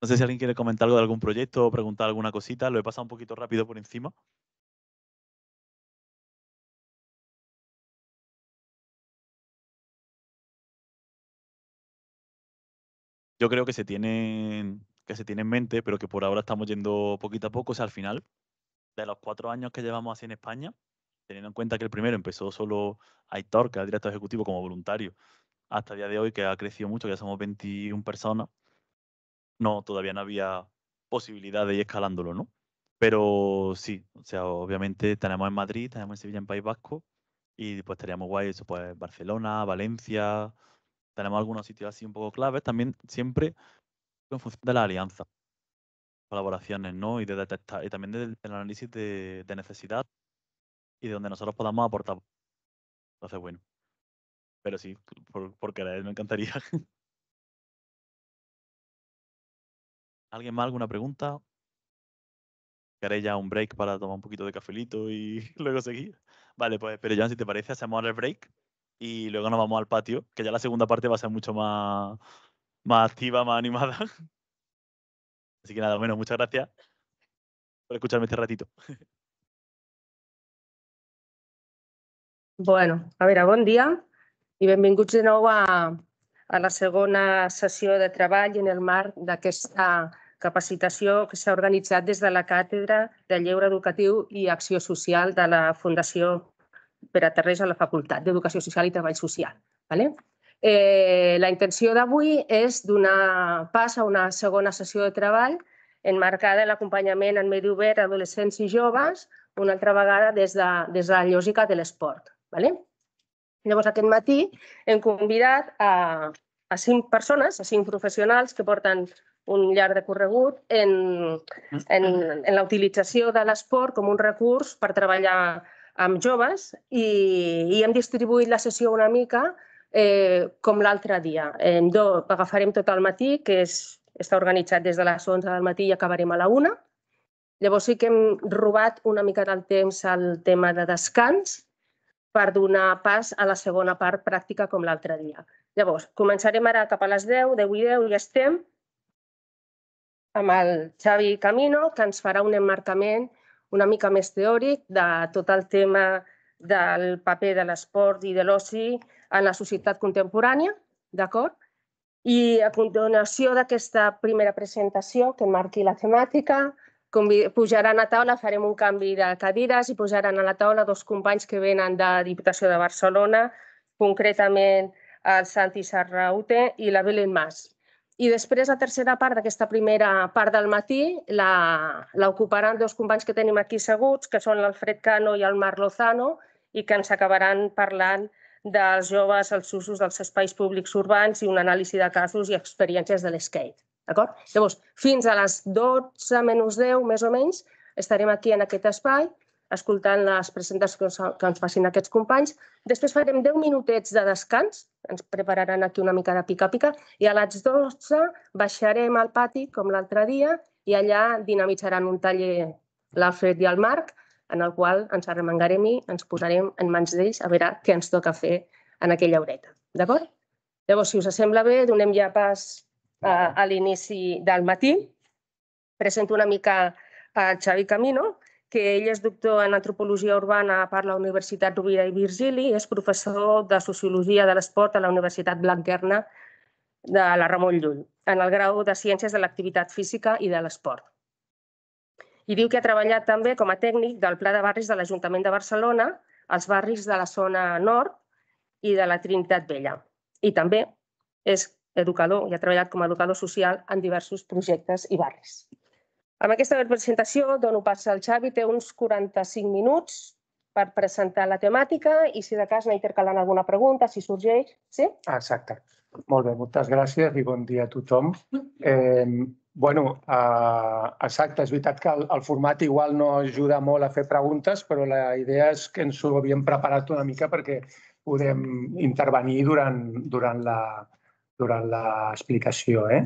No sé si alguien quiere comentar algo de algún proyecto o preguntar alguna cosita. Lo he pasado un poquito rápido por encima. Yo creo que se tiene que se tiene en mente, pero que por ahora estamos yendo poquito a poco. O sea, al final, de los cuatro años que llevamos así en España, teniendo en cuenta que el primero empezó solo Aitor, que era director ejecutivo como voluntario, hasta el día de hoy, que ha crecido mucho, ya somos 21 personas, no, todavía no había posibilidad de ir escalándolo, ¿no? Pero sí, o sea, obviamente tenemos en Madrid, tenemos en Sevilla, en País Vasco, y pues estaríamos guay eso, pues Barcelona, Valencia, tenemos algunos sitios así un poco claves, también siempre en función de la alianza, colaboraciones, ¿no? Y de detectar, y también del, análisis de necesidad y de donde nosotros podamos aportar. Entonces, bueno. Pero sí, por, por querer, me encantaría. ¿Alguien más? ¿Alguna pregunta? ¿Queréis ya un break para tomar un poquito de cafelito y luego seguir? Vale, pues, pero Joan, si te parece, hacemos ahora el break y luego nos vamos al patio, que ya la segunda parte va a ser mucho más, más activa, más animada. Así que nada, bueno, muchas gracias por escucharme este ratito. Bueno, a veure, bon dia i benvinguts de nou a, a la segona sessió de treball en el marc d'aquesta capacitació que s'ha organitzat des de la Càtedra de Lleure Educatiu i Acció Social de la Fundació per a Terrés a la Facultat d'Educació Social i Treball Social. Vale? Eh, la intenció d'avui és donar pas a una segona sessió de treball enmarcada en l'acompanyament en medi obert a adolescents i joves, una altra vegada des de, des de la lògica de l'esport. Vale? Llavors, aquest matí hem convidat a, a cinc persones, a cinc professionals que porten un llarg de corregut en, en, en la utilització de l'esport com un recurs per treballar amb joves i, i hem distribuït la sessió una mica eh, com l'altre dia. En do, agafarem tot el matí, que és, està organitzat des de les 11 del matí i acabarem a la 1. Llavors sí que hem robat una mica del temps al tema de descans per donar pas a la segona part pràctica com l'altre dia. Llavors, començarem ara cap a les 10, 10 i 10 i estem amb el Xavi Camino, que ens farà un emmarcament una mica més teòric de tot el tema del paper de l'esport i de l'oci en la societat contemporània, d'acord? I a continuació d'aquesta primera presentació, que marqui la temàtica, pujaran a taula, farem un canvi de cadires i posaran a la taula dos companys que venen de Diputació de Barcelona, concretament el Santi Sarraute i la Belén Mas. I després, la tercera part d'aquesta primera part del matí l'ocuparan dos companys que tenim aquí seguts, que són l'Alfred Cano i el Marc Lozano, i que ens acabaran parlant dels joves, els usos dels espais públics urbans i una anàlisi de casos i experiències de l'skate. D'acord? Llavors, fins a les 12 menys 10, més o menys, estarem aquí en aquest espai escoltant les presentacions que ens facin aquests companys. Després farem 10 minutets de descans, ens prepararan aquí una mica de pica-pica, i a les 12 baixarem al pati, com l'altre dia, i allà dinamitzaran un taller l'Alfred i el Marc, en el qual ens arremangarem i ens posarem en mans d'ells a veure què ens toca fer en aquella horeta. D'acord? Llavors, si us sembla bé, donem ja pas a, l'inici del matí. Presento una mica a Xavi Camino, que ell és doctor en antropologia urbana per la Universitat Rovira i Virgili és professor de Sociologia de l'Esport a la Universitat Blanquerna de la Ramon Llull, en el grau de Ciències de l'Activitat Física i de l'Esport. I diu que ha treballat també com a tècnic del Pla de Barris de l'Ajuntament de Barcelona, als barris de la zona nord i de la Trinitat Vella. I també és educador i ha treballat com a educador social en diversos projectes i barris. Amb aquesta presentació dono pas al Xavi, té uns 45 minuts per presentar la temàtica i si de cas anar intercalant alguna pregunta, si sorgeix. Sí? Exacte. Molt bé, moltes gràcies i bon dia a tothom. Eh, bueno, eh, exacte, és veritat que el, el format igual no ajuda molt a fer preguntes, però la idea és que ens ho havíem preparat una mica perquè podem intervenir durant, durant la, durant l'explicació. Eh?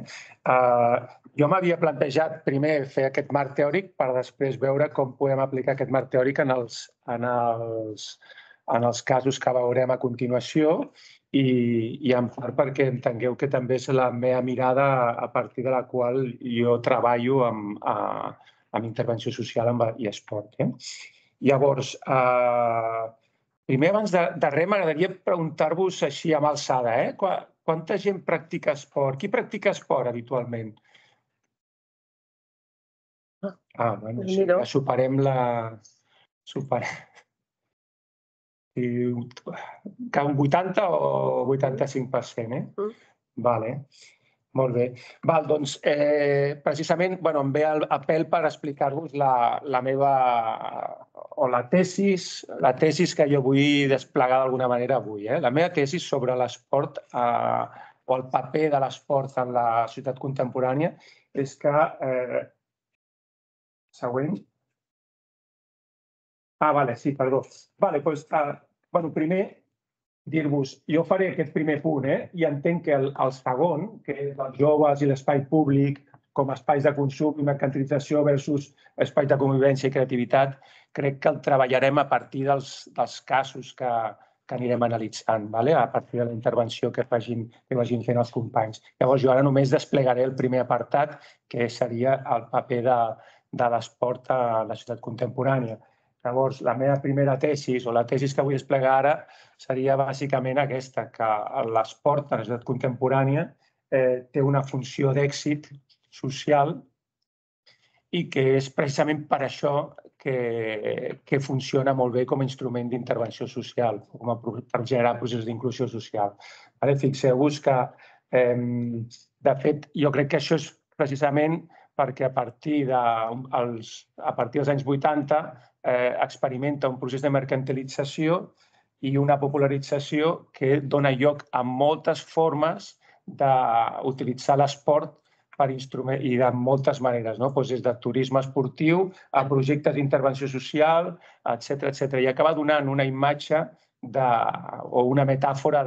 Uh, jo m'havia plantejat primer fer aquest marc teòric per després veure com podem aplicar aquest marc teòric en els, en els, en els casos que veurem a continuació i, i en part perquè entengueu que també és la meva mirada a partir de la qual jo treballo amb, a, amb intervenció social i esport. Eh? Llavors, eh, primer, abans de, de res, m'agradaria preguntar-vos així amb alçada, eh? Quanta gent practica esport? Qui practica esport habitualment? Ah, ah bueno, sí, ja superem la... Superem... Que un 80 o 85%, eh? Mm. Vale. Molt bé. Val, doncs, eh, precisament, bueno, em ve el, a pèl per explicar-vos la, la meva o la tesis, la tesis que jo vull desplegar d'alguna manera avui. Eh? La meva tesis sobre l'esport eh, o el paper de l'esport en la societat contemporània és que... Eh, següent. Ah, vale, sí, perdó. Vale, doncs, eh, bueno, primer dir-vos, jo faré aquest primer punt eh? i entenc que el, el segon, que és els joves i l'espai públic com a espais de consum i mercantilització versus espais de convivència i creativitat, crec que el treballarem a partir dels, dels casos que, que anirem analitzant vale? a partir de la intervenció que, facin, que vagin fent els companys. Llavors, jo ara només desplegaré el primer apartat, que seria el paper de, de l'esport a la societat contemporània. Llavors, la meva primera tesis o la tesis que vull desplegar ara seria bàsicament aquesta, que l'esport a la societat contemporània eh, té una funció d'èxit social i que és precisament per això que, que funciona molt bé com a instrument d'intervenció social, com a, per generar processos d'inclusió social. Vale? Fixeu-vos que, eh, de fet, jo crec que això és precisament perquè a partir, de, els, a partir dels anys 80 eh, experimenta un procés de mercantilització i una popularització que dona lloc a moltes formes d'utilitzar l'esport per instrument i de moltes maneres, no? doncs des de turisme esportiu a projectes d'intervenció social, etc etc. I acaba donant una imatge de, o una metàfora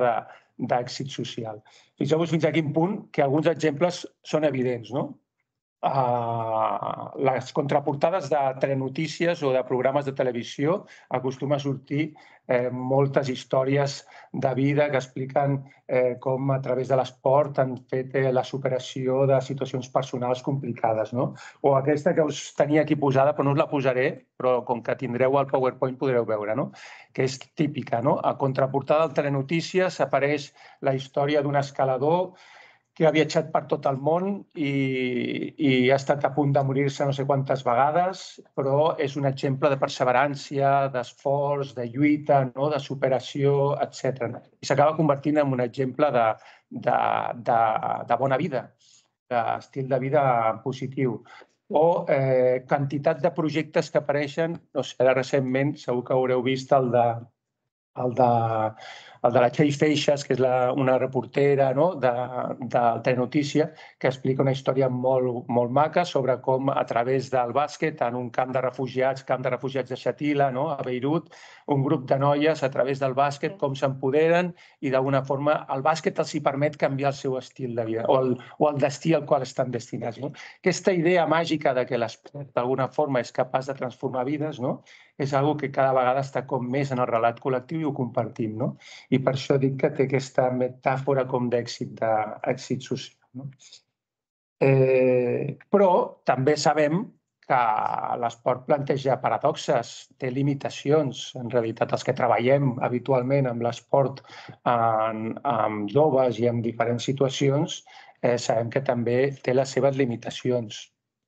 d'èxit social. Fixeu-vos fins a quin punt que alguns exemples són evidents. No? Uh, les contraportades de telenotícies o de programes de televisió acostuma a sortir eh, moltes històries de vida que expliquen eh, com a través de l'esport han fet eh, la superació de situacions personals complicades. No? O aquesta que us tenia aquí posada, però no us la posaré, però com que tindreu el PowerPoint podreu veure, no? que és típica. No? A contraportada del telenotícies apareix la història d'un escalador que ha viatjat per tot el món i, i ha estat a punt de morir-se no sé quantes vegades, però és un exemple de perseverància, d'esforç, de lluita, no? de superació, etc. I s'acaba convertint en un exemple de, de, de, de bona vida, d'estil de vida positiu. O eh, quantitat de projectes que apareixen, no sé, ara recentment segur que haureu vist el de, el de el de la Txell Feixas, que és la, una reportera no? de, de Telenotícia, que explica una història molt, molt maca sobre com a través del bàsquet, en un camp de refugiats, camp de refugiats de Xatila, no? a Beirut, un grup de noies a través del bàsquet, com s'empoderen i d'alguna forma el bàsquet els hi permet canviar el seu estil de vida o el, o el destí al qual estan destinats. No? Aquesta idea màgica de que l'esport d'alguna forma és capaç de transformar vides no? És algo que cada vegada està com més en el relat col·lectiu i ho compartim. No? I per això dic que té aquesta metàfora com d'èxit d'èxit social. No? Eh, però també sabem que l'esport planteja paradoxes, té limitacions. En realitat, els que treballem habitualment amb l'esport amb joves i en diferents situacions, eh, sabem que també té les seves limitacions,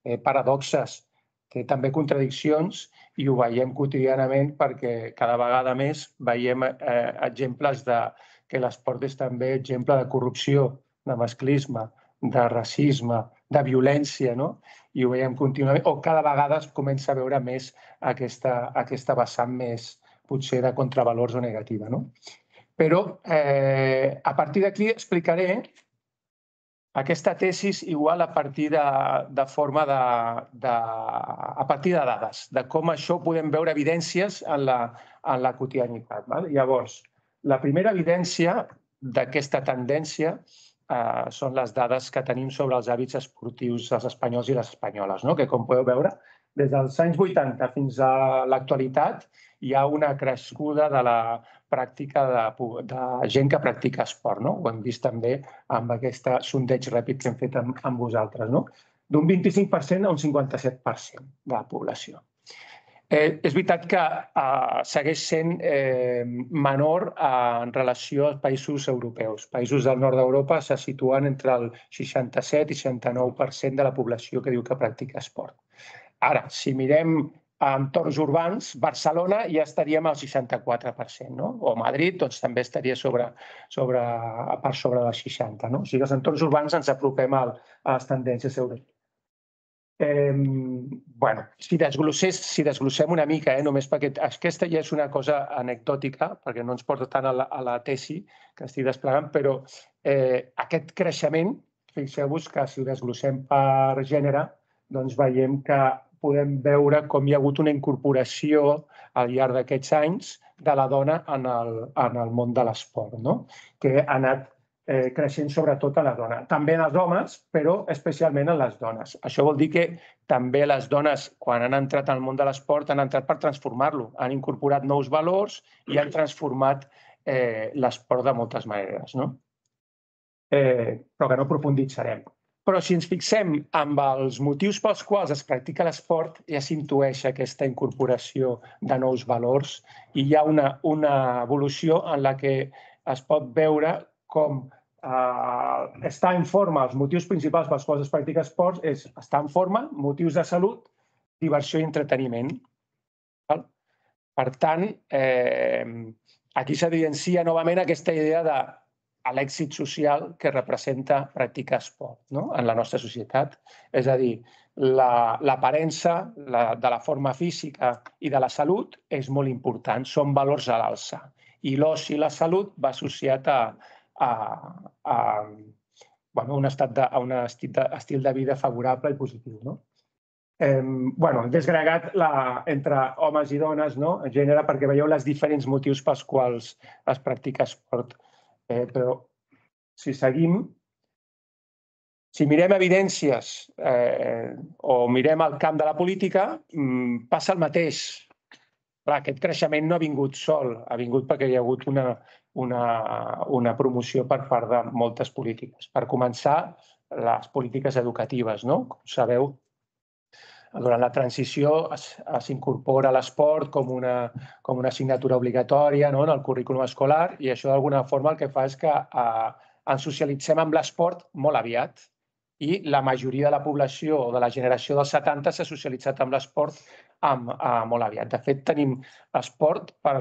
té paradoxes, té també contradiccions i ho veiem quotidianament perquè cada vegada més veiem eh, exemples de que l'esport és també exemple de corrupció, de masclisme, de racisme, de violència, no? I ho veiem contínuament, o cada vegada es comença a veure més aquesta, aquesta vessant més, potser, de contravalors o negativa, no? Però eh, a partir d'aquí explicaré aquesta tesis igual a partir de, de forma de, de, a partir de dades, de com això podem veure evidències en la, en la quotidianitat. Val? Llavors, la primera evidència d'aquesta tendència eh, són les dades que tenim sobre els hàbits esportius dels espanyols i les espanyoles, no? que com podeu veure, des dels anys 80 fins a l'actualitat hi ha una crescuda de la pràctica de, de gent que practica esport. No? Ho hem vist també amb aquest sondeig ràpid que hem fet amb, amb vosaltres. No? D'un 25% a un 57% de la població. Eh, és veritat que eh, segueix sent eh, menor eh, en relació als països europeus. Països del nord d'Europa se situen entre el 67 i 69% de la població que diu que practica esport. Ara, si mirem entorns urbans, Barcelona ja estaríem al 64%, no? o Madrid doncs, també estaria sobre, sobre, per sobre del 60%. No? O sigui, els entorns urbans ens apropem al, a les tendències europees. Eh, bueno, si, desglossés, si desglossem una mica, eh, només perquè aquesta ja és una cosa anecdòtica, perquè no ens porta tant a la, a la tesi que estic desplegant, però eh, aquest creixement, fixeu-vos que si ho desglossem per gènere, doncs veiem que podem veure com hi ha hagut una incorporació al llarg d'aquests anys de la dona en el, en el món de l'esport, no? que ha anat eh, creixent sobretot a la dona. També en els homes, però especialment en les dones. Això vol dir que també les dones, quan han entrat al món de l'esport, han entrat per transformar-lo. Han incorporat nous valors i han transformat eh, l'esport de moltes maneres, no? Eh, però que no profunditzarem. Però si ens fixem amb els motius pels quals es practica l'esport, ja s'intueix aquesta incorporació de nous valors i hi ha una, una evolució en la que es pot veure com eh, estar en forma, els motius principals pels quals es practica esport és estar en forma, motius de salut, diversió i entreteniment. Per tant, eh, aquí s'evidencia novament aquesta idea de a l'èxit social que representa practicar esport no? en la nostra societat. És a dir, l'aparença la, la, de la forma física i de la salut és molt important, són valors a l'alça. I l'oci i la salut va associat a, a, a, bueno, un estat de, a un estil de, estil de vida favorable i positiu. No? Eh, bueno, desgregat la, entre homes i dones, no? en gènere, perquè veieu les diferents motius pels quals es practica esport. Eh, però si seguim, si mirem evidències eh, o mirem el camp de la política, mm, passa el mateix. Clar, aquest creixement no ha vingut sol, ha vingut perquè hi ha hagut una, una, una promoció per part de moltes polítiques. Per començar, les polítiques educatives. No? Com sabeu, durant la transició s'incorpora l'esport com, una, com una assignatura obligatòria no? en el currículum escolar i això d'alguna forma el que fa és que eh, ens socialitzem amb l'esport molt aviat i la majoria de la població o de la generació dels 70 s'ha socialitzat amb l'esport amb, eh, molt aviat. De fet, tenim esport per,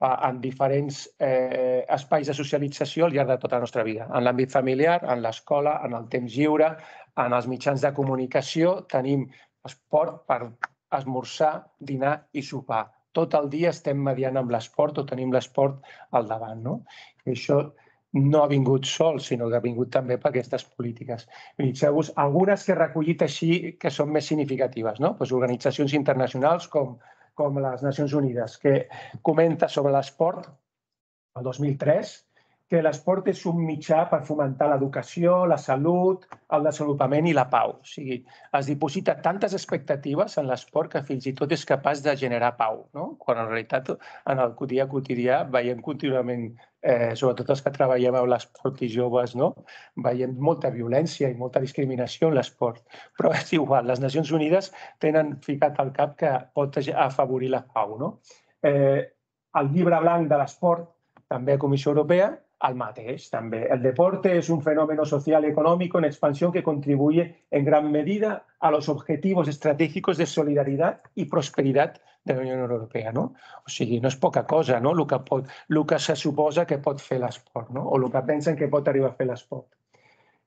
per, en diferents eh, espais de socialització al llarg de tota la nostra vida. En l'àmbit familiar, en l'escola, en el temps lliure, en els mitjans de comunicació, tenim esport per esmorzar, dinar i sopar. Tot el dia estem mediant amb l'esport o tenim l'esport al davant. No? I això no ha vingut sol, sinó que ha vingut també per aquestes polítiques. Fixeu-vos, algunes que he recollit així que són més significatives. No? Pues organitzacions internacionals com, com les Nacions Unides, que comenta sobre l'esport el 2003 que l'esport és un mitjà per fomentar l'educació, la salut, el desenvolupament i la pau. O sigui, es diposita tantes expectatives en l'esport que fins i tot és capaç de generar pau, no? quan en realitat en el dia quotidià veiem contínuament, eh, sobretot els que treballem amb l'esport i joves, no? veiem molta violència i molta discriminació en l'esport. Però és igual, les Nacions Unides tenen ficat al cap que pot afavorir la pau. No? Eh, el llibre blanc de l'esport, també a Comissió Europea, al mateix també. El deporte es un fenómeno social y económico en expansión que contribuye en gran medida a los objetivos estratégicos de solidaridad y prosperidad de la Unió Europea. No? O sigui, no és poca cosa no? el, que pot, el que se suposa que pot fer l'esport no? o el que pensen que pot arribar a fer l'esport.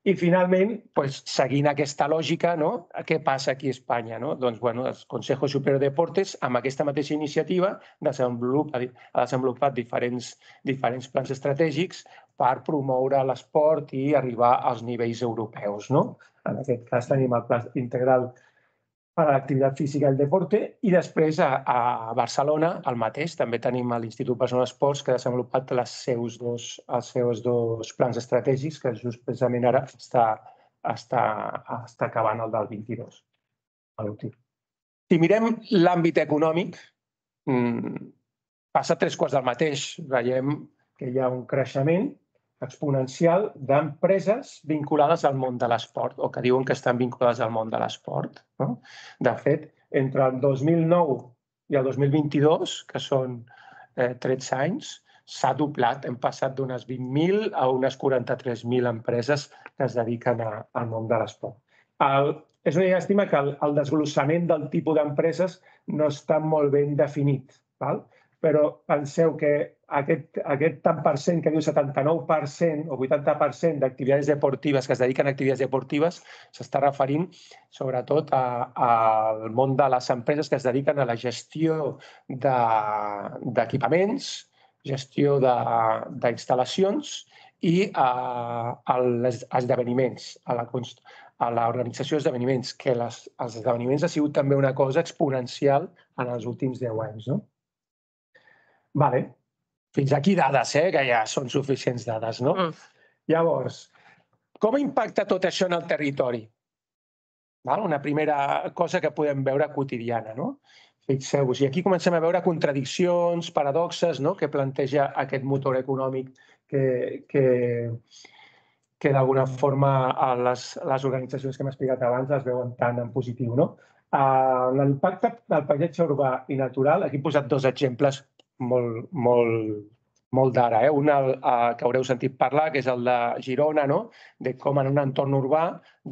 I finalment, pues, seguint aquesta lògica, no? què passa aquí a Espanya? No? Doncs, bueno, el Consejo Superior de Deportes, amb aquesta mateixa iniciativa, desenvolupa, ha desenvolupat diferents, diferents plans estratègics per promoure l'esport i arribar als nivells europeus. No? En aquest cas tenim el pla integral per a l'activitat física i el deporte i després a, a Barcelona el mateix. També tenim l'Institut Barcelona Esports que ha desenvolupat les seus dos, els seus dos plans estratègics que just precisament ara està, està, està acabant el del 22. Si mirem l'àmbit econòmic, mmm, passa tres quarts del mateix. Veiem que hi ha un creixement exponencial d'empreses vinculades al món de l'esport o que diuen que estan vinculades al món de l'esport. No? De fet, entre el 2009 i el 2022, que són eh, 13 anys, s'ha doblat. Hem passat d'unes 20.000 a unes 43.000 empreses que es dediquen a, al món de l'esport. És una llàstima que el, el desglossament del tipus d'empreses no està molt ben definit. Val? però penseu que aquest, aquest tant per cent que diu 79% o 80% d'activitats deportives que es dediquen a activitats deportives s'està referint sobretot al món de les empreses que es dediquen a la gestió d'equipaments, de, gestió d'instal·lacions i a, als esdeveniments, a la, a l'organització d'esdeveniments, que les, els esdeveniments ha sigut també una cosa exponencial en els últims 10 anys. No? Vale. Fins aquí dades, eh, que ja són suficients dades, no? Mm. Llavors, com impacta tot això en el territori? Val? Una primera cosa que podem veure quotidiana, no? Fixeu-vos. I aquí comencem a veure contradiccions, paradoxes no? que planteja aquest motor econòmic que, que, que d'alguna forma les, les organitzacions que hem explicat abans es veuen tan en positiu. No? Uh, L'impacte del paisatge urbà i natural, aquí he posat dos exemples molt, molt molt d'ara. Eh? Un el, eh, que haureu sentit parlar, que és el de Girona, no? de com en un entorn urbà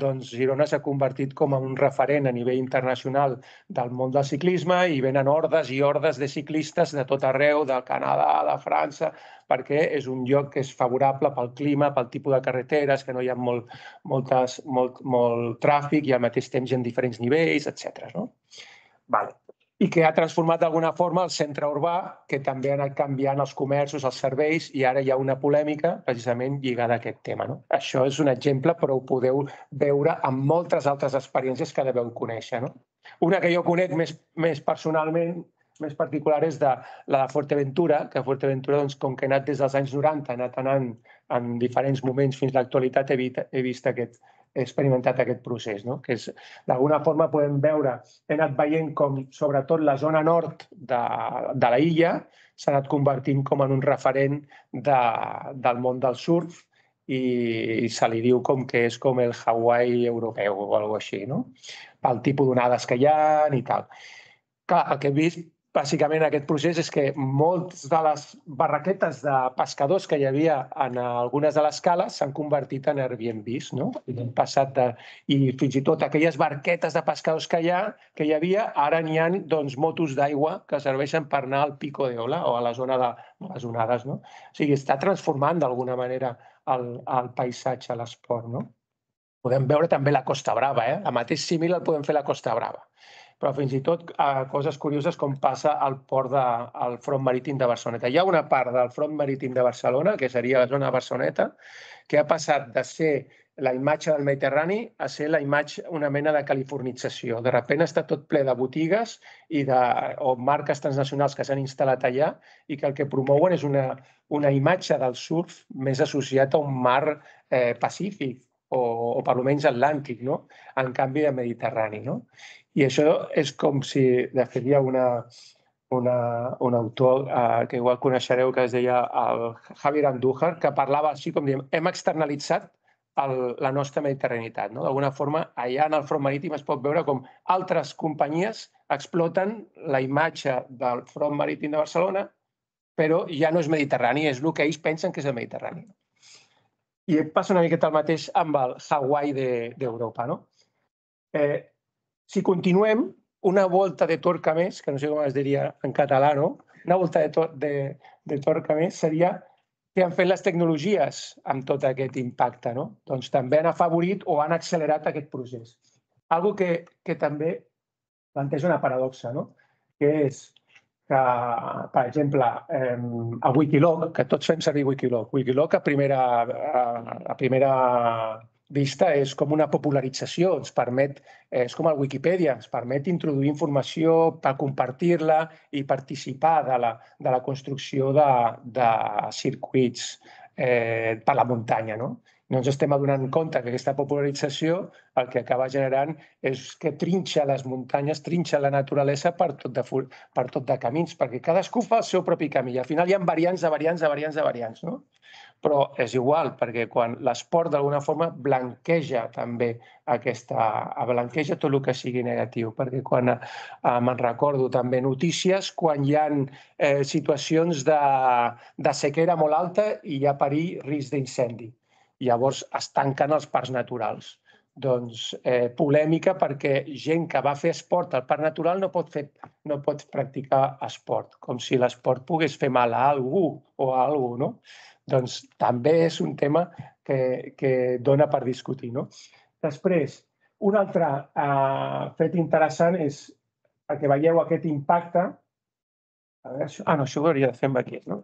doncs Girona s'ha convertit com a un referent a nivell internacional del món del ciclisme i venen hordes i hordes de ciclistes de tot arreu, del Canadà, de França, perquè és un lloc que és favorable pel clima, pel tipus de carreteres, que no hi ha molt, moltes, molt, molt tràfic i al mateix temps hi ha diferents nivells, etc. No? Vale i que ha transformat d'alguna forma el centre urbà, que també ha anat canviant els comerços, els serveis, i ara hi ha una polèmica precisament lligada a aquest tema. No? Això és un exemple, però ho podeu veure amb moltes altres experiències que deveu conèixer. No? Una que jo conec més, més personalment, més particular, és de la de Fuerteventura, que Fuerteventura, doncs, com que he anat des dels anys 90, ha anat anant en diferents moments fins a l'actualitat, he, he vist aquest, experimentat aquest procés, no? que és, d'alguna forma podem veure, he anat veient com sobretot la zona nord de, de la illa s'ha anat convertint com en un referent de, del món del surf i, i se li diu com que és com el Hawaii europeu o alguna així, no? pel tipus d'onades que hi ha i tal. Clar, el que he vist bàsicament aquest procés és que moltes de les barraquetes de pescadors que hi havia en algunes de les cales s'han convertit en Airbnbs, no? I han passat de... I fins i tot aquelles barquetes de pescadors que hi, ha, que hi havia, ara n'hi ha doncs, motos d'aigua que serveixen per anar al Pico de Ola o a la zona de les onades, no? O sigui, està transformant d'alguna manera el, el paisatge, l'esport, no? Podem veure també la Costa Brava, eh? El mateix símil el podem fer a la Costa Brava però fins i tot eh, coses curioses com passa al port de, al front marítim de Barceloneta. Hi ha una part del front marítim de Barcelona, que seria la zona de Barceloneta, que ha passat de ser la imatge del Mediterrani a ser la imatge, una mena de californització. De sobte està tot ple de botigues i de, o marques transnacionals que s'han instal·lat allà i que el que promouen és una, una imatge del surf més associat a un mar eh, pacífic o, o per almenys atlàntic, no? en canvi de Mediterrani. No? I això és com si, de fet, hi ha una, una, un autor uh, que igual coneixereu que es deia el Javier Andújar, que parlava així com diem, hem externalitzat el, la nostra mediterranitat. No? D'alguna forma, allà en el front marítim es pot veure com altres companyies exploten la imatge del front marítim de Barcelona, però ja no és mediterrani, és el que ells pensen que és el mediterrani. I passa una miqueta el mateix amb el Hawaii d'Europa. De, no? eh, si continuem, una volta de torca més, que no sé com es diria en català, no? una volta de, to de, de torca més seria què han fet les tecnologies amb tot aquest impacte. No? Doncs també han afavorit o han accelerat aquest procés. Algo que, que també planteja una paradoxa, no? que és que, per exemple, eh, a Wikiloc, que tots fem servir Wikiloc, Wikiloc a primera, a, a primera vista és com una popularització, ens permet, és com el Wikipedia, ens permet introduir informació per compartir-la i participar de la, de la construcció de, de circuits eh, per la muntanya. No? No ens estem adonant compte que aquesta popularització el que acaba generant és que trinxa les muntanyes, trinxa la naturalesa per tot de, per tot de camins, perquè cadascú fa el seu propi camí i al final hi ha variants de variants de variants de variants. No? però és igual, perquè quan l'esport d'alguna forma blanqueja també aquesta, blanqueja tot el que sigui negatiu, perquè quan eh, me'n recordo també notícies quan hi ha eh, situacions de, de sequera molt alta i hi ha perill risc d'incendi. Llavors es tanquen els parcs naturals. Doncs eh, polèmica perquè gent que va fer esport al parc natural no pot, fer, no pot practicar esport, com si l'esport pogués fer mal a algú o a algú, no? doncs també és un tema que, que dona per discutir. No? Després, un altre uh, fet interessant és perquè veieu aquest impacte. A veure, això, ah, no, això ho hauria de fer amb aquí, no?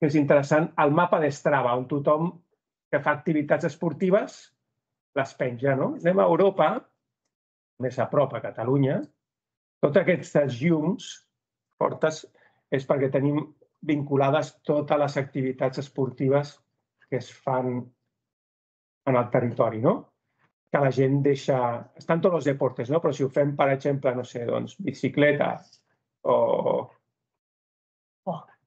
Que és interessant, el mapa d'Estrava, on tothom que fa activitats esportives les penja, no? Anem a Europa, més a prop, a Catalunya, totes aquestes llums fortes és perquè tenim vinculades totes les activitats esportives que es fan en el territori. No? que la gent deixa... Estan tots els deportes, no? Però si ho fem, per exemple, no sé, doncs, bicicleta o,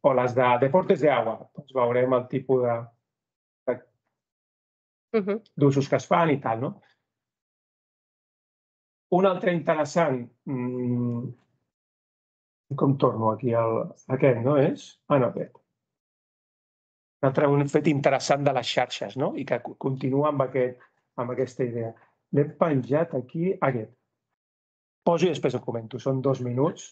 o les de deportes d'aigua, doncs veurem el tipus de, Mhm. d'usos que es fan i tal, no? Un altre interessant, mmm, com torno aquí al, aquest, no és? Ah, no, aquest. Un altre un fet interessant de les xarxes, no? I que co- continua amb, aquest, amb aquesta idea. L'he penjat aquí, aquest. Poso i després ho comento, són dos minuts.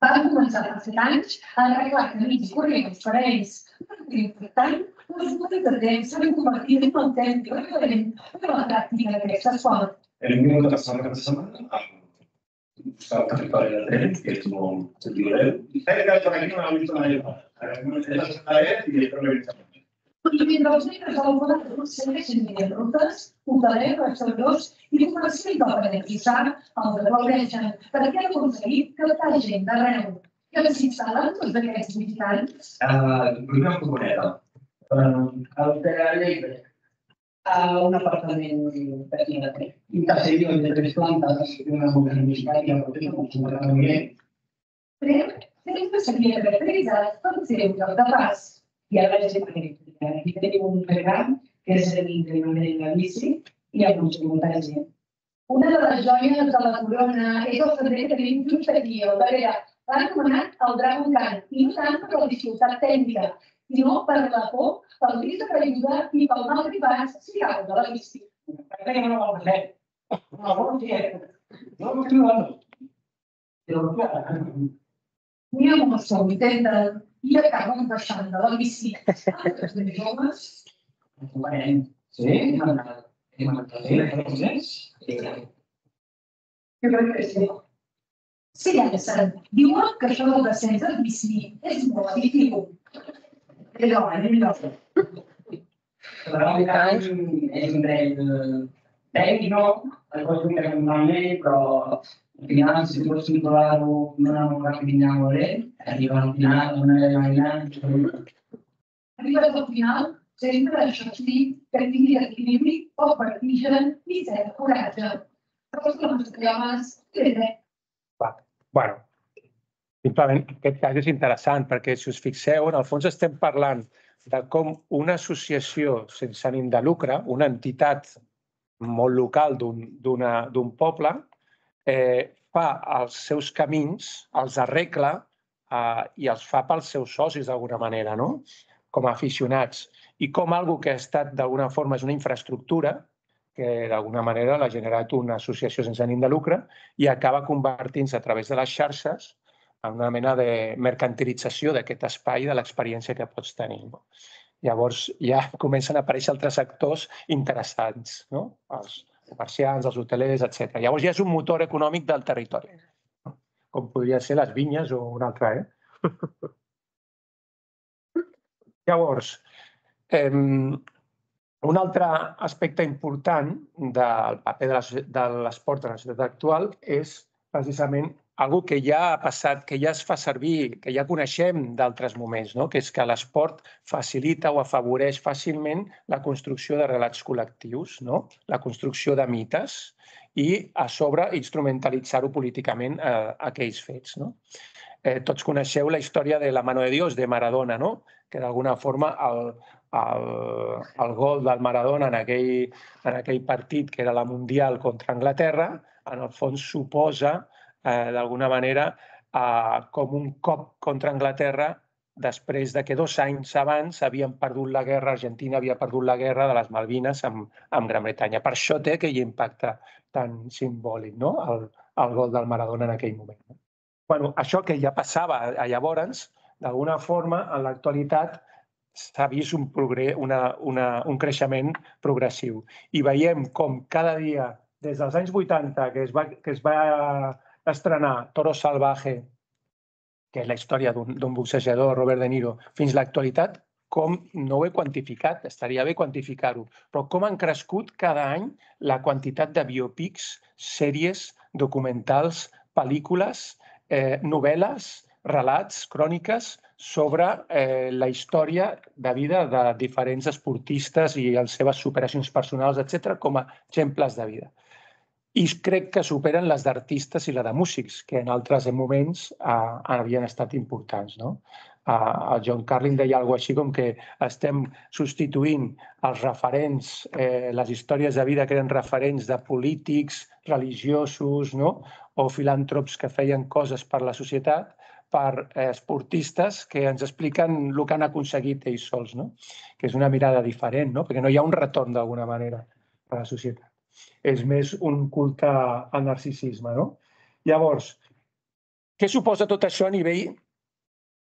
Patrons of hospitals, arregladores, correos, forenses, important, els monitors s'han convertit en un temps referent per a la pràctica esport. Hem vingut a passar setmana amb el territori de que és molt lliure. Que el que no l'ha vist mai. Ara, la i I mentre els membres del govern segueixen dient rutes, hotelers, restauradors i comerciants del Sar els aplaudeixen perquè han aconseguit captar gent d'arreu. I on s'instal·len tots aquests visitants? Una comuneta. al Lleida a un apartament petit de tren. Un castillo de tres plantes, una modernitat i el que com s'ho Trem sempre s'havia caracteritzat per ser un lloc de pas. I ara és diferent. Aquí tenim un regant, que és l'increment de bici, i ha aconseguit molta gent. Una de les joies de la corona és el servei que tenim just aquí, al darrere. L'han anomenat el Dragon Khan, i no tant per la dificultat tècnica, sinó per la por, pel risc de caiguda i pel mal privat si cau de la bici. Per què no vol fer? No vol fer. No vol Però clar, N'hi ha molts que ho intenten i acaben baixant de la bici. Altres de joves sí, hem anat. Hem anat a fer Jo crec que sí. Sí, Alessandra. Diuen que això del descens en bici és molt addictiu. Però, anem lloc. La veritat és un dret tècnic, no? El cos que normalment, però final, si tu vols controlar-ho d'una manera que vingui molt bé, arriba al final d'una manera Arribes al final, sempre això sí, que tingui equilibri o vertigen i cert coratge. Però els que té dret. bueno, simplement aquest cas és interessant perquè si us fixeu, en el fons estem parlant de com una associació sense ànim de lucre, una entitat molt local d'un d'una- d'un poble, eh, fa els seus camins, els arregla eh, i els fa pels seus socis d'alguna manera, no? com a aficionats. I com algo que ha estat d'alguna forma és una infraestructura, que d'alguna manera l'ha generat una associació sense ànim de lucre, i acaba convertint-se a través de les xarxes en una mena de mercantilització d'aquest espai, de l'experiència que pots tenir. Llavors ja comencen a aparèixer altres actors interessants, no? els comerciants, els hotelers, etc. Llavors ja és un motor econòmic del territori, no? com podria ser les vinyes o un altre. Eh? Llavors, eh, un altre aspecte important del paper de l'esport en la societat actual és precisament algo que ja ha passat, que ja es fa servir, que ja coneixem d'altres moments, no? que és que l'esport facilita o afavoreix fàcilment la construcció de relats col·lectius, no? la construcció de mites i, a sobre, instrumentalitzar-ho políticament eh, aquells fets. No? Eh, tots coneixeu la història de la mano de Dios de Maradona, no? que d'alguna forma el, el, el gol del Maradona en aquell, en aquell partit que era la Mundial contra Anglaterra, en el fons suposa eh, d'alguna manera eh, com un cop contra Anglaterra després de que dos anys abans havien perdut la guerra, Argentina havia perdut la guerra de les Malvines amb, amb Gran Bretanya. Per això té aquell impacte tan simbòlic, no? el, el gol del Maradona en aquell moment. no? bueno, això que ja passava a llavors, d'alguna forma, en l'actualitat, s'ha vist un, progre, una, una, un creixement progressiu. I veiem com cada dia, des dels anys 80, que es va, que es va estrenar Toro Salvaje, que és la història d'un boxejador, Robert De Niro, fins l'actualitat, com no ho he quantificat, estaria bé quantificar-ho, però com han crescut cada any la quantitat de biopics, sèries, documentals, pel·lícules, eh, novel·les, relats, cròniques sobre eh, la història de vida de diferents esportistes i les seves superacions personals, etc com a exemples de vida. I crec que superen les d'artistes i la de músics, que en altres moments eh, havien estat importants. No? Uh, el John Carlin deia alguna així com que estem substituint els referents, eh, les històries de vida que eren referents de polítics, religiosos no? o filàntrops que feien coses per la societat per eh, esportistes que ens expliquen el que han aconseguit ells sols, no? que és una mirada diferent, no? perquè no hi ha un retorn d'alguna manera a la societat. És més un culte al narcisisme. No? Llavors, què suposa tot això a nivell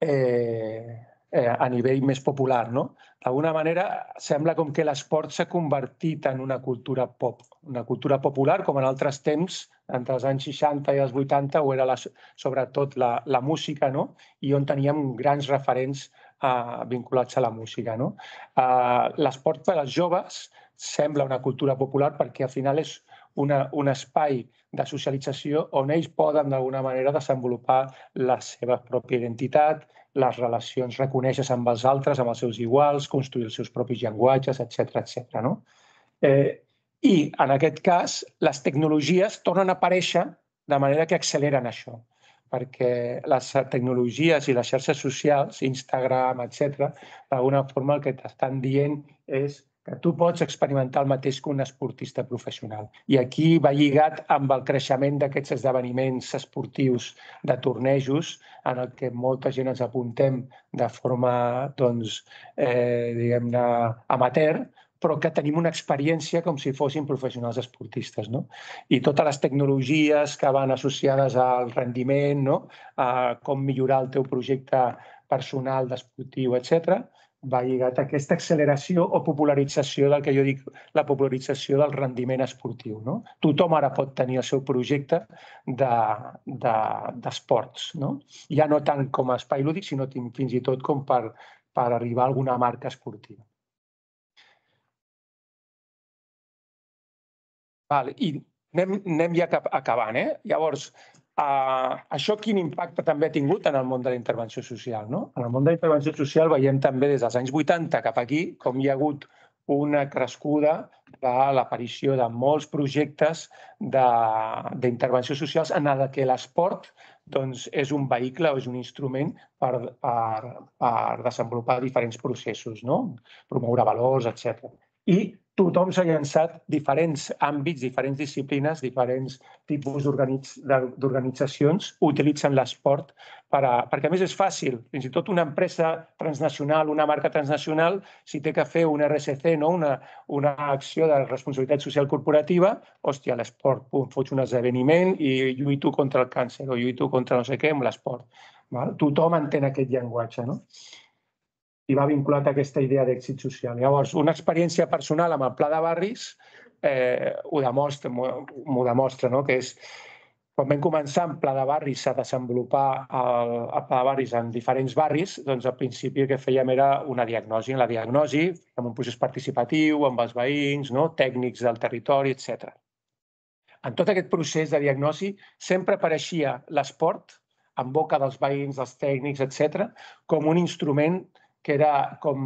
eh, eh, a nivell més popular. No? D'alguna manera, sembla com que l'esport s'ha convertit en una cultura pop, una cultura popular, com en altres temps, entre els anys 60 i els 80, o era la, sobretot la, la música, no? i on teníem grans referents uh, vinculats a la música. No? Uh, l'esport per als joves sembla una cultura popular perquè al final és una, un espai de socialització on ells poden d'alguna manera desenvolupar la seva pròpia identitat, les relacions, reconeixes amb els altres, amb els seus iguals, construir els seus propis llenguatges, etc etc. no? Eh, I, en aquest cas, les tecnologies tornen a aparèixer de manera que acceleren això, perquè les tecnologies i les xarxes socials, Instagram, etc, d'alguna forma el que t'estan dient és que tu pots experimentar el mateix que un esportista professional. I aquí va lligat amb el creixement d'aquests esdeveniments esportius de tornejos en el que molta gent ens apuntem de forma, doncs, eh, diguem-ne, amateur, però que tenim una experiència com si fossin professionals esportistes. No? I totes les tecnologies que van associades al rendiment, no? a com millorar el teu projecte personal, d'esportiu, etc va lligat a aquesta acceleració o popularització del que jo dic, la popularització del rendiment esportiu. No? Tothom ara pot tenir el seu projecte d'esports. De, de, no? Ja no tant com a espai lúdic, sinó fins i tot com per, per arribar a alguna marca esportiva. Vale, I anem, anem ja acabant. Eh? Llavors, Uh, això quin impacte també ha tingut en el món de la intervenció social? No? En el món de la intervenció social veiem també des dels anys 80 cap aquí com hi ha hagut una crescuda de l'aparició de molts projectes d'intervenció socials en el que l'esport doncs, és un vehicle o és un instrument per, per, per desenvolupar diferents processos, no? promoure valors, etc. I tothom s'ha llançat diferents àmbits, diferents disciplines, diferents tipus d'organitzacions utilitzen l'esport per a, perquè a més és fàcil. Fins i tot una empresa transnacional, una marca transnacional, si té que fer un RSC, no? una, una acció de responsabilitat social corporativa, hòstia, l'esport, pum, fots un esdeveniment i lluito contra el càncer o lluito contra no sé què amb l'esport. Tothom entén aquest llenguatge. No? I va vinculat a aquesta idea d'èxit social. Llavors, una experiència personal amb el Pla de Barris eh, ho demostra, m'ho demostra, no? que és quan vam començar en Pla de Barris a desenvolupar el, el Pla de Barris en diferents barris, doncs al principi el que fèiem era una diagnosi. En la diagnosi amb un procés participatiu, amb els veïns, no? tècnics del territori, etc. En tot aquest procés de diagnosi sempre apareixia l'esport en boca dels veïns, dels tècnics, etc., com un instrument que era com,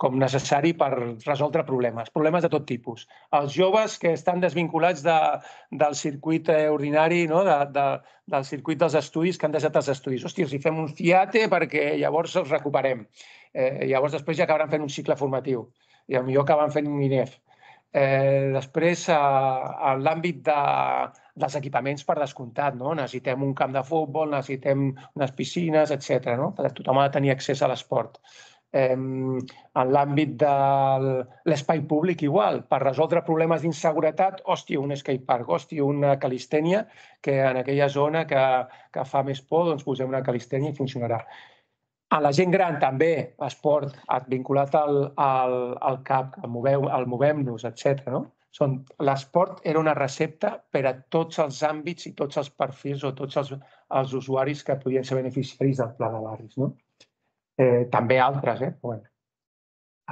com necessari per resoldre problemes, problemes de tot tipus. Els joves que estan desvinculats de, del circuit ordinari, no? de, de, del circuit dels estudis, que han deixat els estudis. Hòstia, si fem un fiate perquè llavors els recuperem. Eh, llavors després ja acabaran fent un cicle formatiu i potser acaben fent un INEF. Eh, després, a l'àmbit de, dels equipaments per descomptat, no? Necessitem un camp de futbol, necessitem unes piscines, etc. No? Tothom ha de tenir accés a l'esport. Eh, en l'àmbit de l'espai públic, igual. Per resoldre problemes d'inseguretat, hòstia, un skatepark, hòstia, una calistènia, que en aquella zona que, que fa més por, doncs posem una calistènia i funcionarà. A la gent gran també, esport vinculat al, al, al CAP, al Moveu, al Movem-nos, etc. No? Són, l'esport era una recepta per a tots els àmbits i tots els perfils o tots els, els usuaris que podien ser beneficiaris del pla de barris. No? Eh, també altres, eh? Bueno,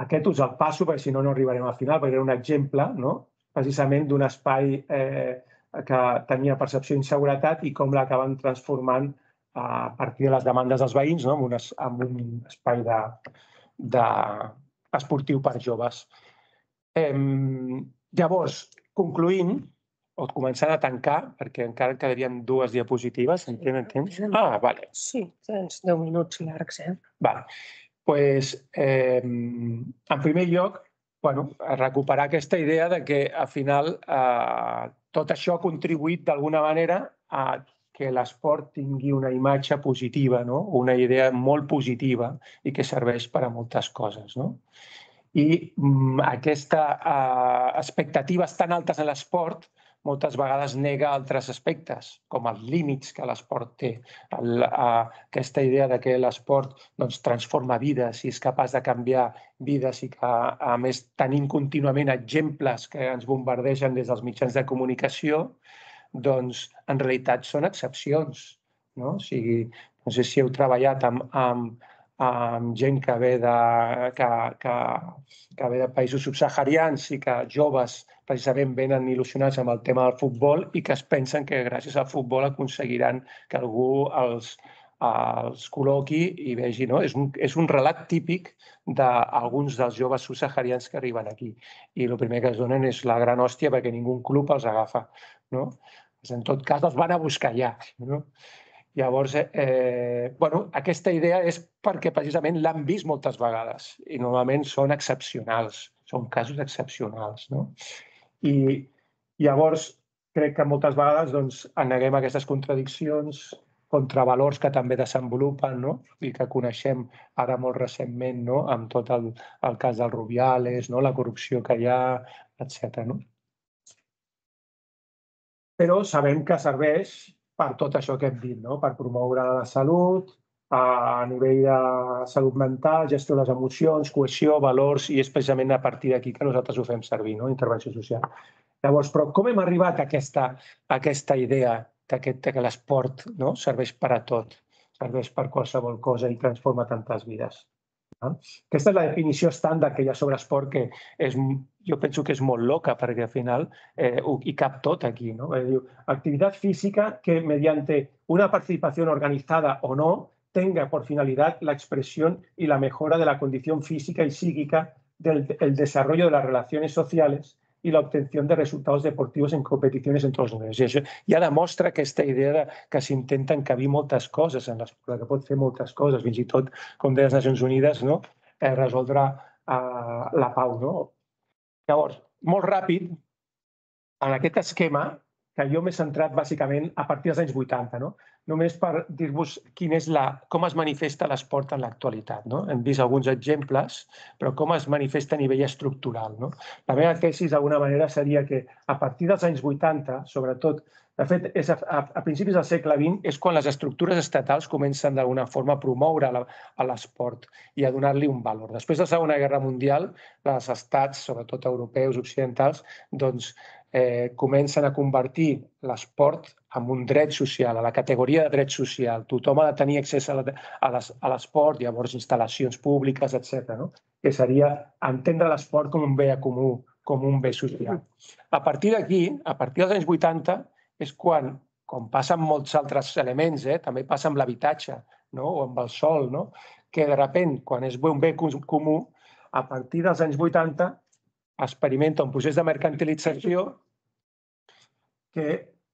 aquest us el passo perquè si no no arribarem al final, perquè era un exemple no? precisament d'un espai eh, que tenia percepció d'inseguretat i com l'acaben transformant a partir de les demandes dels veïns no? en, un, en un espai de, de esportiu per joves. Eh, llavors, concluint, o començant a tancar, perquè encara quedarien dues diapositives, en tenen temps? Ah, vale. Sí, tens 10 minuts llargs, eh? Vale pues, eh, en primer lloc, bueno, recuperar aquesta idea de que al final eh, tot això ha contribuït d'alguna manera a que l'esport tingui una imatge positiva, no? una idea molt positiva i que serveix per a moltes coses. No? I mm, aquesta eh, expectatives tan altes en l'esport moltes vegades nega altres aspectes, com els límits que l'esport té. El, uh, aquesta idea de que l'esport doncs, transforma vides i és capaç de canviar vides i que, a més, tenim contínuament exemples que ens bombardegen des dels mitjans de comunicació, doncs, en realitat són excepcions. No? O sigui, no sé si heu treballat amb, amb, amb gent que ve de, que, que, que ve de països subsaharians i que joves precisament venen il·lusionats amb el tema del futbol i que es pensen que gràcies al futbol aconseguiran que algú els, els col·loqui i vegi. No? És, un, és un relat típic d'alguns dels joves subsaharians que arriben aquí. I el primer que es donen és la gran hòstia perquè ningú club els agafa. No? En tot cas, els van a buscar ja. No? Llavors, eh, bueno, aquesta idea és perquè precisament l'han vist moltes vegades i normalment són excepcionals, són casos excepcionals. No? I llavors crec que moltes vegades doncs, eneguem aquestes contradiccions contra valors que també desenvolupen no? i que coneixem ara molt recentment no? amb tot el, el cas del Rubiales, no? la corrupció que hi ha, etc. No? Però sabem que serveix per tot això que hem dit, no? per promoure la salut, a nivell de salut mental, gestió de les emocions, cohesió, valors, i és precisament a partir d'aquí que nosaltres ho fem servir, no? intervenció social. Llavors, però com hem arribat a aquesta, a aquesta idea que, que l'esport no? serveix per a tot, serveix per qualsevol cosa i transforma tantes vides? No? Aquesta és la definició estàndard que hi ha sobre esport, que és, que és molt loca, perquè al final eh, hi aquí. No? Diu, activitat física que mediante una participació organitzada o no tenga por finalidad la expresión y la mejora de la condición física y psíquica del el desarrollo de las relaciones sociales i l'obtenció de resultats deportius en competicions en tots els nivells. I això ja demostra aquesta idea de que s'intenta encabir moltes coses en l'esport, que pot fer moltes coses, fins i tot, com de les Nacions Unides, no? eh, resoldre eh, la pau. No? Llavors, molt ràpid, en aquest esquema, que jo m'he centrat bàsicament a partir dels anys 80, no? només per dir-vos quin és la, com es manifesta l'esport en l'actualitat. No? Hem vist alguns exemples, però com es manifesta a nivell estructural. No? La meva tesi, d'alguna manera, seria que a partir dels anys 80, sobretot, de fet, és a, a, a principis del segle XX és quan les estructures estatals comencen d'alguna forma a promoure l'esport i a donar-li un valor. Després de la Segona Guerra Mundial, els estats, sobretot europeus, occidentals, doncs, eh, comencen a convertir l'esport en un dret social, a la categoria de dret social. Tothom ha de tenir accés a l'esport, llavors instal·lacions públiques, etc. No? que seria entendre l'esport com un bé comú, com un bé social. A partir d'aquí, a partir dels anys 80, és quan, com passa amb molts altres elements, eh, també passa amb l'habitatge no? o amb el sol, no? que de repent, quan és un bé comú, a partir dels anys 80 experimenta un procés de mercantilització que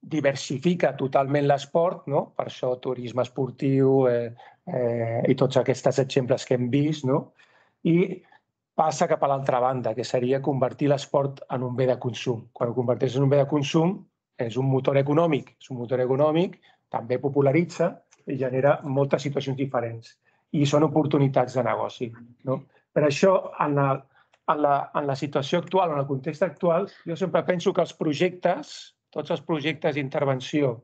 diversifica totalment l'esport, no? per això turisme esportiu eh, eh, i tots aquests exemples que hem vist, no? i passa cap a l'altra banda, que seria convertir l'esport en un bé de consum. Quan ho converteix en un bé de consum, és un motor econòmic. És un motor econòmic, també popularitza i genera moltes situacions diferents. I són oportunitats de negoci. No? Per això, en el, en la, en la situació actual, en el context actual, jo sempre penso que els projectes, tots els projectes d'intervenció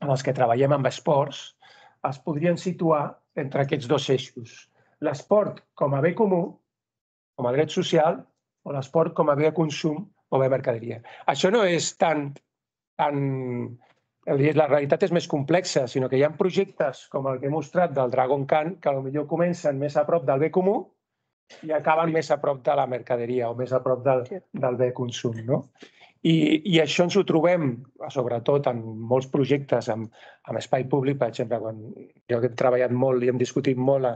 en els que treballem amb esports, es podrien situar entre aquests dos eixos. L'esport com a bé comú, com a dret social, o l'esport com a bé de consum o bé mercaderia. Això no és tan, tan la realitat és més complexa, sinó que hi ha projectes com el que he mostrat del Dragon Khan que potser comencen més a prop del bé comú i acaben més a prop de la mercaderia o més a prop del, del bé consum. No? I, I això ens ho trobem, sobretot, en molts projectes amb, amb espai públic. Per exemple, quan jo he treballat molt i hem discutit molt a,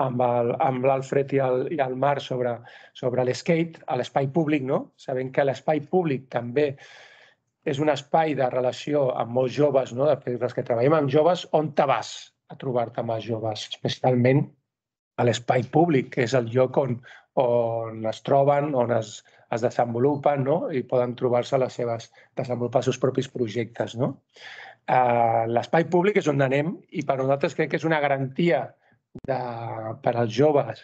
amb l'Alfred i, el, i el Marc sobre, sobre l'skate, a l'espai públic, no? sabent que l'espai públic també és un espai de relació amb molts joves, no? dels que treballem amb joves, on te vas a trobar-te amb els joves, especialment a l'espai públic, que és el lloc on, on es troben, on es, es desenvolupen no? i poden trobar-se les seves, desenvolupar els seus propis projectes. No? Uh, L'espai públic és on anem i per nosaltres crec que és una garantia de, per als joves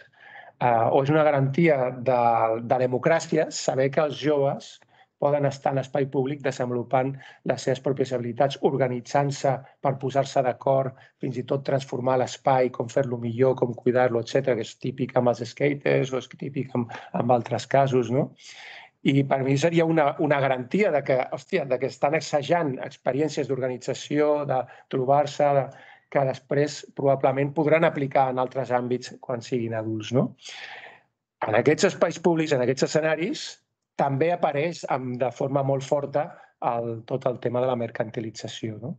uh, o és una garantia de, de democràcia saber que els joves poden estar en l'espai públic desenvolupant les seves pròpies habilitats, organitzant-se per posar-se d'acord, fins i tot transformar l'espai, com fer-lo millor, com cuidar-lo, etc, que és típic amb els skaters o és típic amb, amb altres casos. No? I per mi seria una, una garantia de que, hòstia, de que estan assajant experiències d'organització, de trobar-se, de, que després probablement podran aplicar en altres àmbits quan siguin adults. No? En aquests espais públics, en aquests escenaris, també apareix amb, de forma molt forta el, tot el tema de la mercantilització. No?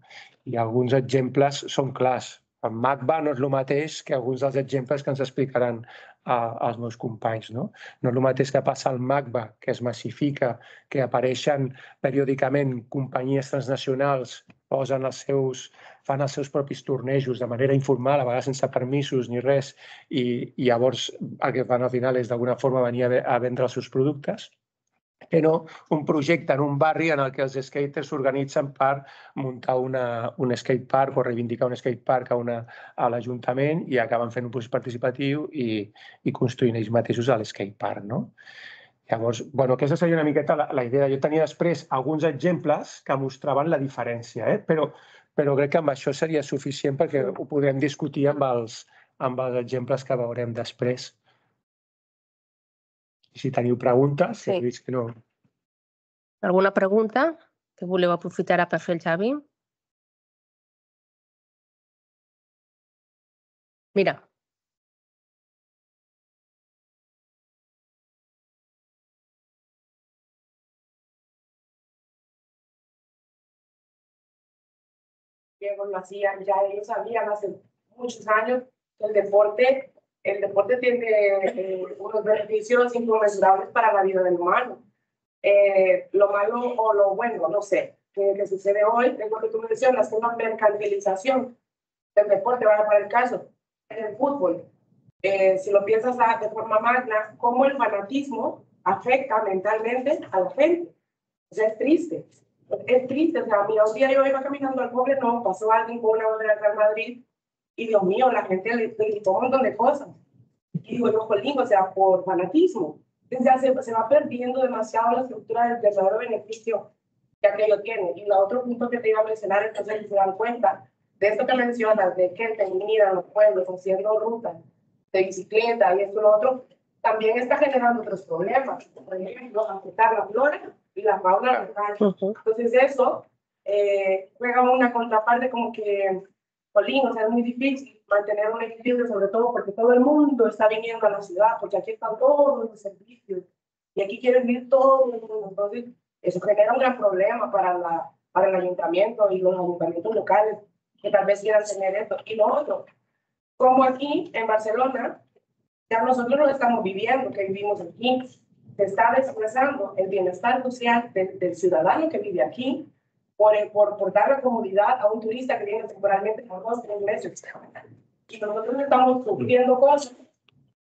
I alguns exemples són clars. En MACBA no és el mateix que alguns dels exemples que ens explicaran a, als meus companys. No? no és el mateix que passa al MACBA, que es massifica, que apareixen periòdicament companyies transnacionals, posen els seus, fan els seus propis tornejos de manera informal, a vegades sense permisos ni res, i, i llavors el que fan al final és d'alguna forma venir a, a vendre els seus productes que un projecte en un barri en el que els skaters s'organitzen per muntar una, un skatepark o reivindicar un skatepark a, una, a l'Ajuntament i acaben fent un procés participatiu i, i construint ells mateixos l'skatepark. No? Llavors, bueno, aquesta seria una miqueta la, la idea. Jo tenia després alguns exemples que mostraven la diferència, eh? però, però crec que amb això seria suficient perquè ho podrem discutir amb els, amb els exemples que veurem després. Si teniu preguntes, sí. si que no... Alguna pregunta que voleu aprofitar per fer el Xavi? Mira. Diego lo hacían, ya ellos sabían hace muchos años que el deporte el deporte tiene eh, unos beneficios inconmensurables para la vida del humano. Eh, lo malo o lo bueno, no sé, que, sucede hoy es lo que tú mencionas, una mercantilización del deporte, vaya para el caso, en el fútbol. Eh, si lo piensas de forma magna, cómo el fanatismo afecta mentalmente a la gente. O sea, es triste. Es triste. O sea, a mí un día yo iba caminando al pobre, no, pasó alguien con una bandera de Real Madrid y Dios mío, la gente le, gritó un montón de cosas. Y digo, yo, jolín, o sea, por fanatismo. Entonces se, se va perdiendo demasiado la estructura del verdadero beneficio que aquello tiene. Y el otro punto que te iba a mencionar, entonces se dan cuenta de esto que mencionas, de que en los pueblos haciendo rutas de bicicleta y esto y lo otro, también está generando otros problemas. Por ejemplo, afectar la flora y la fauna local. Entonces eso eh, juega una contraparte como que o sea, es muy difícil mantener un equilibrio, sobre todo porque todo el mundo está viniendo a la ciudad, porque aquí están todos los servicios y aquí quieren vivir todo el mundo. Entonces, eso genera un gran problema para, la, para el ayuntamiento y los ayuntamientos locales que tal vez quieran tener esto. Y lo otro, como aquí en Barcelona, ya nosotros lo estamos viviendo, que vivimos aquí, se está expresando el bienestar social del ciudadano que vive aquí por, por, por dar la comodidad a un turista que viene temporalmente por dos, tres meses. Y nosotros estamos sufriendo cosas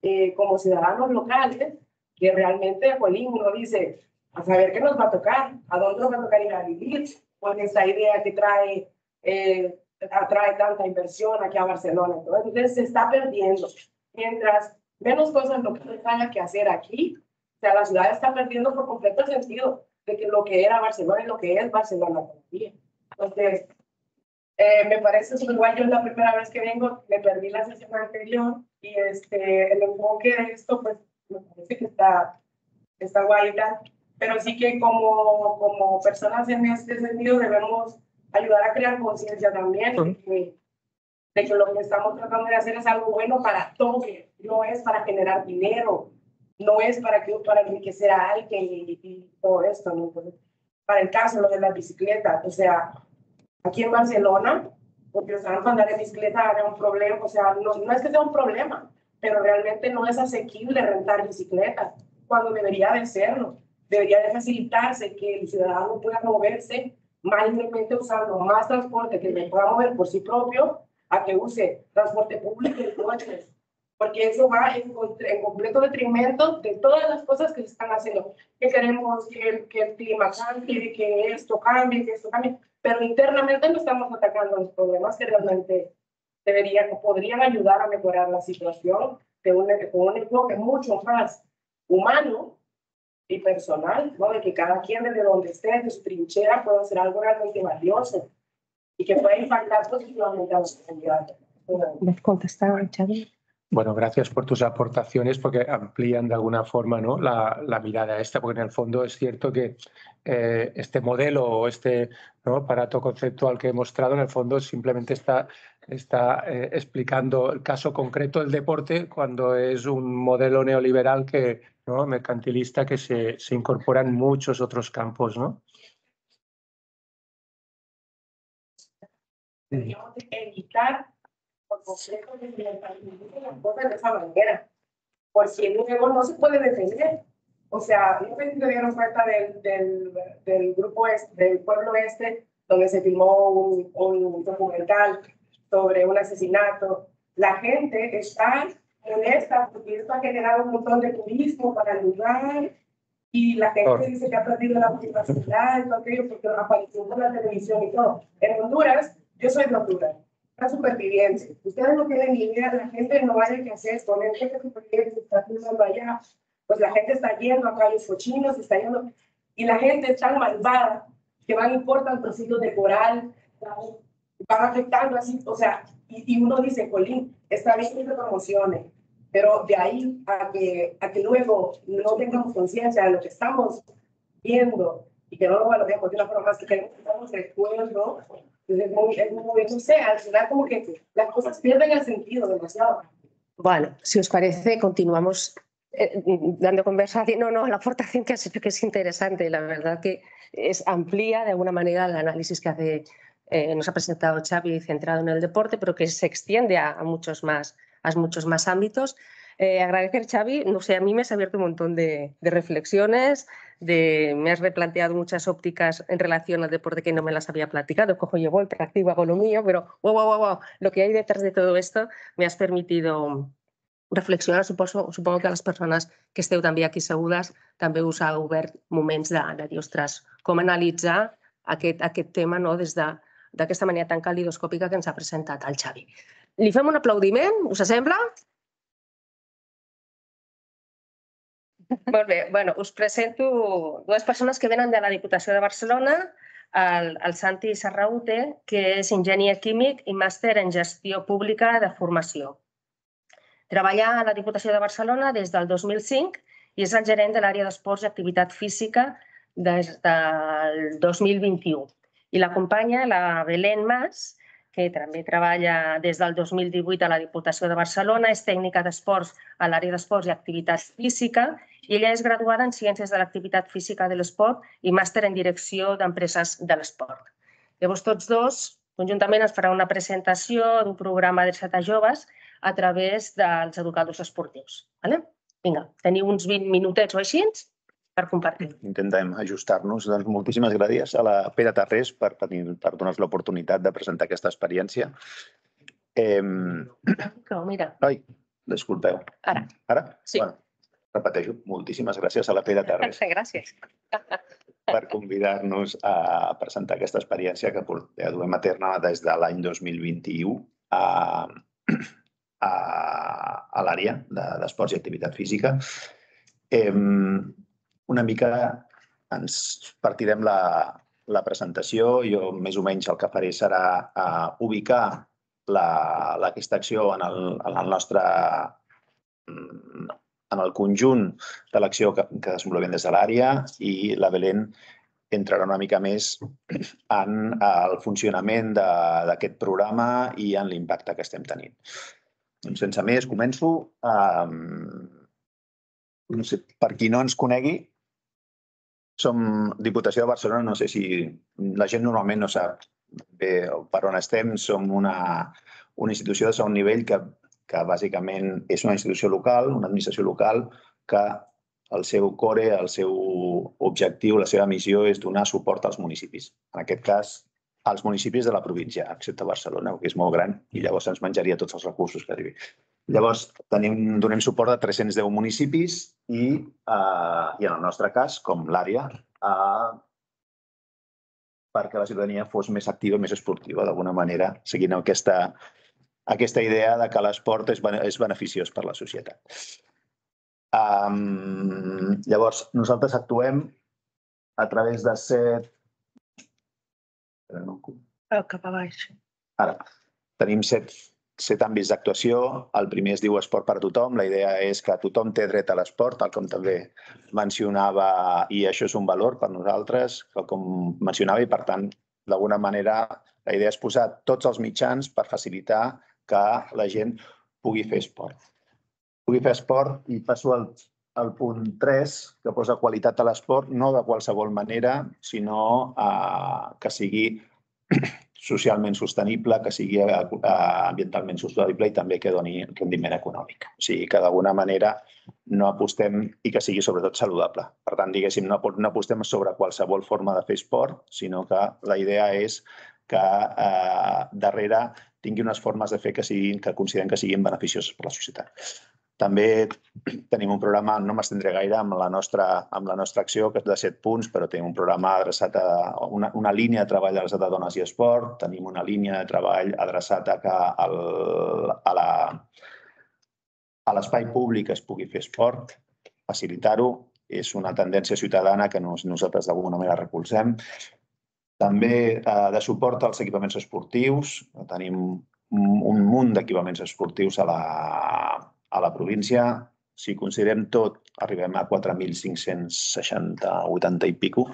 eh, como ciudadanos locales que realmente, Jolín, uno dice, a saber qué nos va a tocar, a dónde nos va a tocar ir a vivir, con esta idea que trae, eh, atrae tanta inversión aquí a Barcelona. Entonces se está perdiendo. Mientras menos cosas lo que haya que hacer aquí, o sea, la ciudad está perdiendo por completo el sentido de que lo que era Barcelona y lo que es Barcelona todavía. Entonces, Eh, me parece eso, igual yo es la primera vez que vengo, me perdí la sesión anterior y este, el enfoque de esto, pues me parece que está, está guay y tal, pero sí que como, como personas en este sentido debemos ayudar a crear conciencia también de que, de que lo que estamos tratando de hacer es algo bueno para todos, no es para generar dinero, no es para, que, para enriquecer a alguien y, todo esto, ¿no? para el caso, lo de la bicicleta, o sea, aquí en Barcelona, porque saben andar en bicicleta era un problema, o sea, no, no es que sea un problema, pero realmente no es asequible rentar bicicletas, cuando debería de serlo. Debería de facilitarse que el ciudadano pueda moverse más libremente usando más transporte que me pueda mover por sí propio a que use transporte público y coches porque eso va en, en, completo detrimento de todas las cosas que se están haciendo. Que queremos que el, que el clima cambie, que esto cambie, que esto cambie, pero internamente no estamos atacando los problemas que realmente deberían podrían ayudar a mejorar la situación de un, con un enfoque mucho más humano y personal, ¿no? de que cada quien desde donde esté, de su trinchera, pueda hacer algo realmente valioso y que pueda impactar positivamente a la sociedad. ¿Me contestaba, Xavi? Bueno, gracias por tus aportaciones porque amplían de alguna forma ¿no? la, la mirada esta, porque en el fondo es cierto que eh, este modelo o este aparato conceptual que he mostrado en el fondo simplemente está, está eh, explicando el caso concreto del deporte cuando es un modelo neoliberal que, ¿no? mercantilista que se, se incorpora en muchos otros campos. ¿no? Evitar por completo de las cosas de esa manera, porque luego no se puede defender. O sea, no se dieron cuenta del, del, del grupo este, del pueblo este, donde se filmó un, un documental sobre un asesinato. La gente está molesta porque esto ha generado un montón de turismo para el lugar y la gente dice que ha perdido la privacidad y todo aquello porque apareció por la televisión y todo. En Honduras, yo soy de Honduras, está superviviente. Ustedes no ni idea, la gente no vaya que hacer con el jefe superviviente está filmando allá, pues la gente está yendo a calles cochinos, está yendo, y la gente es tan malvada que van y cortan trocitos de coral, van afectando así, o sea, y, y uno dice, Colín, está bien que se promocione, pero de ahí a que, a que luego no tengamos conciencia de lo que estamos viendo y que no lo valoremos de una forma más que queremos recuerdo, no sé, al final como que las cosas pierden el sentido demasiado. Bueno, si os parece, continuamos eh, dando conversación. No, no, la aportación que has hecho que es interesante, la verdad que es amplía de alguna manera el análisis que hace, eh, nos ha presentado Xavi centrado en el deporte, pero que se extiende a, muchos, más, a muchos más ámbitos. Eh, agradecer, Xavi, no sé, a mí me has abierto un montón de, reflexiones, de, me has replanteado muchas ópticas en relación al deporte que no me las había platicado. Cojo yo voy, practico, hago lo mío, pero wow, wow, wow, lo que hay detrás de todo esto me has permitido reflexionar. Suposo, supongo que a les persones que esteu també aquí segudes també us ha obert moments de, de dir, ostres, com analitzar aquest, aquest tema no, des d'aquesta manera tan calidoscòpica que ens ha presentat el Xavi. Li fem un aplaudiment, us sembla? Molt bé, bueno, us presento dues persones que venen de la Diputació de Barcelona, el, el Santi Serraute, que és enginyer químic i màster en gestió pública de formació. Treballa a la Diputació de Barcelona des del 2005 i és el gerent de l'àrea d'esports i activitat física des del 2021. I l'acompanya la Belén Mas, que també treballa des del 2018 a la Diputació de Barcelona, és tècnica d'esports a l'àrea d'esports i activitat física i ella és graduada en Ciències de l'Activitat Física de l'Esport i màster en Direcció d'Empreses de l'Esport. Llavors, tots dos, conjuntament, ens farà una presentació d'un programa adreçat a joves a través dels educadors esportius. Vale? Vinga, teniu uns 20 minutets o així per compartir. Intentem ajustar-nos. Doncs moltíssimes gràcies a la Pere Tarrés per, per, per donar-nos l'oportunitat de presentar aquesta experiència. Eh... Oh, mira. Ai, disculpeu. Ara. Ara? Sí. Bueno, repeteixo, moltíssimes gràcies a la Pere Tarrés gràcies. per convidar-nos a presentar aquesta experiència que duem a terme des de l'any 2021 a, a, a l'àrea d'esports i activitat física. Eh, una mica ens partirem la, la presentació. Jo més o menys el que faré serà uh, ubicar la, la, aquesta acció en el, en el nostre mm, en el conjunt de l'acció que, que desenvolupem des de l'àrea i la Belén entrarà una mica més en el funcionament d'aquest programa i en l'impacte que estem tenint. Doncs sense més, començo. Um, no sé, per qui no ens conegui, som Diputació de Barcelona, no sé si la gent normalment no sap bé per on estem, som una, una institució de segon nivell que, que bàsicament és una institució local, una administració local, que el seu core, el seu objectiu, la seva missió és donar suport als municipis. En aquest cas, als municipis de la província, excepte Barcelona, que és molt gran, i llavors ens menjaria tots els recursos que arribi. Llavors, tenim, donem suport a 310 municipis i, eh, i en el nostre cas, com l'àrea, eh, perquè la ciutadania fos més activa, més esportiva, d'alguna manera, seguint aquesta, aquesta idea de que l'esport és, és beneficiós per la societat. Um, llavors, nosaltres actuem a través de set... Cap a baix. Ara, tenim set set àmbits d'actuació. El primer es diu Esport per a tothom. La idea és que tothom té dret a l'esport, tal com també mencionava, i això és un valor per nosaltres, com mencionava, i per tant, d'alguna manera, la idea és posar tots els mitjans per facilitar que la gent pugui fer esport. Pugui fer esport i passo al, al punt 3, que posa qualitat a l'esport, no de qualsevol manera, sinó eh, que sigui socialment sostenible, que sigui eh, ambientalment sostenible i també que doni rendiment econòmic. O sigui, que d'alguna manera no apostem i que sigui sobretot saludable. Per tant, diguéssim, no, no apostem sobre qualsevol forma de fer esport, sinó que la idea és que eh, darrere tingui unes formes de fer que, siguin, que considerem que siguin beneficioses per la societat. També tenim un programa, no m'estendré gaire, amb la, nostra, amb la nostra acció, que és de 7 punts, però tenim un programa adreçat a una, una línia de treball adreçat a dones i esport, tenim una línia de treball adreçat a que el, a la a l'espai públic es pugui fer esport, facilitar-ho, és una tendència ciutadana que nos, nosaltres d'alguna manera recolzem. També eh, de suport als equipaments esportius, tenim un munt d'equipaments esportius a la, a la província, si considerem tot, arribem a 4.560, 80 i pico.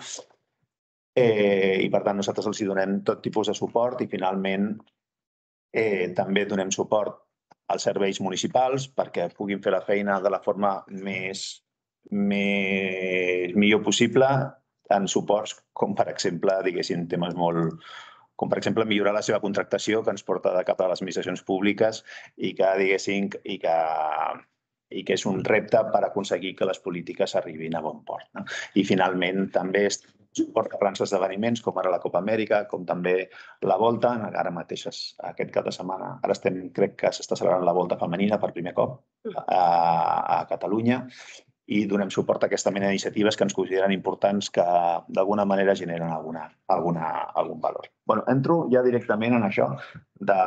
Eh, I, per tant, nosaltres els hi donem tot tipus de suport i, finalment, eh, també donem suport als serveis municipals perquè puguin fer la feina de la forma més, més millor possible en suports com, per exemple, diguéssim, temes molt, com per exemple millorar la seva contractació que ens porta de cap a les administracions públiques i que, diguéssim, i que, i que és un repte per aconseguir que les polítiques arribin a bon port. No? I finalment també és suport a grans esdeveniments com ara la Copa Amèrica, com també la Volta, ara mateix aquest cap de setmana, ara estem, crec que s'està celebrant la Volta femenina per primer cop a, a Catalunya i donem suport a aquesta mena d'iniciatives que ens consideren importants que d'alguna manera generen alguna, alguna, algun valor. bueno, entro ja directament en això, de,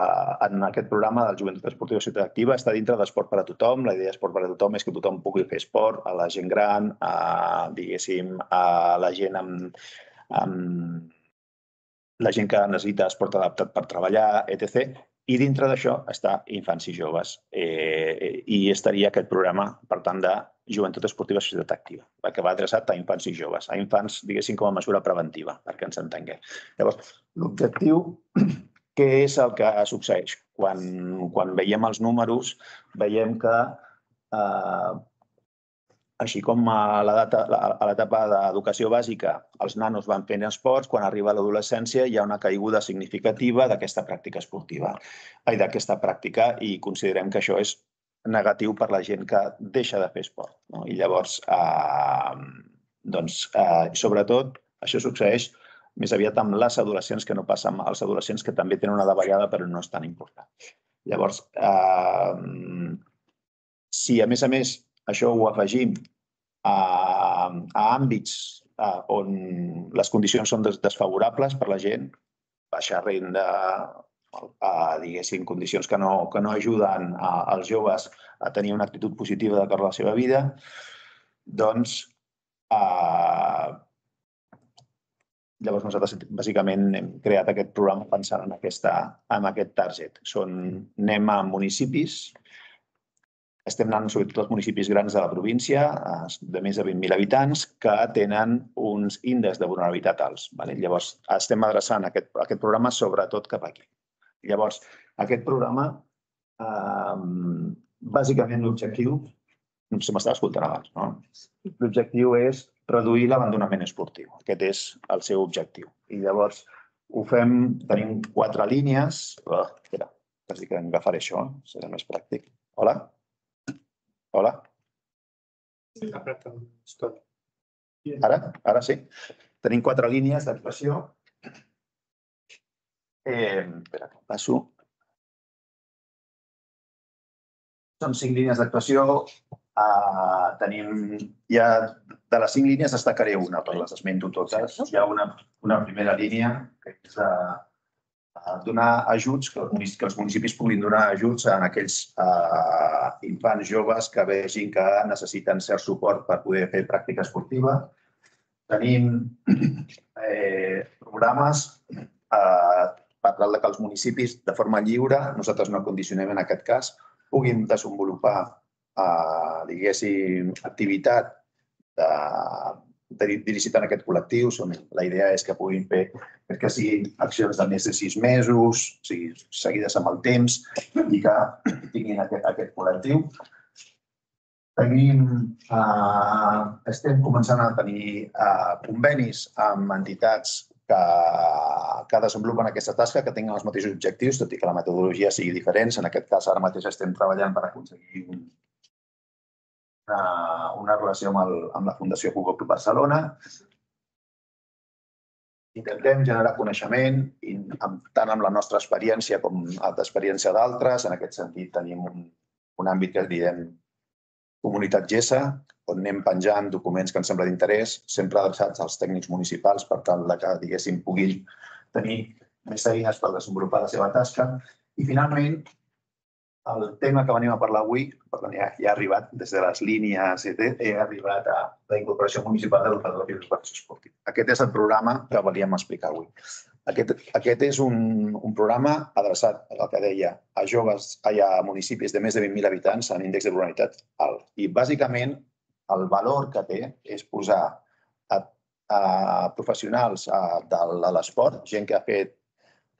en aquest programa del Joventut Esportiva Ciutat Activa, està dintre d'esport per a tothom. La idea d'esport per a tothom és que tothom pugui fer esport, a la gent gran, a, diguéssim, a la gent amb, amb la gent que necessita esport adaptat per treballar, etc. I dintre d'això està infants i joves. Eh, I estaria aquest programa, per tant, de joventut esportiva societat activa, que va adreçat a infants i joves, a infants, diguéssim, com a mesura preventiva, perquè ens entenguem. Llavors, l'objectiu, què és el que succeeix? Quan, quan veiem els números, veiem que eh, així com a l'etapa d'educació bàsica els nanos van fent esports, quan arriba l'adolescència hi ha una caiguda significativa d'aquesta pràctica esportiva, d'aquesta pràctica, i considerem que això és negatiu per la gent que deixa de fer esport. No? I llavors, eh, doncs, eh, sobretot, això succeeix més aviat amb les adolescents que no passa amb els adolescents que també tenen una davallada però no és tan important. Llavors, eh, si a més a més això ho afegim a, a àmbits eh, on les condicions són desfavorables per la gent, baixa renda, a, diguéssim, condicions que no, que no ajuden a, als joves a tenir una actitud positiva de cara a la seva vida, doncs, eh, llavors nosaltres bàsicament hem creat aquest programa pensant en, aquesta, en aquest target. Són, anem a municipis, estem anant sobretot als municipis grans de la província, eh, de més de 20.000 habitants, que tenen uns índexs de vulnerabilitat alts. Vale? Llavors, estem adreçant aquest, aquest programa sobretot cap aquí. Llavors, aquest programa, eh, bàsicament l'objectiu, no se m'estava escoltant abans, no? L'objectiu és reduir l'abandonament esportiu. Aquest és el seu objectiu. I llavors ho fem, tenim quatre línies. Oh, espera, quasi que agafaré això, serà més pràctic. Hola? Hola? Ara? Ara sí. Tenim quatre línies d'actuació. Eh, espera, passo. Són cinc línies d'actuació. Uh, tenim, ja de les cinc línies destacaré una, però les esmento totes. Hi ha una, una primera línia que és de, donar ajuts, que els, que els municipis puguin donar ajuts a aquells eh, infants joves que vegin que necessiten cert suport per poder fer pràctica esportiva. Tenim eh, programes eh, per tal que els municipis, de forma lliure, nosaltres no condicionem en aquest cas, puguin desenvolupar, eh, diguéssim, activitat de, dirigit en aquest col·lectiu. La idea és que puguin fer que siguin accions de més de sis mesos, o sigui, seguides amb el temps, i que tinguin aquest, aquest col·lectiu. Tenim, eh, estem començant a tenir eh, convenis amb entitats que, que desenvolupen aquesta tasca, que tinguin els mateixos objectius, tot i que la metodologia sigui diferent. En aquest cas, ara mateix estem treballant per aconseguir un, una, una relació amb, el, amb la Fundació Google Barcelona. Intentem generar coneixement amb, tant amb la nostra experiència com l'experiència d'altres. En aquest sentit, tenim un, un àmbit que diem comunitat GESA, on anem penjant documents que ens sembla d'interès, sempre adreçats als tècnics municipals per tal de que, diguéssim, puguin tenir més eines per desenvolupar la seva tasca. I, finalment, el tema que venim a parlar avui, perdó, ja, ja ha arribat des de les línies, he arribat a la incorporació municipal d'educadors i d'educació esportiva. Aquest és el programa que volíem explicar avui. Aquest, aquest és un, un programa adreçat, el que deia, a joves, a municipis de més de 20.000 habitants en índex de vulnerabilitat alt. I bàsicament el valor que té és posar a, a professionals a, de l'esport, gent que ha fet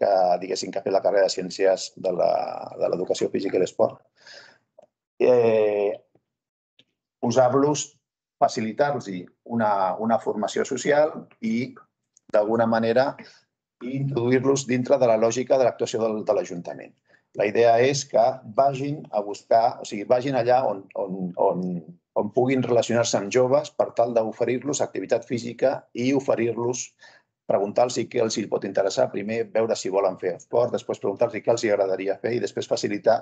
que, diguéssim, que ha fet la carrera de Ciències de l'Educació Física i l'Esport, eh, posar-los, facilitar-los una, una formació social i, d'alguna manera, introduir-los dintre de la lògica de l'actuació de, de l'Ajuntament. La idea és que vagin a buscar, o sigui, vagin allà on, on, on, on puguin relacionar-se amb joves per tal d'oferir-los activitat física i oferir-los preguntar-los què els pot interessar, primer veure si volen fer esport, després preguntar-los què els agradaria fer i després facilitar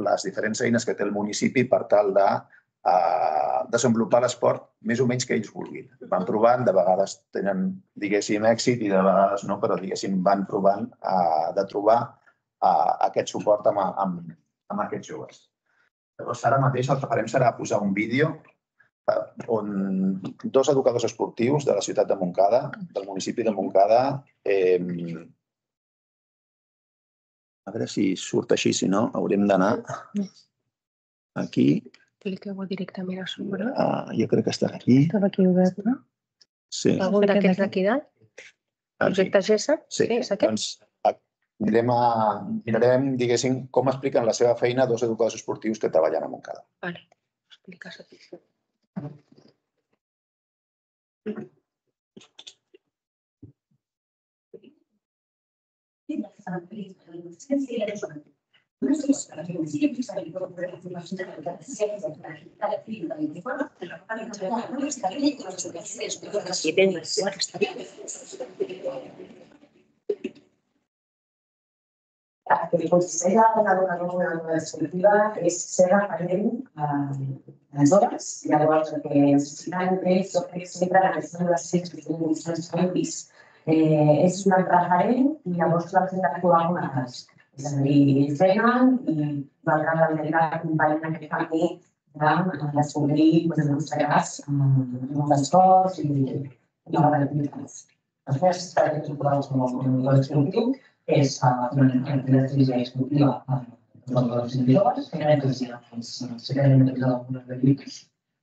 les diferents eines que té el municipi per tal de uh, desenvolupar l'esport més o menys que ells vulguin. Van provant, de vegades tenen, diguéssim, èxit i de vegades no, però, diguéssim, van provant uh, de trobar uh, aquest suport amb, amb, amb aquests joves. Llavors, ara mateix el que farem serà posar un vídeo on dos educadors esportius de la ciutat de Montcada, del municipi de Montcada, eh, a veure si surt així, si no, haurem d'anar aquí. Cliqueu directament a sobre. Ah, jo crec que està aquí. Estava aquí obert, no? Sí. Algun d'aquests d'aquí dalt? Projecte GESA? Sí, sí és aquest? doncs mirem a, mirarem, diguéssim, com expliquen la seva feina dos educadors esportius que treballen a Montcada. Vale, expliques aquí. El consell de la una esportiva és ser referent a les hores. Llavors, el que jo crec sempre en aquestes universitats que tenen uns canvis, eh, és un referent i llavors l'han d'actuar com a cas. És a dir, venen i nosaltres hem d'acompanyen aquest canvi de descobrir, doncs, en el nostre cas, nous esports i activitats. Les meves pràctiques culturals com a comunicador esportiu és l'activitat física i esportiva dels adolescents que crec que si se queden en algunes veritats,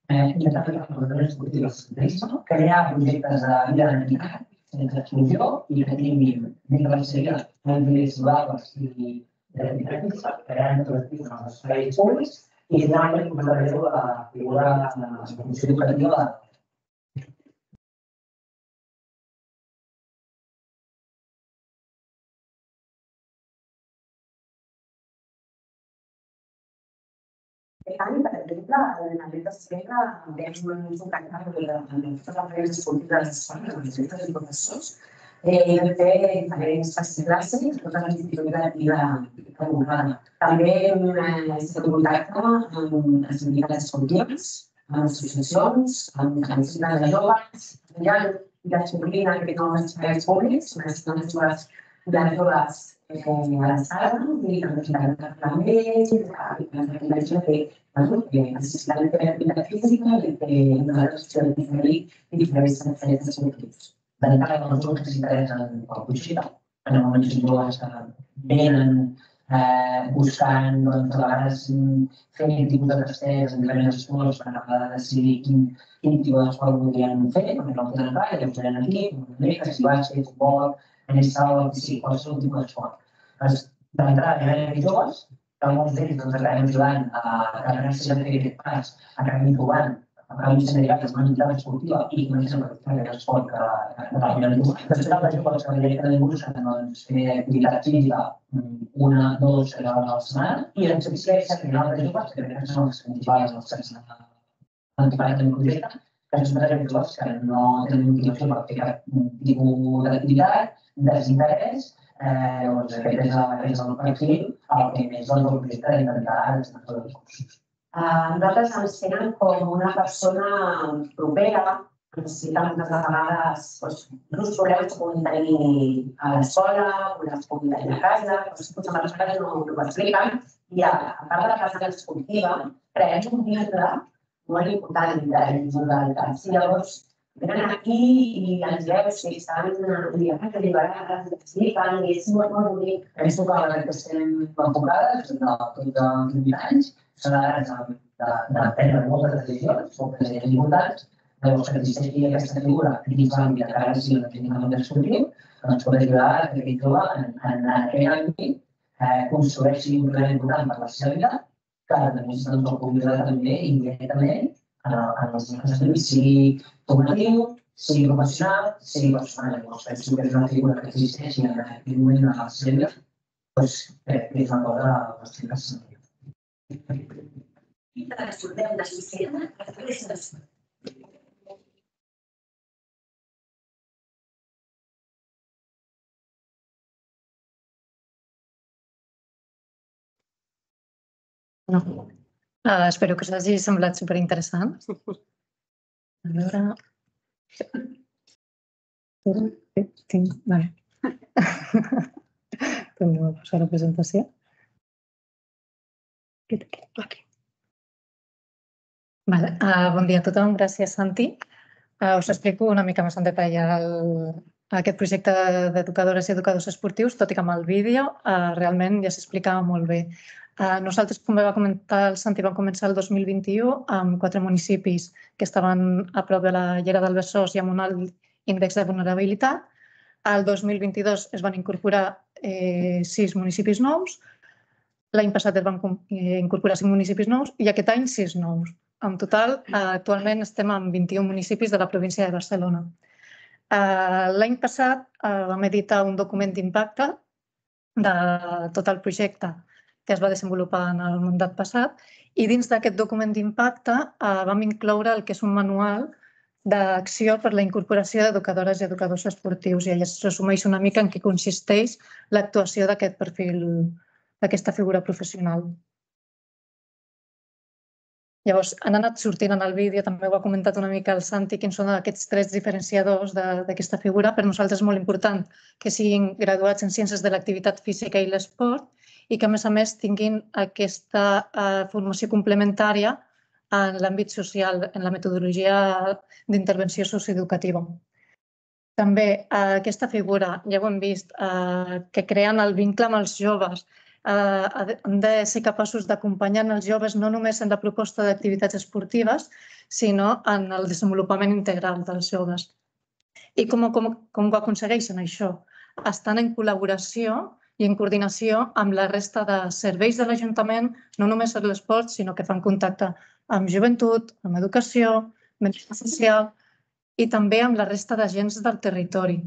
intentar fer les esportives d'ells, crear projectes de vida d'entitat sense exclusió i que tinguin dintre la sèrie àmbits saludables i d'identitat física, creant col·lectius en els espais públics i finalment posareu la figura de la funció educativa exemple, en mes de setembre vam contactar amb totes les redes esportives de les escoles, amb els centres i professors, eh, i vam fer diferents classes totes les institucions de vida convocada. També hem estat en contacte amb les entitats esportives, amb associacions, amb campionats de joves, ja descobrint aquest nou espais públics, les zones joves de joves eh, a la sala i també també la gent que bueno, que necessitant de física i que nosaltres podem diferir diferents activitats esportius. D'entrada, els joves que s'interessen pel projecte, en el moment que joves que venen eh, buscant doncs, a vegades un tipus de testers en diferents esports per acabar de decidir quin, quin tipus d'esport voldrien fer, perquè no tenen res, llavors venen aquí, que si bàsquet, futbol, tenis sala, sí, qualsevol tipus d'esport. D'entrada, hi ha joves que molts d'ells doncs, acabem ajudant a que a fer aquest pas, acabem trobant acabem sent lligats a una entitat esportiva i comencem a practicar aquest esport que, que la primera ningú. Després d'altres joves que directament busquen doncs, fer activitat física una, dos a la setmana i existeix que hi ha altres joves que crec que són els principals els que s'han anticipat en el projecte, que altres joves que no tenen motivació per fer cap tipus d'activitat, desinterès, eh, doncs aquest és, el, és el perfil el que més doncs, projecte d'intentar gestionar tots els cursos. Uh, nosaltres ens tenen com una persona propera, que necessita moltes vegades doncs, uns problemes que puguin tenir a l'escola, problemes que puguin tenir a casa, doncs, potser moltes vegades no, no ho expliquen, i a, a part de la tasca esportiva, creem un vincle molt important d'individualitats. I llavors, venen aquí i els veus que estan liderats, liberats, expliquen, i és molt, molt bonic. Penso que la que estem enfocades, de tots els 20 anys, serà de, de, de prendre moltes decisions, moltes decisions importants, llavors que existeixi aquesta figura dins l'àmbit de cara si no tenim un esportiu, doncs pot ajudar a que aquest jove en, en, en aquell àmbit eh, construeixi un problema important per la seva vida, que també doncs, el pugui ajudar també indirectament en, en els nostres sigui formatiu, sigui professional, sigui personal. Llavors, penso que és una figura que existeix i en aquest moment a seva vida, doncs crec que és una cosa bastant sensible. I transformem la societat a través dels No. Uh, espero que us hagi semblat superinteressant. A veure... Tinc... Vale. Tornem a posar la presentació. Aquí. Vale. Uh, bon dia a tothom. Gràcies, Santi. Uh, us explico una mica més en detall el, aquest projecte d'educadores i educadors esportius, tot i que amb el vídeo uh, realment ja s'explicava molt bé. Uh, nosaltres, com va comentar el Santi, vam començar el 2021 amb quatre municipis que estaven a prop de la llera del Besòs i amb un alt índex de vulnerabilitat. Al 2022 es van incorporar eh, sis municipis nous, L'any passat es van eh, incorporar cinc municipis nous i aquest any sis nous. En total, eh, actualment estem en 21 municipis de la província de Barcelona. Eh, l'any passat vam editar un document d'impacte de tot el projecte que es va desenvolupar en el mandat passat i dins d'aquest document d'impacte vam incloure el que és un manual d'acció per la incorporació d'educadores i educadors esportius i allà es resumeix una mica en què consisteix l'actuació d'aquest perfil d'aquesta figura professional. Llavors, han anat sortint en el vídeo, també ho ha comentat una mica el Santi, quins són aquests tres diferenciadors d'aquesta figura. Per nosaltres és molt important que siguin graduats en Ciències de l'Activitat Física i l'Esport i que, a més a més, tinguin aquesta eh, formació complementària en l'àmbit social, en la metodologia d'intervenció socioeducativa. També eh, aquesta figura, ja ho hem vist, eh, que creen el vincle amb els joves, eh, han de ser capaços d'acompanyar els joves no només en la proposta d'activitats esportives, sinó en el desenvolupament integral dels joves. I com, com, com ho aconsegueixen això? Estan en col·laboració i en coordinació amb la resta de serveis de l'Ajuntament, no només a l'esport, sinó que fan contacte amb joventut, amb educació, mental social, i també amb la resta d'agents del territori,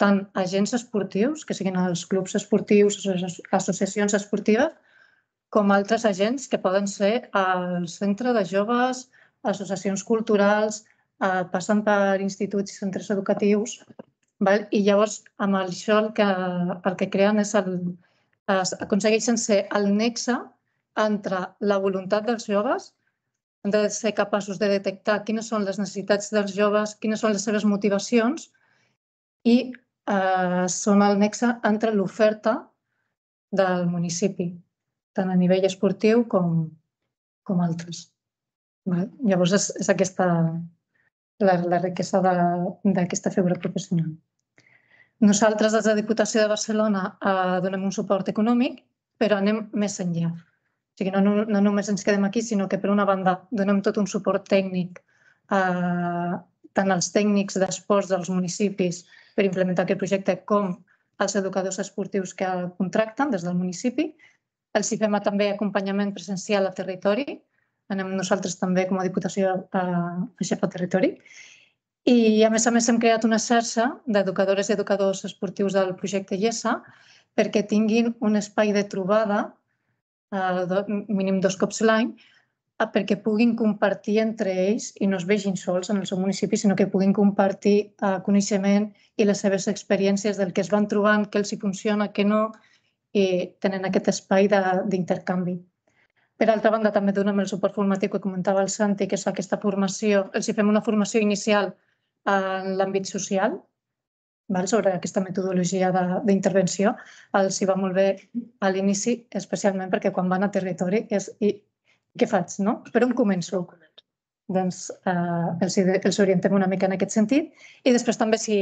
tant agents esportius, que siguin els clubs esportius, associacions esportives, com altres agents que poden ser el centre de joves, associacions culturals, eh, passant per instituts i centres educatius. Val? I llavors, amb això el que, el que creen és el, es, aconsegueixen ser el nexe entre la voluntat dels joves hem de ser capaços de detectar quines són les necessitats dels joves, quines són les seves motivacions i eh, són el nexe entre l'oferta del municipi, tant a nivell esportiu com, com altres. Val? Llavors, és, és aquesta la, la riquesa d'aquesta figura professional. Nosaltres, des de Diputació de Barcelona, eh, donem un suport econòmic, però anem més enllà sigui, no, no, no només ens quedem aquí, sinó que per una banda donem tot un suport tècnic eh, tant als tècnics d'esports dels municipis per implementar aquest projecte com als educadors esportius que el contracten des del municipi. Els hi fem també acompanyament presencial al territori. Anem nosaltres també com a Diputació a, a xef territori. I a més a més hem creat una xarxa d'educadores i educadors esportius del projecte IESA perquè tinguin un espai de trobada eh, mínim dos cops l'any, eh, perquè puguin compartir entre ells i no es vegin sols en el seu municipi, sinó que puguin compartir eh, coneixement i les seves experiències del que es van trobant, què els hi funciona, què no, i tenen aquest espai d'intercanvi. Per altra banda, també donem el suport formatiu que comentava el Santi, que és aquesta formació, els hi fem una formació inicial en l'àmbit social, val? sobre aquesta metodologia d'intervenció, els hi va molt bé a l'inici, especialment perquè quan van a territori és i què faig, no? Per on començo? Doncs eh, els, els orientem una mica en aquest sentit i després també si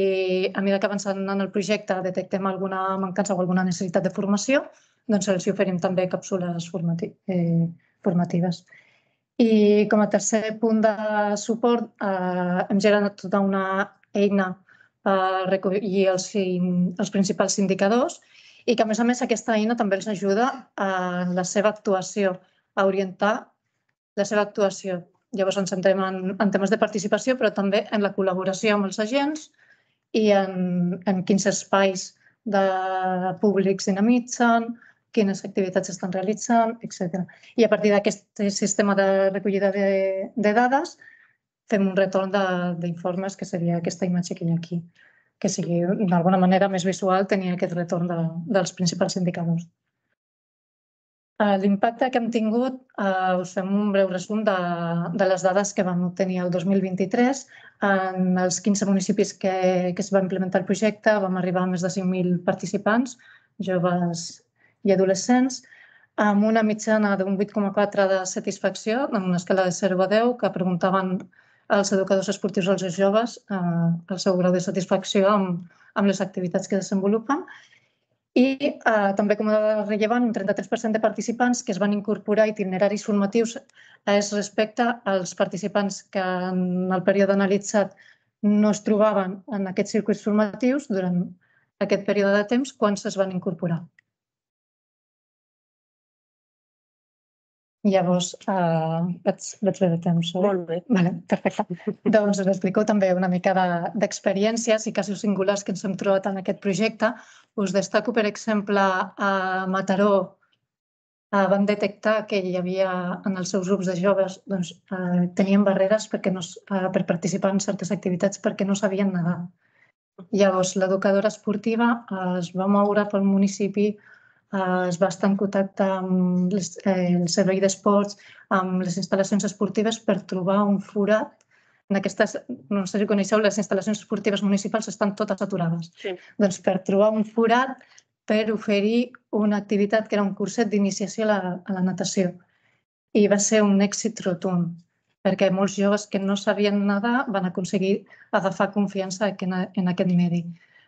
a mesura que avancen en el projecte detectem alguna mancança o alguna necessitat de formació, doncs els oferim també càpsules formati eh, formatives. I com a tercer punt de suport eh, hem generat tota una eina per recollir els, els principals indicadors i que, a més a més, aquesta eina també els ajuda en la seva actuació, a orientar la seva actuació. Llavors ens centrem en, en temes de participació, però també en la col·laboració amb els agents i en, en quins espais de públics dinamitzen, quines activitats estan realitzant, etc. I a partir d'aquest sistema de recollida de, de dades, fem un retorn d'informes, que seria aquesta imatge que hi ha aquí, que sigui d'alguna manera més visual, tenir aquest retorn de, dels principals indicadors. Eh, l'impacte que hem tingut, eh, us fem un breu resum de, de les dades que vam obtenir el 2023. En els 15 municipis que, que es va implementar el projecte vam arribar a més de 5.000 participants, joves i adolescents, amb una mitjana d'un 8,4 de satisfacció, amb una escala de 0 a 10, que preguntaven als educadors esportius als joves eh, el seu grau de satisfacció amb, amb les activitats que desenvolupen. I eh, també, com a rellevant, un 33% de participants que es van incorporar a itineraris formatius és respecte als participants que en el període analitzat no es trobaven en aquests circuits formatius durant aquest període de temps quan se's van incorporar. Llavors, uh, vaig, vaig bé de temps. Oi? Molt bé. Vale, perfecte. doncs us explico també una mica d'experiències de, i casos singulars que ens hem trobat en aquest projecte. Us destaco, per exemple, a Mataró uh, van detectar que hi havia en els seus grups de joves doncs, uh, tenien barreres perquè no, uh, per participar en certes activitats perquè no sabien nedar. Llavors, l'educadora esportiva es va moure pel municipi eh, es va estar en contacte amb les, eh, el servei d'esports, amb les instal·lacions esportives per trobar un forat en aquestes, no sé si coneixeu, les instal·lacions esportives municipals estan totes aturades. Sí. Doncs per trobar un forat per oferir una activitat que era un curset d'iniciació a, la, a la natació. I va ser un èxit rotund. perquè molts joves que no sabien nedar van aconseguir agafar confiança en, en aquest medi.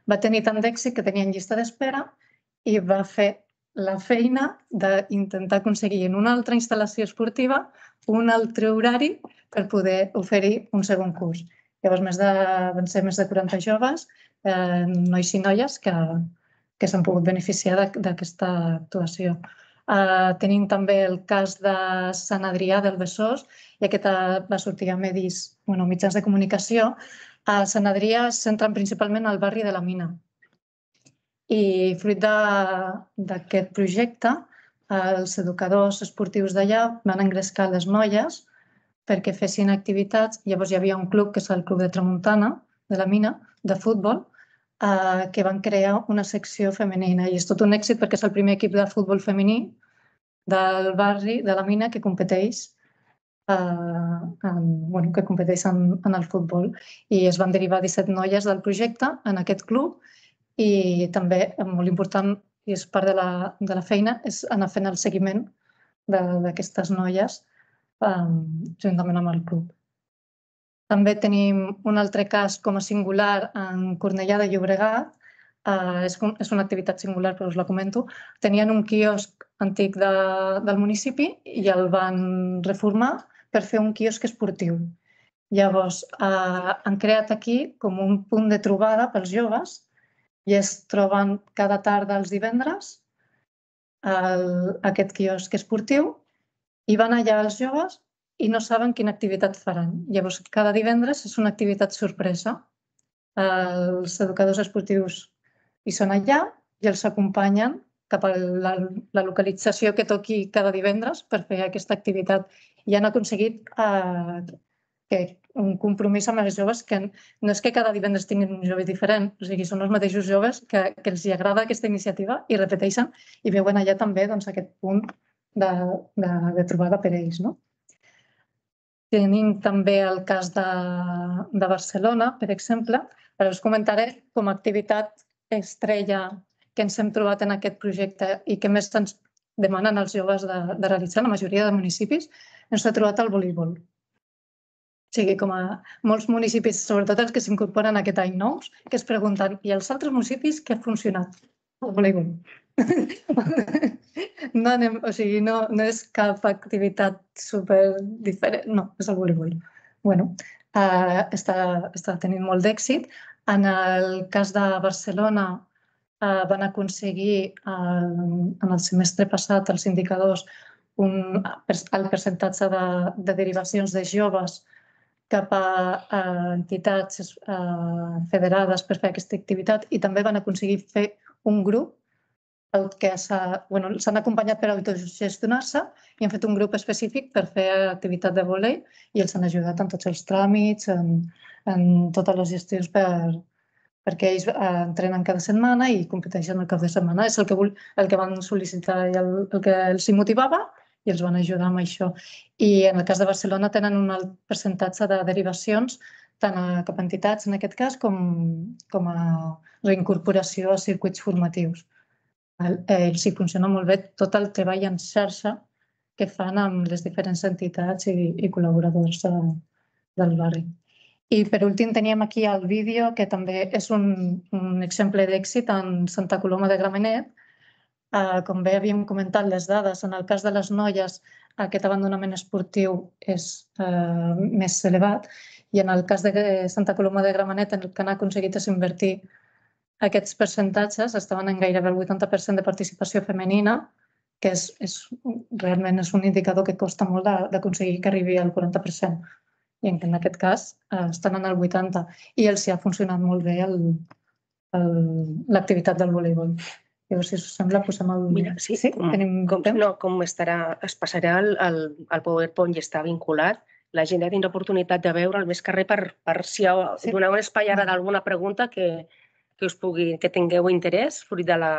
Va tenir tant d'èxit que tenien llista d'espera i va fer la feina d'intentar aconseguir en una altra instal·lació esportiva un altre horari per poder oferir un segon curs. Llavors, més de, van ser més de 40 joves, eh, nois i noies, que, que s'han pogut beneficiar d'aquesta actuació. Uh, tenim també el cas de Sant Adrià del Besòs, i aquest uh, va sortir a medis, bueno, mitjans de comunicació. A Sant Adrià es centren principalment al barri de la Mina. I fruit d'aquest projecte, els educadors esportius d'allà van engrescar les noies perquè fessin activitats. Llavors hi havia un club, que és el Club de Tramuntana, de la Mina, de futbol, eh, que van crear una secció femenina. I és tot un èxit perquè és el primer equip de futbol femení del barri, de la Mina, que competeix eh, en, bueno, que competeix en, en el futbol. I es van derivar 17 noies del projecte en aquest club i també, molt important, i és part de la, de la feina, és anar fent el seguiment d'aquestes noies um, juntament amb el club. També tenim un altre cas com a singular en Cornellà de Llobregat. Uh, és, és una activitat singular, però us la comento. Tenien un quiosc antic de, del municipi i el van reformar per fer un quiosc esportiu. Llavors, uh, han creat aquí com un punt de trobada pels joves i es troben cada tarda els divendres el, aquest quiosc esportiu i van allà els joves i no saben quina activitat faran. Llavors, cada divendres és una activitat sorpresa. Els educadors esportius hi són allà i els acompanyen cap a la, la localització que toqui cada divendres per fer aquesta activitat. I han aconseguit eh, que un compromís amb els joves que no és que cada divendres tinguin un jove diferent, o sigui, són els mateixos joves que, que els agrada aquesta iniciativa i repeteixen i veuen allà també doncs, aquest punt de, de, de trobada per ells. No? Tenim també el cas de, de Barcelona, per exemple, però us comentaré com a activitat estrella que ens hem trobat en aquest projecte i que més ens demanen els joves de, de realitzar, la majoria de municipis, ens ha trobat el voleibol. O sigui, com a molts municipis, sobretot els que s'incorporen aquest any nous, que es pregunten, i els altres municipis què ha funcionat? El voleibol. no, anem, o sigui, no, no és cap activitat super diferent, no, és el voleibol. bueno, uh, està, està tenint molt d'èxit. En el cas de Barcelona uh, van aconseguir uh, en el semestre passat els indicadors un, el percentatge de, de derivacions de joves cap a, a entitats uh, federades per fer aquesta activitat i també van aconseguir fer un grup que s'han bueno, acompanyat per autogestionar-se i han fet un grup específic per fer activitat de volei i els han ajudat en tots els tràmits, en, en totes les gestions per, perquè ells eh, entrenen cada setmana i competeixen el cap de setmana. És el que, el que van sol·licitar i el, el que els motivava i els van ajudar amb això. I en el cas de Barcelona tenen un alt percentatge de derivacions tant a cap a entitats, en aquest cas, com, com a reincorporació a circuits formatius. Ells hi funciona molt bé tot el treball en xarxa que fan amb les diferents entitats i, i col·laboradors de, del barri. I per últim teníem aquí el vídeo, que també és un, un exemple d'èxit en Santa Coloma de Gramenet, Uh, com bé havíem comentat, les dades, en el cas de les noies, aquest abandonament esportiu és uh, més elevat i en el cas de Santa Coloma de Gramenet, en el que han aconseguit és invertir aquests percentatges, estaven en gairebé el 80% de participació femenina, que és, és, realment és un indicador que costa molt d'aconseguir que arribi al 40%. I en aquest cas uh, estan en el 80% i els hi ha funcionat molt bé l'activitat del voleibol. Llavors, si us sembla, posem el... Mira, sí, sí com, tenim com, no, com estarà, es passarà el, el, el PowerPoint i està vinculat, la gent ja tindrà oportunitat de veure el més carrer per, per si ha, sí. doneu un espai ara d'alguna pregunta que, que us pugui, que tingueu interès, fruit de la,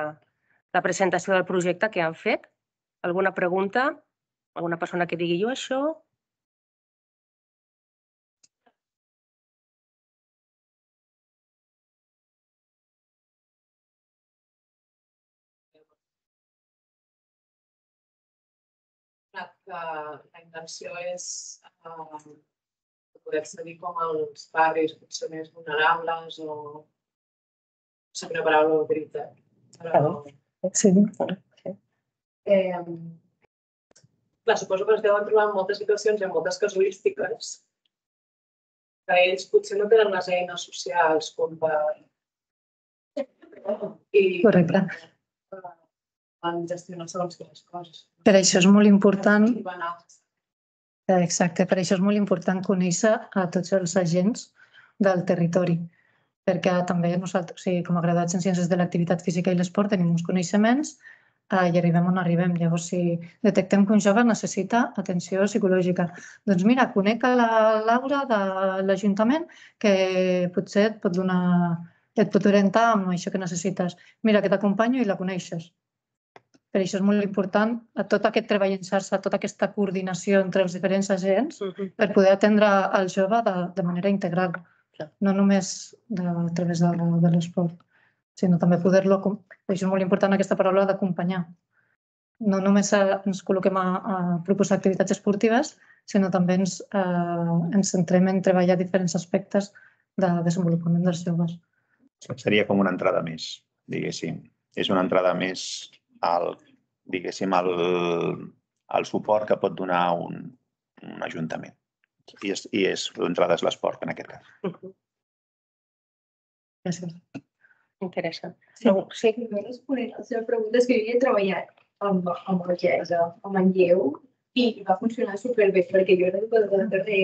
la presentació del projecte que han fet. Alguna pregunta? Alguna persona que digui jo això? Que la intenció és uh, poder accedir com als barris potser més vulnerables o quina paraula utilitzar. Però, Sí. eh, clar, suposo que es deuen trobar en moltes situacions i en moltes casuístiques que ells potser no tenen les eines socials com per... I Correcte. Van gestionar segons quines coses. Per això és molt important, exacte, per això és molt important conèixer a tots els agents del territori, perquè també nosaltres, o sigui, com a graduats en Ciències de l'Activitat Física i l'Esport, tenim uns coneixements eh, i arribem on arribem. Llavors, si detectem que un jove necessita atenció psicològica, doncs mira, conec a la Laura de l'Ajuntament que potser et pot donar, et pot orientar amb això que necessites. Mira, que t'acompanyo i la coneixes. Per això és molt important a tot aquest treball en xarxa, tota aquesta coordinació entre els diferents agents per poder atendre el jove de, de manera integral, no només de, a través de, de l'esport, sinó també poder-lo... Per això és molt important aquesta paraula d'acompanyar. No només ens col·loquem a, a proposar activitats esportives, sinó també ens, eh, ens centrem en treballar diferents aspectes de desenvolupament dels joves. Seria com una entrada més, diguéssim. És una entrada més al, diguéssim, al, al suport que pot donar un, un ajuntament. I és, i és l'entrada és l'esport, en aquest cas. Gràcies. Interessant. Sí. Sí. Responent a la seva pregunta, és que jo he treballat amb, amb el GESA, amb en Lleu, i va funcionar superbé, perquè jo era educadora de carrer.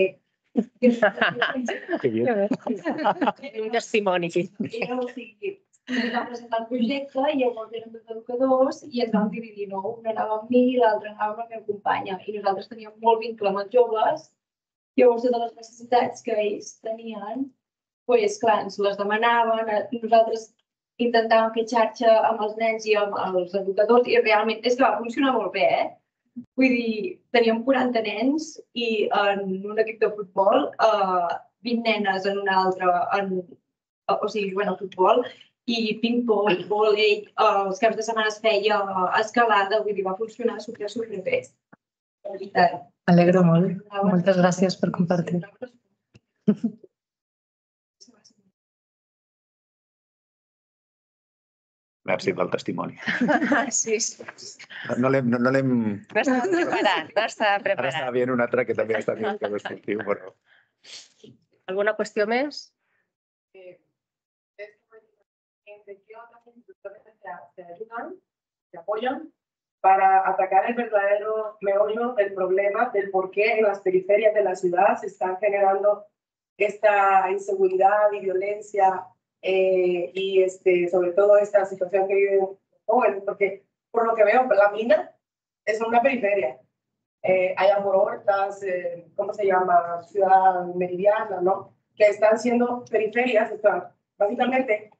Que bien. Un testimoni. Era, o sigui, ens va presentar el projecte i llavors érem tots educadors i ens vam dividir, no? Un anava amb mi i l'altre anava amb la meva companya. I nosaltres teníem molt vincle amb els joves. Llavors, totes les necessitats que ells tenien, pues, clar, ens les demanaven. Nosaltres intentàvem fer xarxa amb els nens i amb els educadors i realment és que va funcionar molt bé, eh? Vull dir, teníem 40 nens i en un equip de futbol, eh, 20 nenes en un altre, en, o sigui, jugant al futbol, i ping-pong, volei, eh, els caps de setmana es feia escalada, vull dir, va funcionar super, super bé. De veritat. M'alegro molt. Moltes gràcies per compartir. Merci pel testimoni. Sí, sí. No l'hem... No, no l'hem... No estava preparat, no estava Ara preparat. estava veient un altre que també està bien que esportiu, però... Alguna qüestió més? Entre qué otras instituciones te, te ayudan, te apoyan para atacar el verdadero meollo del problema del por qué en las periferias de la ciudad se están generando esta inseguridad y violencia eh, y este, sobre todo esta situación que viven jóvenes, porque por lo que veo, la mina es una periferia. Eh, hay Hortas, eh, ¿cómo se llama? Ciudad Meridiana, ¿no? Que están siendo periferias, están básicamente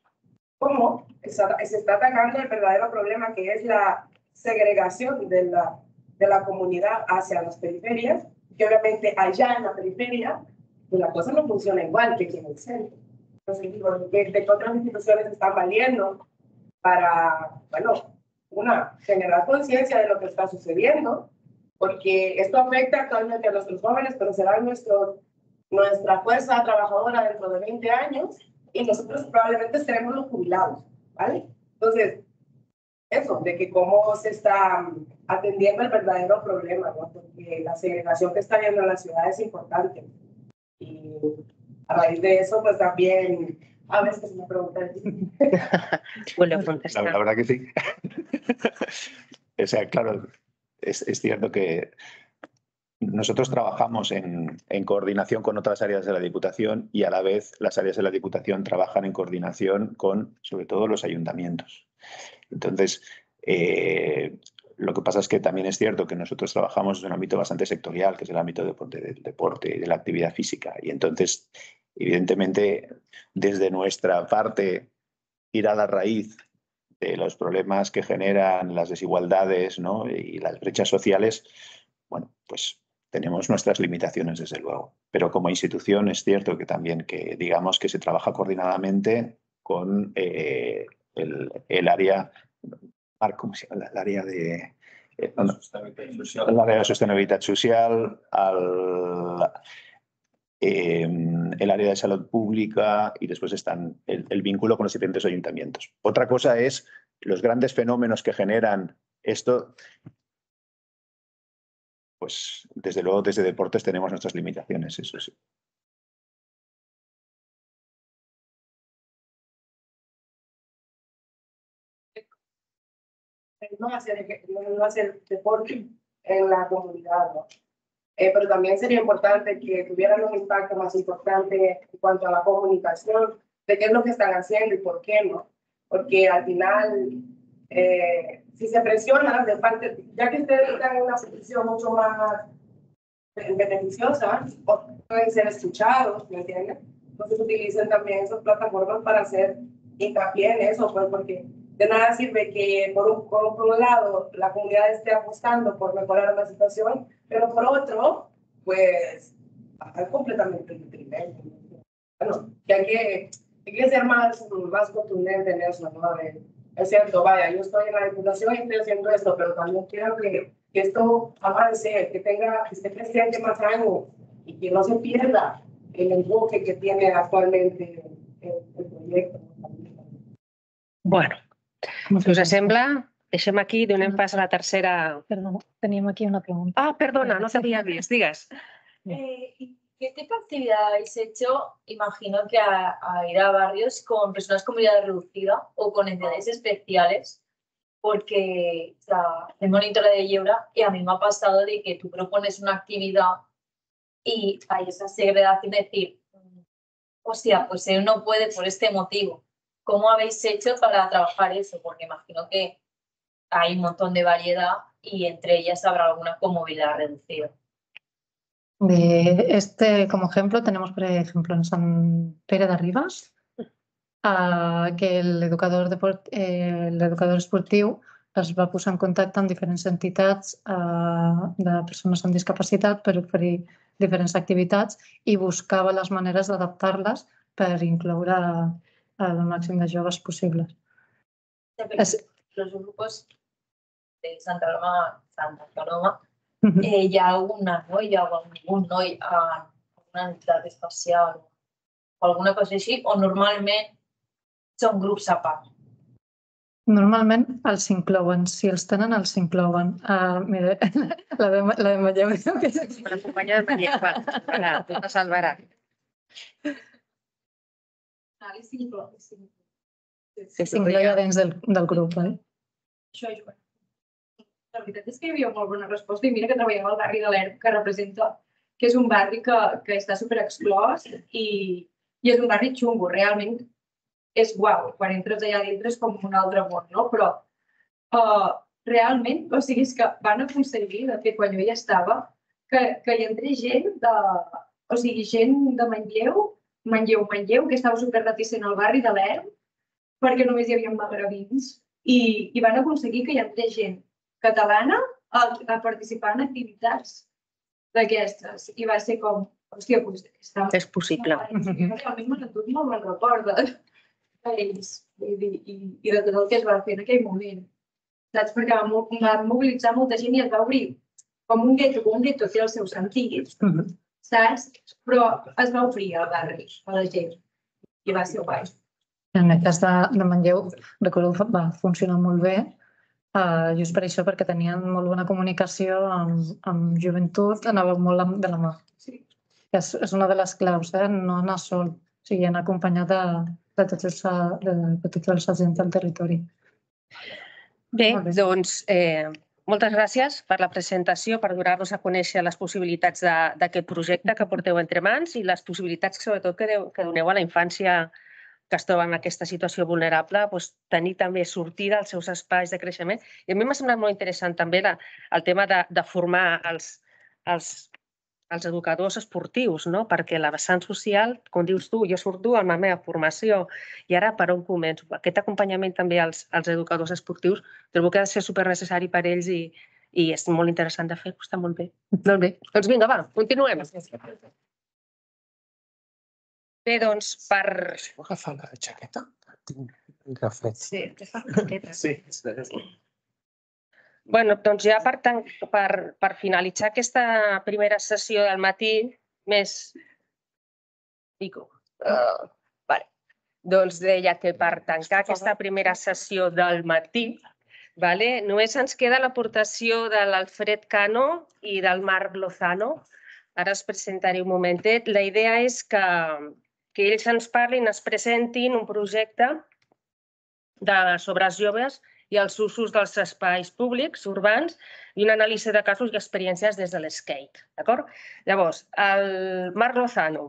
cómo se está atacando el verdadero problema que es la segregación de la, de la comunidad hacia las periferias, que obviamente allá en la periferia pues la cosa no funciona igual que aquí en el centro. Entonces, digo, ¿de, de otras instituciones están valiendo para, bueno, una, generar conciencia de lo que está sucediendo? Porque esto afecta actualmente a nuestros jóvenes, pero será nuestro, nuestra fuerza trabajadora dentro de 20 años y nosotros probablemente seremos los jubilados, ¿vale? Entonces, eso, de que cómo se está atendiendo el verdadero problema, ¿no? Porque la segregación que está habiendo en la ciudad es importante. Y a raíz de eso, pues también, a veces me preguntan, Vuelvo a La, contestar. la verdad que sí. o sea, claro, es, es cierto que nosotros trabajamos en, coordinación con otras áreas de la Diputación y a la vez las áreas de la Diputación trabajan en coordinación con, sobre todo, los ayuntamientos. Entonces, eh, lo que pasa es que también es cierto que nosotros trabajamos en un ámbito bastante sectorial, que es el ámbito de del deporte y de la actividad física. Y entonces, evidentemente, desde nuestra parte, ir a la raíz de los problemas que generan las desigualdades ¿no? y las brechas sociales, bueno, pues tenemos nuestras limitaciones, desde luego. Pero como institución es cierto que también que digamos que se trabaja coordinadamente con eh, el, el área, Marc, ¿cómo? El área de eh, l'àrea de sostenibilitat social, el, eh, el área de salud pública y después están el, el vínculo con los diferentes ayuntamientos. Otra cosa es los grandes fenómenos que generan esto. Pues desde luego desde deportes tenemos nuestras limitaciones, eso sí. no hacer, no hacer deporte en la comunidad, ¿no? Eh, pero también sería importante que tuvieran un impacto más importante en cuanto a la comunicación de qué es lo que están haciendo y por qué no. Porque al final, eh, si se presiona de parte, ya que ustedes están en una posición mucho más beneficiosa, pueden ser escuchados, ¿me entienden? Entonces utilicen también esas plataformas para hacer hincapié en eso, pues porque de nada sirve que por un, por un lado la comunidad esté apostando por mejorar la situación, pero por otro, pues, hay completamente detrimento. Bueno, que hay que, hay que ser más, más contundente en eso, ¿no? Es cierto, vaya, yo estoy en la diputación y estoy haciendo esto, pero también quiero que, que esto avance, que tenga, que esté presente más años y que no se pierda el enfoque que tiene actualmente el, el proyecto. Bueno, si us sembla, deixem aquí, donem pas a la tercera... Perdona, teníem aquí una pregunta. Ah, perdona, no t'havia vist, digues. Eh, ¿Qué tipo de actividad habéis hecho? Imagino que a, a ir a barrios con personas con movilidad reducida o con entidades especiales, porque o sea, soy monitora de Yeura y a mí me ha pasado de que tú propones una actividad y hay esa segregación de decir, hostia, pues él no puede por este motivo. ¿Cómo habéis hecho para trabajar eso? Porque imagino que hay un montón de variedad y entre ellas habrá alguna con movilidad reducida. De este, como ejemplo, tenemos, por ejemplo, en San Pere de Ribas, uh, que l'educador deport, eh, l'educador esportiu es va posar en contacte amb diferents entitats uh, de persones amb discapacitat per oferir diferents activitats i buscava les maneres d'adaptar-les per incloure el màxim de joves possibles. Es... Los grupos de Santa Roma, Santa Coloma, eh, hi ha alguna noia o algun noi a una entitat especial o alguna cosa així, o normalment són grups a part. Normalment els inclouen, si els tenen els inclouen. Uh, mira, la de, la de Matlleu que és... La companya de Matlleu, va, tu te salvarà. Sí. Que s'incloia dins del, del grup, val? Això és bueno. La veritat és que hi havia molt bona resposta i mira que treballem al barri de l'ERP que representa que és un barri que, que està super exclòs i, i és un barri xungo, realment és guau, quan entres allà dintre és com un altre món, no? Però uh, realment, o sigui, és que van aconseguir, de fet, quan jo hi estava, que, que hi entrés gent de, o sigui, gent de Manlleu, Manlleu, Manlleu, que estava super reticent al barri de l'ERM, perquè només hi havia magrebins, i, i van aconseguir que hi entrés gent catalana a, a participar en activitats d'aquestes. I va ser com, hòstia, doncs està... És possible. Realment m'ha tingut molt bon record de- d'ells i, i, i de tot el que es va fer en aquell moment. Saps? Perquè va, va mobilitzar molta gent i es va obrir com un gueto, com un gueto té el seu sentit, saps? Però es va obrir al barri, a la gent. I va ser guai. En el cas de, de Manlleu, recordo que va funcionar molt bé, uh, just per això, perquè tenien molt bona comunicació amb, amb joventut, anava molt de la mà. Sí. És, és una de les claus, eh? no anar sol, o sigui, anar acompanyat de, de, tots els, de, de tots els agents del territori. Bé, doncs eh, moltes gràcies per la presentació, per donar-nos a conèixer les possibilitats de- d'aquest projecte que porteu entre mans i les possibilitats, sobretot, que, deu, que doneu a la infància que es troba en aquesta situació vulnerable, doncs, tenir també sortida als seus espais de creixement. I a mi m'ha semblat molt interessant també la, el tema de, de formar els, els, els educadors esportius, no? perquè la vessant social, com dius tu, jo surto amb la meva formació i ara per on començo? Aquest acompanyament també als, als educadors esportius trobo que ha de ser supernecessari per ells i, i és molt interessant de fer, està molt bé. Molt bé. Doncs vinga, va, continuem. Bé, doncs, per... Puc agafar la jaqueta? Tinc, tinc fred. Sí, Sí. bueno, doncs ja per, tan, per, per finalitzar aquesta primera sessió del matí, més... Dico, uh, vale. Doncs deia que per tancar aquesta primera sessió del matí, vale, només ens queda l'aportació de l'Alfred Cano i del Marc Lozano. Ara es presentaré un momentet. La idea és que, que ells ens parlin, es presentin un projecte de, sobre els joves i els usos dels espais públics urbans i una anàlisi de casos i experiències des de l'skate. D'acord? Llavors, el Marc Lozano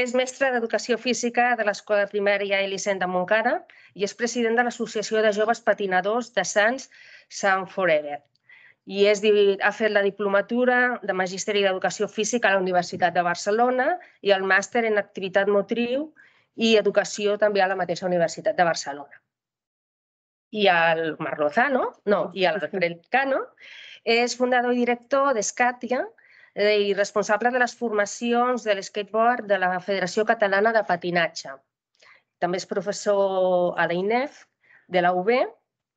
és mestre d'Educació Física de l'Escola Primària Elicent de Montcada i és president de l'Associació de Joves Patinadors de Sants Sant Forever. I és, ha fet la diplomatura de Magisteri d'Educació Física a la Universitat de Barcelona i el màster en Activitat Motriu i Educació també a la mateixa Universitat de Barcelona i el Marc Lozano, no, i el Alfred Cano, és fundador i director d'Escàtia eh, i responsable de les formacions de l'skateboard de la Federació Catalana de Patinatge. També és professor a la INEF de la UB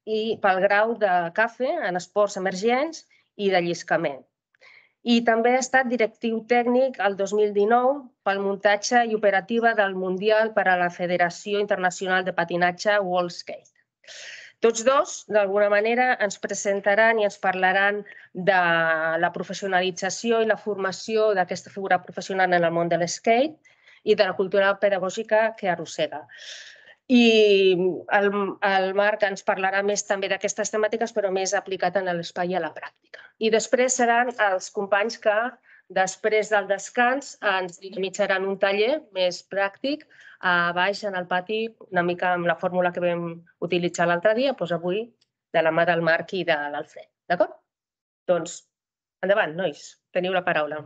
i pel grau de CAFE en esports emergents i de lliscament. I també ha estat directiu tècnic el 2019 pel muntatge i operativa del Mundial per a la Federació Internacional de Patinatge World Skate. Tots dos, d'alguna manera, ens presentaran i ens parlaran de la professionalització i la formació d'aquesta figura professional en el món de l'skate i de la cultura pedagògica que arrossega. I el, el Marc ens parlarà més també d'aquestes temàtiques, però més aplicat en l'espai i a la pràctica. I després seran els companys que Després del descans ens dinamitzaran un taller més pràctic a baix en el pati, una mica amb la fórmula que vam utilitzar l'altre dia, doncs avui de la mà del Marc i de l'Alfred. D'acord? Doncs endavant, nois, teniu la paraula.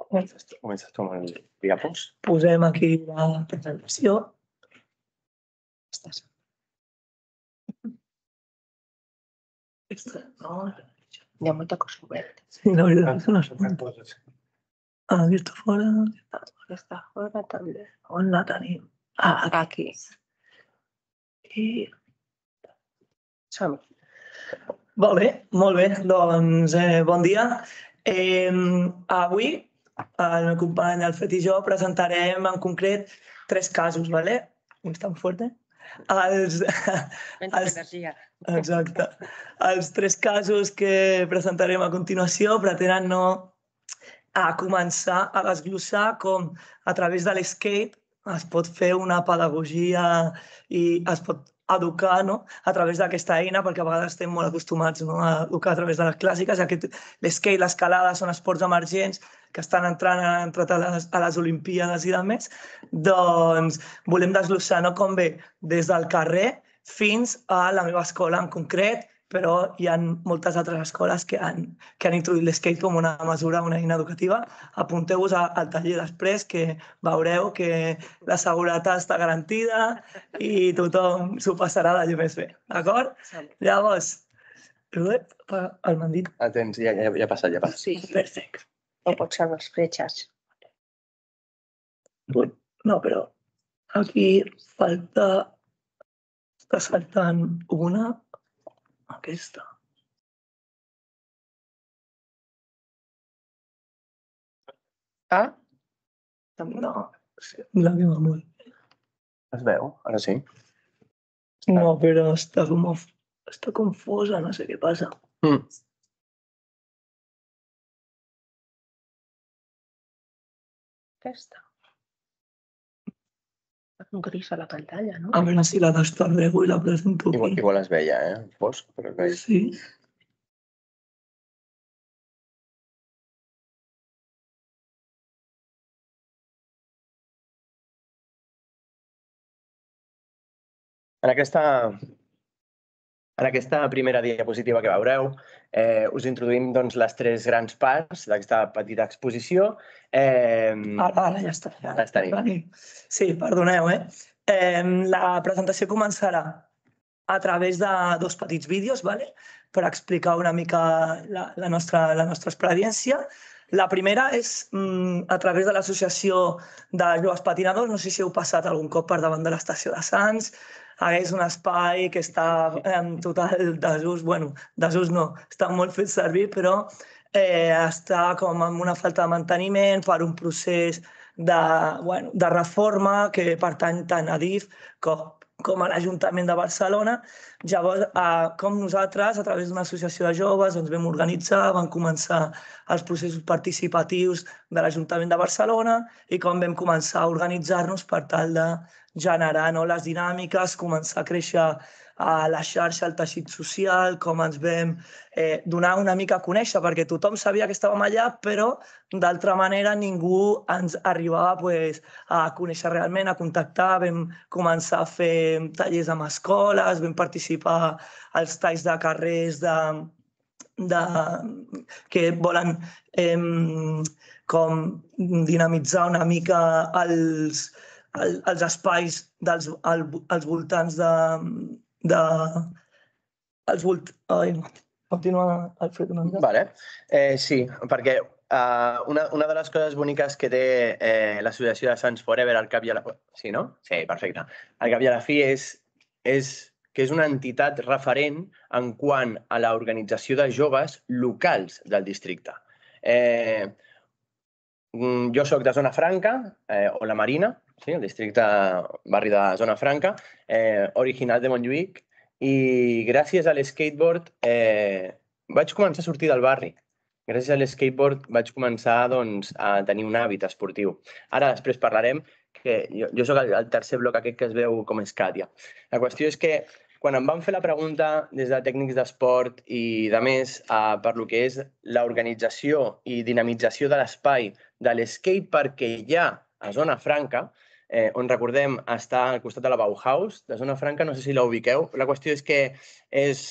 Comences tu amb el diàpos. Posem aquí la presentació. Estàs. Hi ha molta cosa oberta. Sí, la veritat és que no sé. Ah, aquesta fora. Aquesta fora també. On la tenim? Ah, aquí. I... som -hi. Molt bé, molt bé. Doncs eh, bon dia. Eh, avui el meu company Alfred i jo presentarem en concret tres casos, ¿vale? Un tan fuerte. Els, els. Exacte. Els tres casos que presentarem a continuació pretenen no a començar a desglossar com a través de l'skate es pot fer una pedagogia i es pot educar no? a través d'aquesta eina, perquè a vegades estem molt acostumats no? a educar a través de les clàssiques. Aquest, l'skate, l'escalada són esports emergents que estan entrant, han a les, a les Olimpíades i demés. Doncs volem desglossar no? com ve des del carrer fins a la meva escola en concret, però hi ha moltes altres escoles que han, que han introduït l'skate com una mesura, una eina educativa. Apunteu-vos al taller després, que veureu que la seguretat està garantida i tothom s'ho passarà d'allò més bé. D'acord? Llavors, el mandit. Atents, ja, ja, ja ha passat, ja ha passat. Sí, perfecte. No pot ser les fletxes. No, però aquí falta... Està saltant una aquesta. Ah? No, sembla que va molt bé. Es veu? Ara sí. No, però està com, està confosa, no sé què passa. Mm. Aquesta. gris a la pantalla, ¿no? A ver así la das tan y la presento. Igual, igual es bella, ¿eh? Fosc, pero que hay... Sí. En aquesta en aquesta primera diapositiva que veureu, eh, us introduïm doncs, les tres grans parts d'aquesta petita exposició. Eh, Ara, ara ja està. Ja, les tenim. Sí, perdoneu, eh? eh? La presentació començarà a través de dos petits vídeos, vale? per explicar una mica la, la, nostra, la nostra experiència. La primera és mm, a través de l'associació de joves patinadors. No sé si heu passat algun cop per davant de l'estació de Sants, hagués un espai que està en total desús, bueno, desús no, està molt fet servir, però eh, està com amb una falta de manteniment per un procés de, bueno, de reforma que pertany tant a DIF com, com a l'Ajuntament de Barcelona. Llavors, eh, com nosaltres, a través d'una associació de joves, ens vam organitzar, van començar els processos participatius de l'Ajuntament de Barcelona i com vam començar a organitzar-nos per tal de generar no, les dinàmiques, començar a créixer a la xarxa, al teixit social, com ens vam eh, donar una mica a conèixer, perquè tothom sabia que estàvem allà, però d'altra manera ningú ens arribava pues, a conèixer realment, a contactar. Vam començar a fer tallers amb escoles, vam participar als talls de carrers de, de, que volen eh, com dinamitzar una mica els, el, els espais dels, al, als voltants de, de... Els volt... Ai, continua, Alfred, una mica. Vale. Eh, sí, perquè uh, una, una de les coses boniques que té eh, l'associació de Sants Forever al cap i a la... Sí, no? Sí, perfecte. Al cap i a la fi és, és que és una entitat referent en quant a l'organització de joves locals del districte. Eh, mm, jo sóc de Zona Franca, eh, o la Marina, sí, el districte barri de Zona Franca, eh, original de Montjuïc, i gràcies a l'skateboard eh, vaig començar a sortir del barri. Gràcies a l'skateboard vaig començar doncs, a tenir un hàbit esportiu. Ara després parlarem que jo, jo sóc el, el tercer bloc aquest que es veu com Escàtia. La qüestió és que quan em van fer la pregunta des de tècnics d'esport i de més eh, per lo que és l'organització i dinamització de l'espai de l'skatepark que hi ha a Zona Franca, eh, on recordem està al costat de la Bauhaus, de Zona Franca, no sé si la ubiqueu. La qüestió és que és,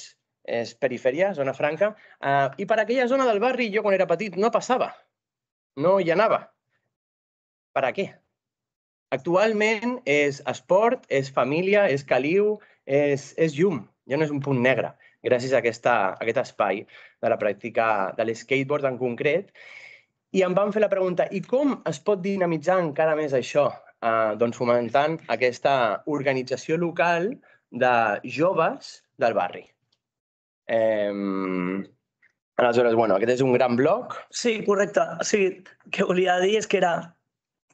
és perifèria, Zona Franca, eh, i per aquella zona del barri jo quan era petit no passava, no hi anava. Per a què? Actualment és esport, és família, és caliu, és, és llum, ja no és un punt negre, gràcies a, aquesta, a aquest espai de la pràctica de l'skateboard en concret. I em van fer la pregunta, i com es pot dinamitzar encara més això? Eh, doncs fomentant aquesta organització local de joves del barri. Eh, aleshores, bueno, aquest és un gran bloc. Sí, correcte. O sigui, que volia dir és que era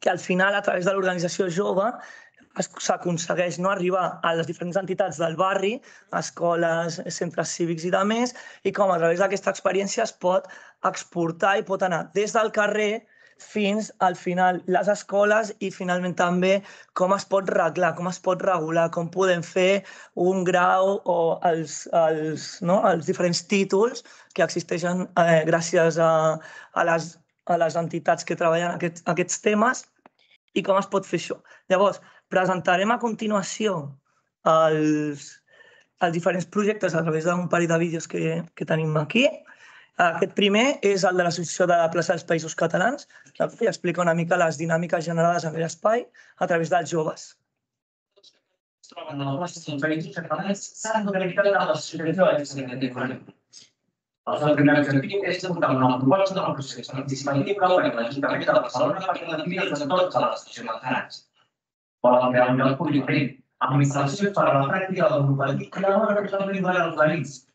que al final, a través de l'organització jove, s'aconsegueix no arribar a les diferents entitats del barri, escoles, centres cívics i de més, i com a través d'aquesta experiència es pot exportar i pot anar des del carrer fins al final les escoles i finalment també com es pot reglar, com es pot regular, com podem fer un grau o els, els, no, els diferents títols que existeixen eh, gràcies a, a, les, a les entitats que treballen aquests, aquests temes i com es pot fer això. Llavors, presentarem a continuació els, els diferents projectes a través d'un parell de vídeos que, que tenim aquí aquest primer és el de l'Associació de la Plaça dels Països Catalans, que explica una mica les dinàmiques generades en l'espai a través dels joves. a la dels a de els primers objectiu és debutar una proposta del procés participatiu que obre l'Ajuntament de Barcelona per a l'activitat de tots a l'estació de Catalans. Volen crear un lloc públic amb instal·lacions per a la pràctica del urbanisme i la representació dels veïns,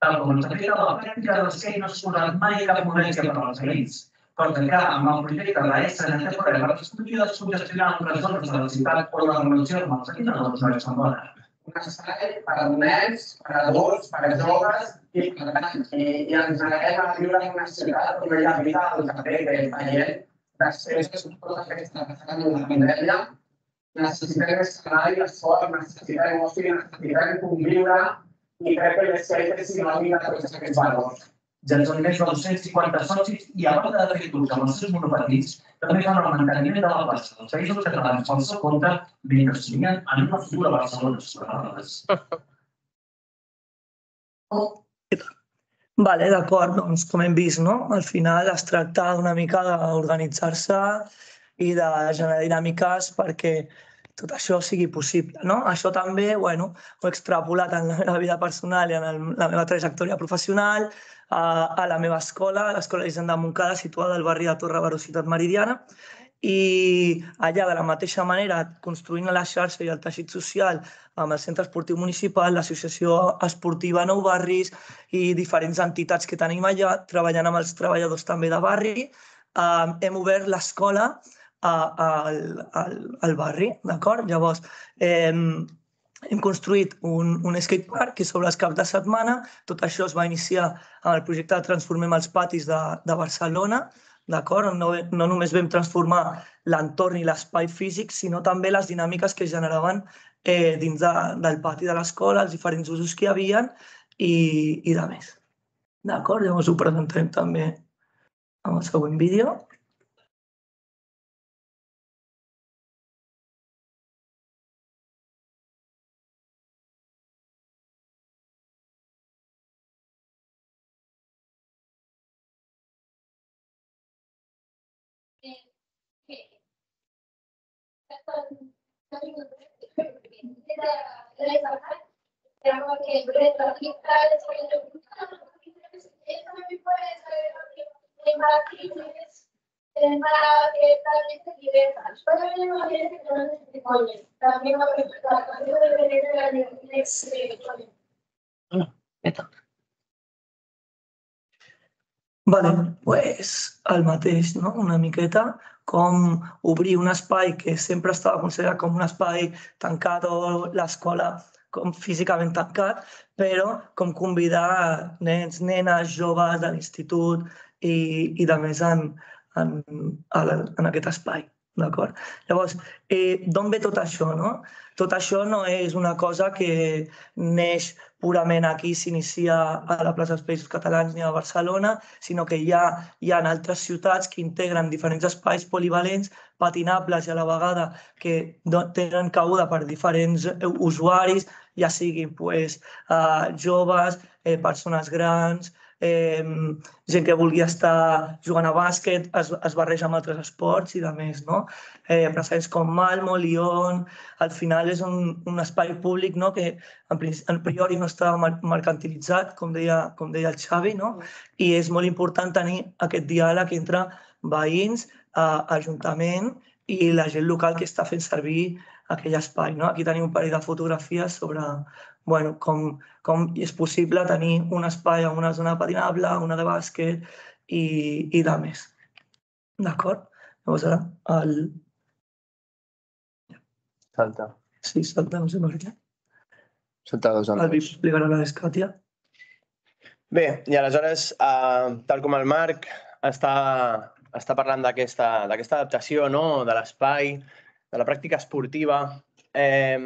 Tal com ens afecta la pràctica dels mai cap per als. Per tancar amb el projecte de l'ESA en aquest de subgestionar zones de la ciutat la relació amb els no és tan bona. Espai per a nens, per a adults, per a joves, i per tant, i, i ens neguem a viure en una ciutat on hi ha vida al carrer que veient després de tot el que està passant la pandèmia, necessitem escenari, esport, necessitem oci, necessitem conviure i crec que les és sinònim de tots aquests valors. Ja són més de 250 socis i a banda de fer clubs amb els seus monopatins, també fan el manteniment de la plaça dels països catalans pel seu compte mentre estudien en una futura Barcelona. Vale, d'acord, doncs com hem vist, no? Al final es tracta una mica d'organitzar-se i de generar dinàmiques perquè tot això sigui possible. No? Això també bueno, ho he extrapolat en la meva vida personal i en el, la meva trajectòria professional, a, a la meva escola, a l'Escola Hisenda Montcada, situada al barri de Torre Baró, Ciutat Meridiana, i allà de la mateixa manera, construint la xarxa i el teixit social amb el centre esportiu municipal, l'associació esportiva Nou Barris i diferents entitats que tenim allà, treballant amb els treballadors també de barri, eh, hem obert l'escola al, al, al barri, d'acord? Llavors, eh, hem construït un, un skatepark que sobre els caps de setmana, tot això es va iniciar amb el projecte de Transformem els patis de, de Barcelona, d'acord? No, no només vam transformar l'entorn i l'espai físic, sinó també les dinàmiques que generaven eh, dins de, del pati de l'escola, els diferents usos que hi havia i, i de més. D'acord? Llavors ho presentarem també amb el següent vídeo. Vale, pues el mateix, no? una miqueta com obrir un espai que sempre estava considerat com un espai tancat o l'escola com físicament tancat, però com convidar nens, nenes, joves de l'institut i, i de més en, en, en aquest espai. D'acord? Llavors, eh, d'on ve tot això? No? Tot això no és una cosa que neix purament aquí, s'inicia a la plaça dels Països Catalans ni a Barcelona, sinó que hi ha, hi ha altres ciutats que integren diferents espais polivalents, patinables i a la vegada que tenen cabuda per diferents usuaris, ja siguin pues, uh, joves, eh, persones grans, eh, gent que vulgui estar jugant a bàsquet, es, es barreja amb altres esports i de més, no? Eh, presents com Malmo, Lyon, al final és un, un espai públic no? que en, en priori no està mercantilitzat, com deia, com deia el Xavi, no? i és molt important tenir aquest diàleg entre veïns, eh, ajuntament i la gent local que està fent servir aquell espai. No? Aquí tenim un parell de fotografies sobre bueno, com, com és possible tenir un espai amb una zona patinable, una de bàsquet i, i de més. D'acord? Llavors ara el... Salta. Sí, salta, no sé per què. Salta dos El Vic explicarà la d'Escàtia. Bé, i aleshores, eh, tal com el Marc està, està parlant d'aquesta adaptació no? de l'espai, de la pràctica esportiva, eh,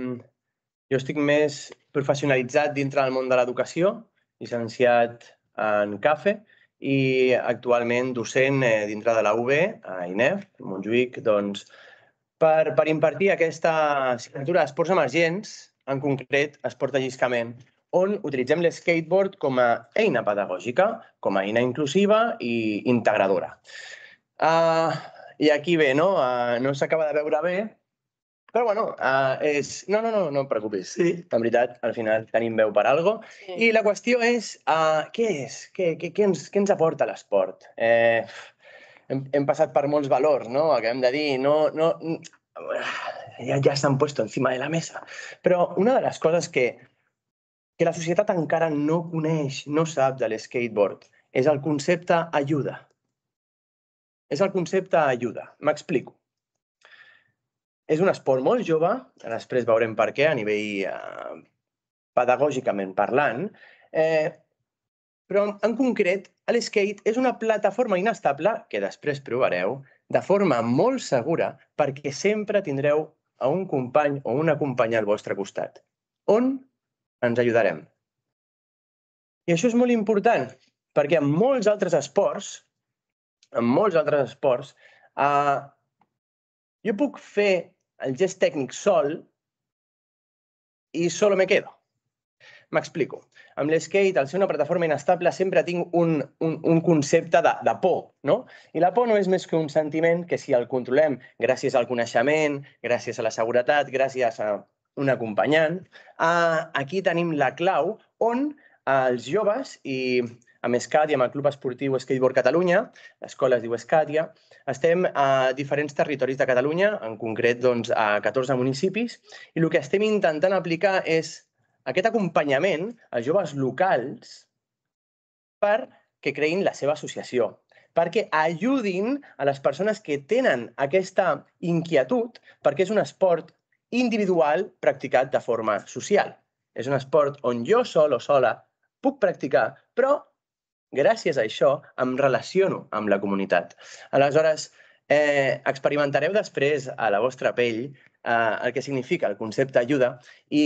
jo estic més professionalitzat dintre del món de l'educació, llicenciat en CAFE i actualment docent eh, dintre de la UB, a INEF, a Montjuïc, doncs, per, per impartir aquesta assignatura d'esports emergents, en concret esport de lliscament, on utilitzem l'skateboard com a eina pedagògica, com a eina inclusiva i integradora. Uh, I aquí bé, no? Uh, no s'acaba de veure bé, però bueno, uh, és... No, no, no, no et preocupis. Sí. En veritat, al final tenim veu per algo. Sí. I la qüestió és, uh, què és? Què, què, què, ens, què ens aporta l'esport? Eh, hem, hem passat per molts valors, no? Acabem de dir, no... no ja, ja s'han puesto encima de la mesa. Però una de les coses que, que la societat encara no coneix, no sap de l'skateboard, és el concepte ajuda. És el concepte ajuda. M'explico. És un esport molt jove, després veurem per què a nivell eh, pedagògicament parlant, eh, però en concret l'skate és una plataforma inestable, que després provareu, de forma molt segura perquè sempre tindreu a un company o una companya al vostre costat. On ens ajudarem? I això és molt important perquè en molts altres esports, en molts altres esports, eh, jo puc fer el gest tècnic sol i solo me quedo. M'explico. Amb l'skate, al ser una plataforma inestable, sempre tinc un, un, un concepte de, de por, no? I la por no és més que un sentiment que si el controlem gràcies al coneixement, gràcies a la seguretat, gràcies a un acompanyant, eh, aquí tenim la clau on els joves i amb Escàdia, amb el Club Esportiu Skateboard Catalunya, l'escola es diu Escàdia, estem a diferents territoris de Catalunya, en concret doncs, a 14 municipis, i el que estem intentant aplicar és aquest acompanyament als joves locals per que creïn la seva associació, perquè ajudin a les persones que tenen aquesta inquietud, perquè és un esport individual practicat de forma social. És un esport on jo sol o sola puc practicar, però gràcies a això em relaciono amb la comunitat. Aleshores, eh, experimentareu després a la vostra pell eh, el que significa el concepte ajuda i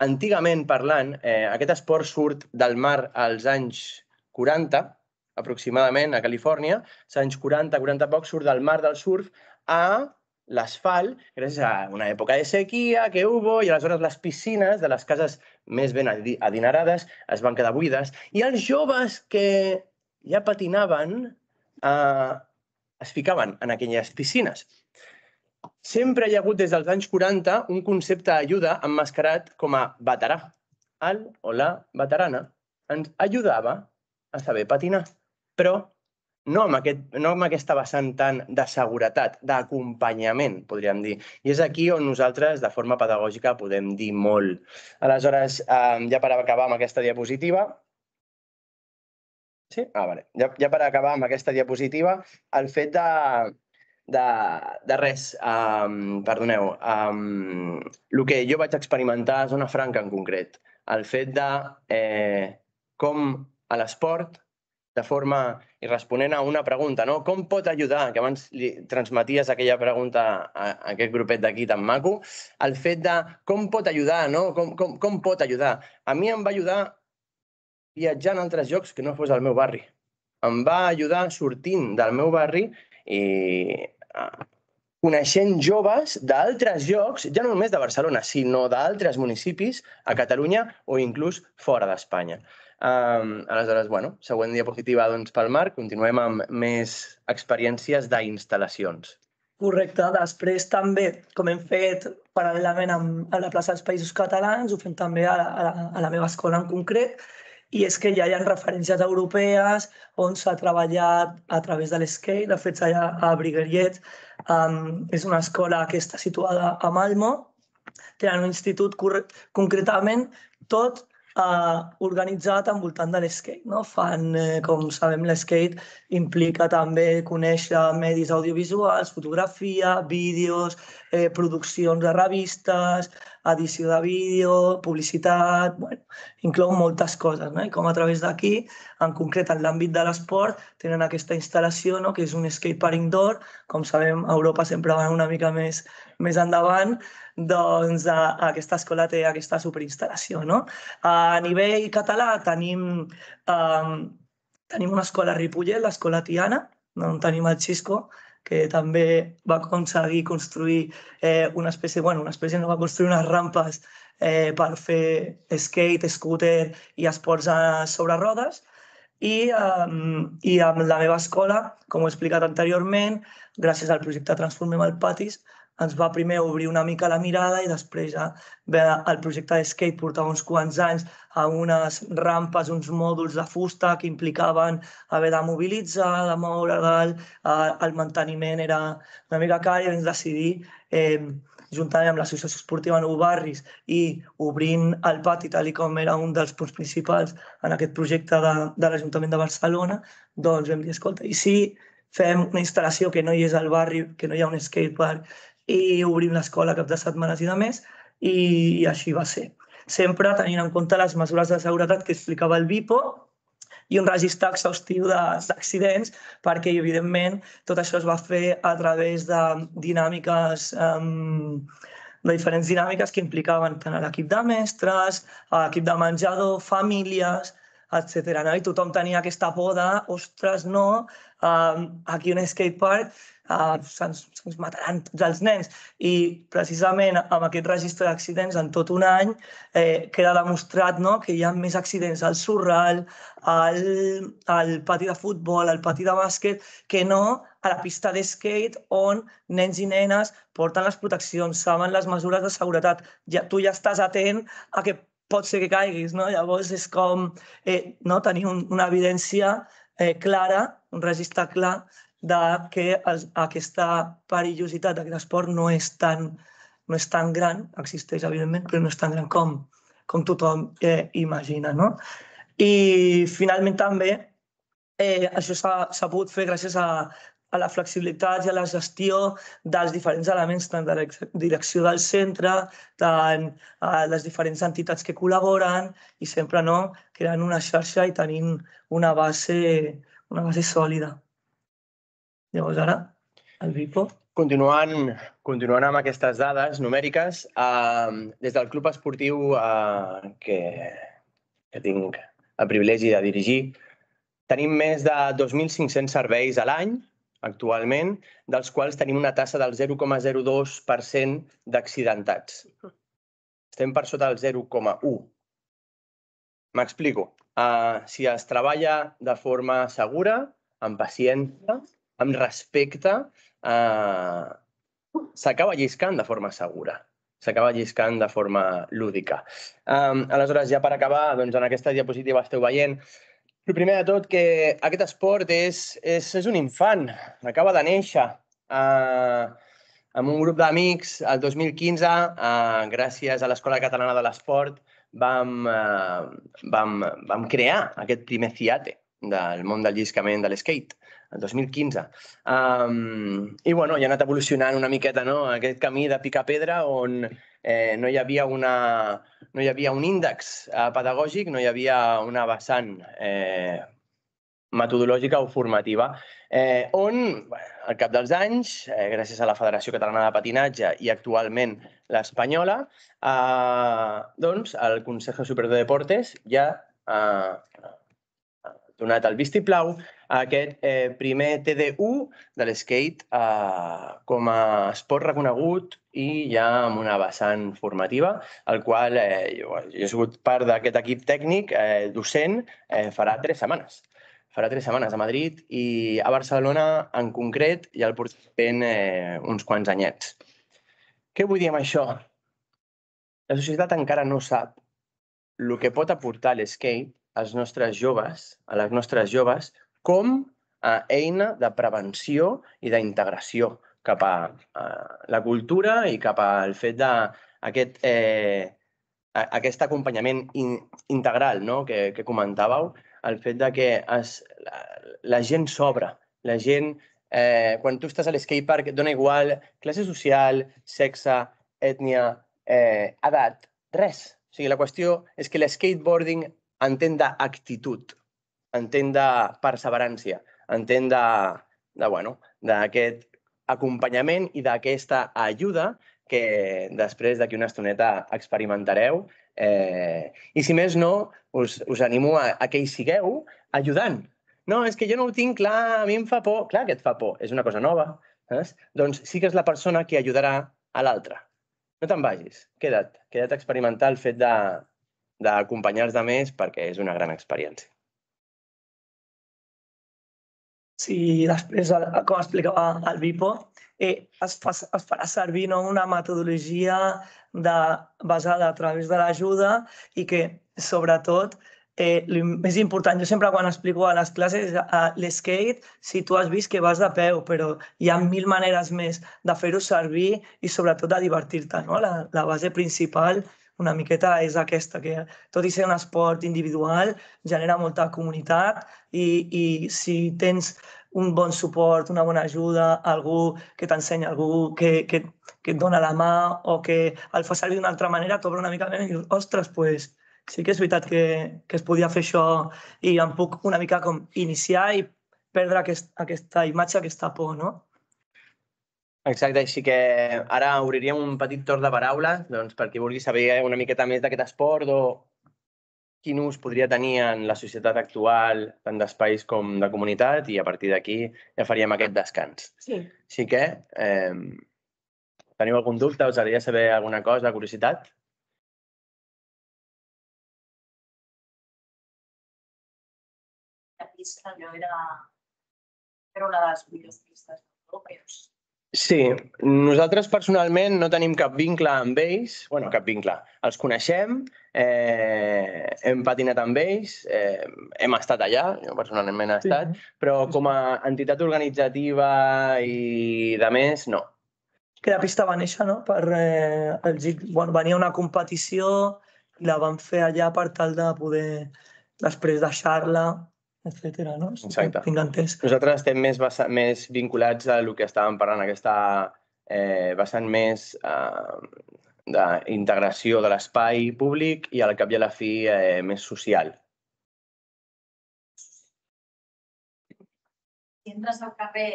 antigament parlant, eh, aquest esport surt del mar als anys 40, aproximadament, a Califòrnia, als anys 40, 40 poc, surt del mar del surf a l'asfalt, gràcies a una època de sequia que hubo, i aleshores les piscines de les cases més ben adinerades es van quedar buides, i els joves que ja patinaven eh, es ficaven en aquelles piscines. Sempre hi ha hagut des dels anys 40 un concepte d'ajuda emmascarat com a veterà. El o la veterana ens ajudava a saber patinar, però no amb, aquest, no amb aquesta vessant tant de seguretat, d'acompanyament, podríem dir. I és aquí on nosaltres, de forma pedagògica, podem dir molt. Aleshores, eh, ja per acabar amb aquesta diapositiva, Sí? Ah, vale. Ja, ja per acabar amb aquesta diapositiva, el fet de, de, de res, um, perdoneu. Um, el que jo vaig experimentar a Zona Franca en concret, el fet de eh, com a l'esport, de forma, i responent a una pregunta, no? com pot ajudar, que abans li transmeties aquella pregunta a, a aquest grupet d'aquí tan maco, el fet de com pot ajudar, no? com, com, com pot ajudar. A mi em va ajudar viatjant a altres llocs que no fos al meu barri. Em va ajudar sortint del meu barri i coneixent joves d'altres llocs, ja no només de Barcelona, sinó d'altres municipis a Catalunya o inclús fora d'Espanya. Um, aleshores, bueno, següent diapositiva doncs, pel Marc, continuem amb més experiències d'instal·lacions. Correcte. Després també, com hem fet paral·lelament amb a la plaça dels Països Catalans, ho fem també a la, a la, a la meva escola en concret, i és que ja hi ha referències europees on s'ha treballat a través de l'skate. De fet, allà a Brigueriet um, és una escola que està situada a Malmo, tenen un institut concretament tot uh, organitzat envoltant de l'skate. No? Fan, eh, com sabem, l'skate implica també conèixer medis audiovisuals, fotografia, vídeos, eh, produccions de revistes, edició de vídeo, publicitat, bueno, inclou moltes coses. No? I com a través d'aquí, en concret en l'àmbit de l'esport, tenen aquesta instal·lació no? que és un skatepark indoor. Com sabem, a Europa sempre van una mica més, més endavant, doncs a, a aquesta escola té aquesta superinstal·lació. No? A nivell català tenim, um, tenim una escola a Ripollet, l'escola Tiana, on tenim el Xisco, que també va aconseguir construir eh, una espècie, bueno, una espècie no va construir unes rampes eh, per fer skate, scooter i esports sobre rodes. I, um, I amb la meva escola, com he explicat anteriorment, gràcies al projecte Transformem el Patis, ens va primer obrir una mica la mirada i després ja ve el projecte de portava uns quants anys a unes rampes, uns mòduls de fusta que implicaven haver de mobilitzar, de moure dalt, eh, el manteniment era una mica car i vam decidir eh, juntament amb l'Associació Esportiva Nou Barris i obrint el pati tal com era un dels punts principals en aquest projecte de, de l'Ajuntament de Barcelona, doncs vam dir, escolta, i si fem una instal·lació que no hi és al barri, que no hi ha un skatepark, i obrim l'escola cap de setmanes i de més, i, i així va ser. Sempre tenint en compte les mesures de seguretat que explicava el BIPO i un registre exhaustiu d'accidents, perquè, evidentment, tot això es va fer a través de dinàmiques um, de diferents dinàmiques que implicaven tant l'equip de mestres, l'equip de menjador, famílies, etc. No? I tothom tenia aquesta por de, ostres, no, um, aquí un skatepark uh, se'ns se mataran tots els nens. I precisament amb aquest registre d'accidents en tot un any eh, queda demostrat no, que hi ha més accidents al Surral, al, al pati de futbol, al pati de bàsquet, que no a la pista de skate on nens i nenes porten les proteccions, saben les mesures de seguretat. Ja, tu ja estàs atent a que pot ser que caiguis, no? Llavors és com eh, no, tenir un, una evidència eh, clara, un registre clar de que el, aquesta perillositat d'aquest esport no és tan, no és tan gran, existeix evidentment, però no és tan gran com, com tothom eh, imagina. No? I finalment també eh, això s'ha pogut fer gràcies a, a la flexibilitat i a la gestió dels diferents elements, tant de la direcció del centre, tant a les diferents entitats que col·laboren i sempre no, creant una xarxa i tenint una base, una base sòlida. Llavors ara, el Vipo. Continuant, continuant amb aquestes dades numèriques, eh, des del club esportiu eh, que, que tinc el privilegi de dirigir, tenim més de 2.500 serveis a l'any, actualment, dels quals tenim una tassa del 0,02% d'accidentats. Estem per sota del 0,1. M'explico. Uh, si es treballa de forma segura, amb paciència, amb respecte, eh, s'acaba lliscant de forma segura s'acaba lliscant de forma lúdica. Um, aleshores, ja per acabar, doncs en aquesta diapositiva esteu veient el primer de tot que aquest esport és, és, és un infant, acaba de néixer. Uh, amb un grup d'amics, el 2015, uh, gràcies a l'Escola Catalana de l'Esport, vam, uh, vam, vam crear aquest primer CIATE del món del lliscament de l'skate el 2015. Um, I bueno, ja ha anat evolucionant una miqueta no? aquest camí de picar pedra on eh, no, hi havia una, no hi havia un índex eh, pedagògic, no hi havia una vessant eh, metodològica o formativa, eh, on al cap dels anys, eh, gràcies a la Federació Catalana de Patinatge i actualment l'Espanyola, eh, doncs el Consejo Superior de Deportes ja eh, donat el vistiplau a aquest eh, primer TD1 de l'skate eh, com a esport reconegut i ja amb una vessant formativa, el qual eh, jo, jo he sigut part d'aquest equip tècnic eh, docent eh, farà tres setmanes. Farà tres setmanes a Madrid i a Barcelona en concret ja el portem fent eh, uns quants anyets. Què vull dir amb això? La societat encara no sap el que pot aportar l'skate als nostres joves, a les nostres joves, com a eina de prevenció i d'integració cap a, a la cultura i cap al fet d'aquest eh, aquest acompanyament in, integral no? que, que comentàveu, el fet de que es, la, la gent s'obre, la gent, eh, quan tu estàs a l'skatepark, et dona igual classe social, sexe, ètnia, eh, edat, res. O sigui, la qüestió és que l'skateboarding entén d'actitud, entén de perseverància, entén de, de bueno, d'aquest acompanyament i d'aquesta ajuda que després d'aquí una estoneta experimentareu. Eh, I si més no, us, us animo a, a que hi sigueu ajudant. No, és que jo no ho tinc clar, a mi em fa por. Clar que et fa por, és una cosa nova. Saps? Doncs sigues la persona que ajudarà a l'altre. No te'n vagis, queda't, queda't a experimentar el fet de, d'acompanyar els altres perquè és una gran experiència. Sí, després, com explicava el Vipo, eh, es, fa, es farà servir no, una metodologia de, basada a través de l'ajuda i que, sobretot, eh, el més important, jo sempre quan explico a les classes, a l'skate, si tu has vist que vas de peu, però hi ha mil maneres més de fer-ho servir i sobretot de divertir-te. No? La, la base principal una miqueta és aquesta, que tot i ser un esport individual, genera molta comunitat i, i si tens un bon suport, una bona ajuda, algú que t'ensenya, algú que, que, que et dona la mà o que el fa servir d'una altra manera, t'obre una mica més i dius, ostres, pues, sí que és veritat que, que es podia fer això i em puc una mica com iniciar i perdre aquest, aquesta imatge, aquesta por, no? Exacte, així que ara obriríem un petit torn de paraules doncs, per qui vulgui saber una miqueta més d'aquest esport o quin ús podria tenir en la societat actual, tant d'espais com de comunitat, i a partir d'aquí ja faríem aquest descans. Sí. Així que, eh, teniu algun dubte? Us agradaria saber alguna cosa, curiositat? La pista allò era, era una de les millors pistes europeus. Sí, nosaltres personalment no tenim cap vincle amb ells, bueno, cap vincle. Els coneixem, eh, hem patinat amb ells, eh, hem estat allà, jo personalment he estat, però com a entitat organitzativa i de més, no. Que la pista va néixer, no? Per, eh, el GIC, bueno, venia una competició i la van fer allà per tal de poder després deixar-la, etc. no? Exacte. Tinc entès. Nosaltres estem més, vessa- més vinculats a el que estàvem parlant, aquesta eh, vessant més eh, d'integració de l'espai públic i al cap i a la fi eh, més social. Si entres al carrer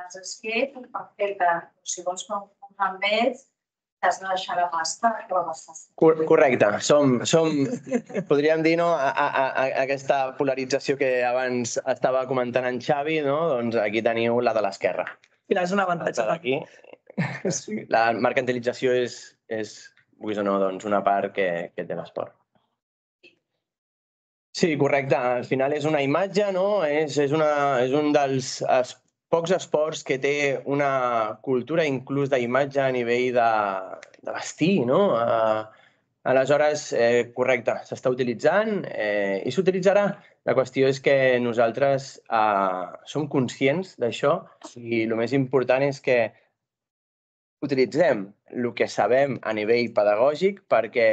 vas skate, per fer-te, si vols fer un curs t'has de deixar la pasta que la pasta. Cor correcte. Som, som, podríem dir, no, a, a, a, a aquesta polarització que abans estava comentant en Xavi, no? doncs aquí teniu la de l'esquerra. Mira, és un avantatge. Aquí, la mercantilització és, és vulguis o no, doncs una part que, que té l'esport. Sí, correcte. Al final és una imatge, no? És, és, una, és un dels pocs esports que té una cultura inclús d'imatge a nivell de, de vestir, no? Uh, aleshores, eh, correcte, s'està utilitzant eh, i s'utilitzarà. La qüestió és que nosaltres eh, som conscients d'això i el més important és que utilitzem el que sabem a nivell pedagògic perquè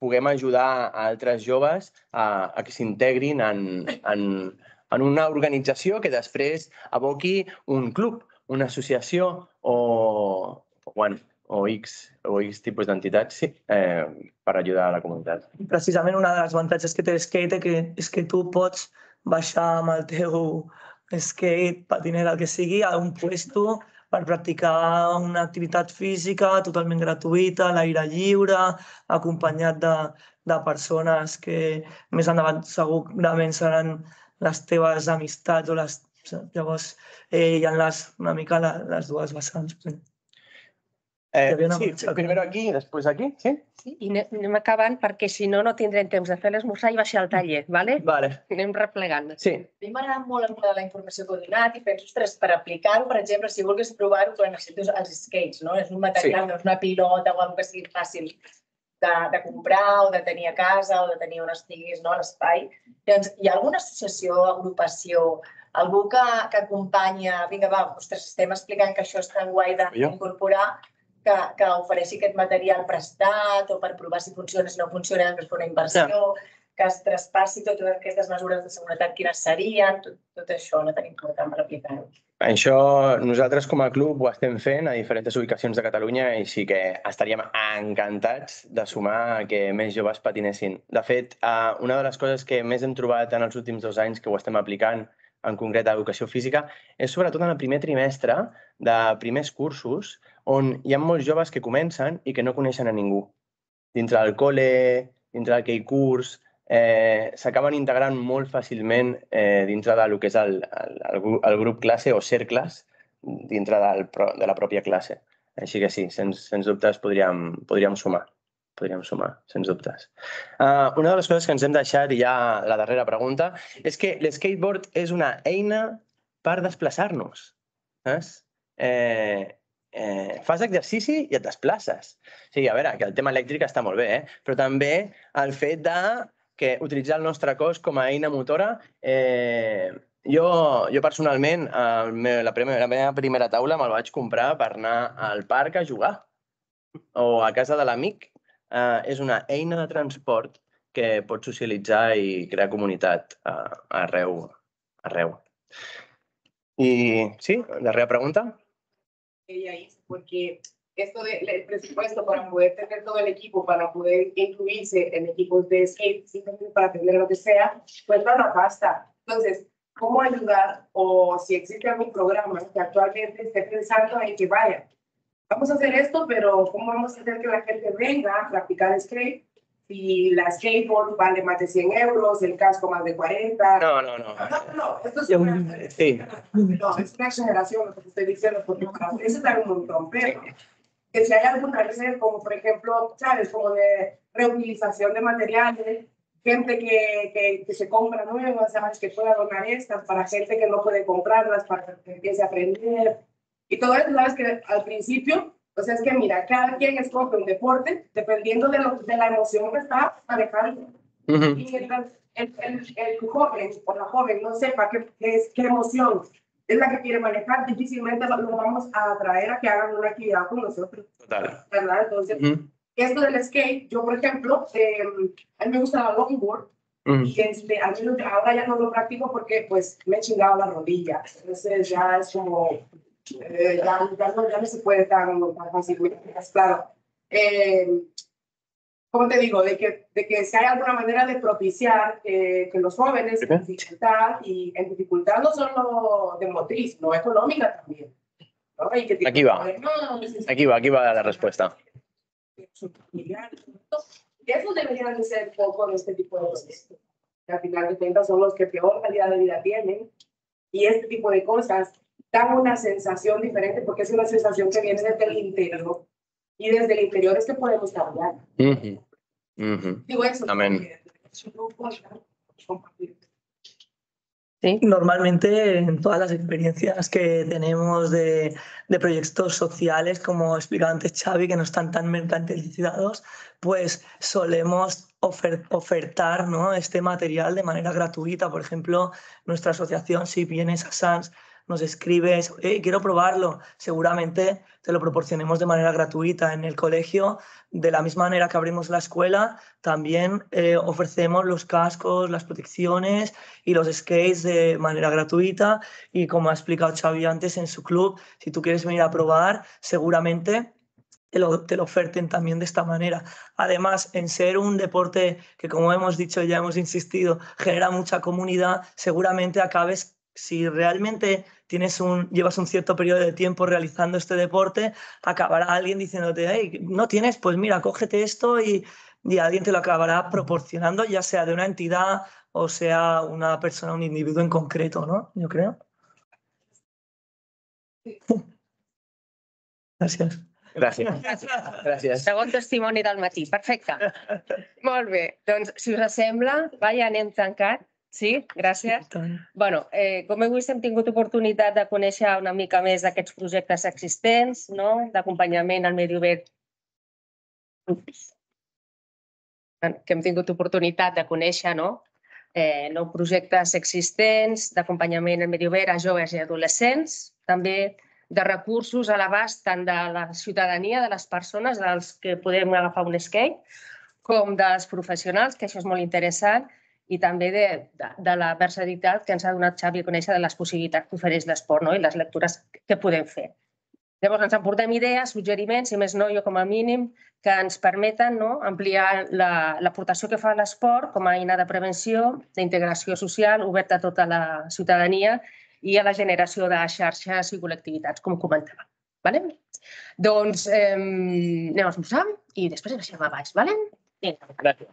puguem ajudar a altres joves a, a que s'integrin en, en, en una organització que després aboqui un club, una associació o, bueno, o, X, o X tipus d'entitats sí, eh, per ajudar a la comunitat. Precisament una dels avantatges que té l'skate que, és que tu pots baixar amb el teu skate, patinet, el que sigui, a un puesto per practicar una activitat física totalment gratuïta, a l'aire lliure, acompanyat de, de persones que més endavant segurament seran les teves amistats o les... Llavors, eh, hi ha les, una mica la, les dues vessants. Eh, sí, marxa. primero aquí, després aquí, sí? Sí, I anem acabant perquè si no, no tindrem temps de fer l'esmorzar i baixar al taller, ¿vale? Vale. Anem replegant. Sí. A mi m'ha agradat molt el model de la informació que heu donat i penso, ostres, per aplicar-ho, per exemple, si volgués provar-ho, quan necessites els skates, no? És un material, Sí. no és una pilota o alguna que sigui fàcil de, de comprar o de tenir a casa o de tenir on estiguis, no? a l'espai. Llavors, hi ha alguna associació, agrupació, algú que, que acompanya, vinga, va, ostres, estem explicant que això és tan guai d'incorporar, que, que ofereixi aquest material prestat o per provar si funciona, si no funciona, després fer una inversió, que es traspassi totes aquestes mesures de seguretat, quines serien, tot, tot això, no tenim important per aplicar-ho. Això nosaltres com a club ho estem fent a diferents ubicacions de Catalunya i sí que estaríem encantats de sumar que més joves patinessin. De fet, eh, una de les coses que més hem trobat en els últims dos anys que ho estem aplicant en concret a educació física, és sobretot en el primer trimestre de primers cursos on hi ha molts joves que comencen i que no coneixen a ningú. Dintre del col·le, dintre d'aquell curs, eh, s'acaben integrant molt fàcilment eh, dintre del que és el, el, el, el grup classe o cercles dintre del, de la pròpia classe. Així que sí, sens, sens dubtes podríem, podríem sumar. Podríem sumar, sens dubtes. Uh, una de les coses que ens hem deixat, i ja la darrera pregunta, és que l'skateboard és una eina per desplaçar-nos. Eh, eh, fas exercici i et desplaces. Sí, a veure, que el tema elèctric està molt bé, eh? però també el fet de que utilitzar el nostre cos com a eina motora eh, jo, jo personalment, meu, la, primera, la meva primera taula me'l vaig comprar per anar al parc a jugar o a casa de l'amic. Eh, és una eina de transport que pot socialitzar i crear comunitat eh, arreu. arreu. I sí, darrera pregunta. ella hizo, porque esto del presupuesto para poder tener todo el equipo, para poder incluirse en equipos de skate, simplemente para tener lo que sea, pues no una pasta. Entonces, ¿cómo ayudar o si existe algún programa que actualmente esté pensando en que vaya? Vamos a hacer esto, pero ¿cómo vamos a hacer que la gente venga a practicar skate si la skateboard vale más de 100 euros, el casco más de 40. No, no, no. No, no, esto es Yo- una, Sí. no, es una exageración lo que estoy diciendo, porque eso da un montón, pero que si hay alguna red, como por ejemplo, ¿sabes? Como de reutilización de materiales, gente que, que, que se compra nuevas, ¿sabes? Que pueda donar estas para gente que no puede comprarlas, para que empiece a aprender. Y todo eso, ¿sabes? Que al principio, o sea, es que mira, cada quien escoge un deporte dependiendo de, lo, de la emoción que está manejando. Y mientras el, el, el joven o la joven no sepa qué, qué es, qué emoción es la que quiere manejar, difícilmente lo vamos a atraer a que hagan una actividad con nosotros, Total. ¿verdad? Entonces, esto del skate, yo, por ejemplo, eh, a mí me gusta la longboard, y este, al menos ahora ya no lo practico porque pues me he chingado la rodilla. Entonces ya es como, eh, ya, ya, no, ya no se puede tan, tan fácilmente. Claro. Eh, ¿Cómo te digo? De que, de que si hay alguna manera de propiciar eh, que los jóvenes en dificultad, y en dificultad no solo de motriz, no económica también. ¿no? Y que Aquí va. Aquí va, aquí va la respuesta. y eso deberían de ser poco de este tipo de cosas. Que al final de cuentas son los que peor calidad de vida tienen. Y este tipo de cosas dan una sensación diferente porque es una sensación que viene desde el interior. Y desde el interior es que podemos cambiar. Ujú. Ujú. Digo eso. Amén. Es un grupo, ¿no? compartir. Normalmente en todas las experiencias que tenemos de, de proyectos sociales, como explicaba antes Xavi, que no están tan mercantilizados, pues solemos ofer- ofertar ¿no? este material de manera gratuita. Por ejemplo, nuestra asociación, si vienes a SANS, nos escribes, "Eh, quiero probarlo, seguramente te lo proporcionemos de manera gratuita en el colegio. De la misma manera que abrimos la escuela, también eh, ofrecemos los cascos, las protecciones y los skates de manera gratuita. Y como ha explicado Xavi antes en su club, si tú quieres venir a probar, seguramente te lo, te lo oferten también de esta manera. Además, en ser un deporte que, como hemos dicho, ya hemos insistido, genera mucha comunidad, seguramente acabes, si realmente tienes un, llevas un cierto periodo de tiempo realizando este deporte, acabará alguien diciéndote, hey, no tienes, pues mira, cógete esto y, y alguien te lo acabará proporcionando, ya sea de una entidad o sea una persona, un individuo en concreto, ¿no? Yo creo. Gràcies. Gràcies. Gràcies. Segon testimoni del matí, perfecte. Molt bé, doncs si us sembla, va, ja anem tancat. Sí, gràcies. bueno, eh, com heu vist, hem tingut oportunitat de conèixer una mica més d'aquests projectes existents, no? d'acompanyament al medi obert que hem tingut oportunitat de conèixer no? eh, nou projectes existents d'acompanyament al medi obert a joves i adolescents, també de recursos a l'abast tant de la ciutadania, de les persones, dels que podem agafar un skate, com dels professionals, que això és molt interessant, i també de, de, de la versatilitat que ens ha donat Xavi a conèixer de les possibilitats que ofereix l'esport no? i les lectures que podem fer. Llavors ens emportem idees, suggeriments, i més no jo com a mínim, que ens permeten no, ampliar la- l'aportació que fa l'esport com a eina de prevenció, d'integració social, oberta a tota la ciutadania i a la generació de xarxes i col·lectivitats, com comentava. Vale? Doncs eh, anem a esmorzar i després baixem a baix. Vale? Vinga. Gràcies.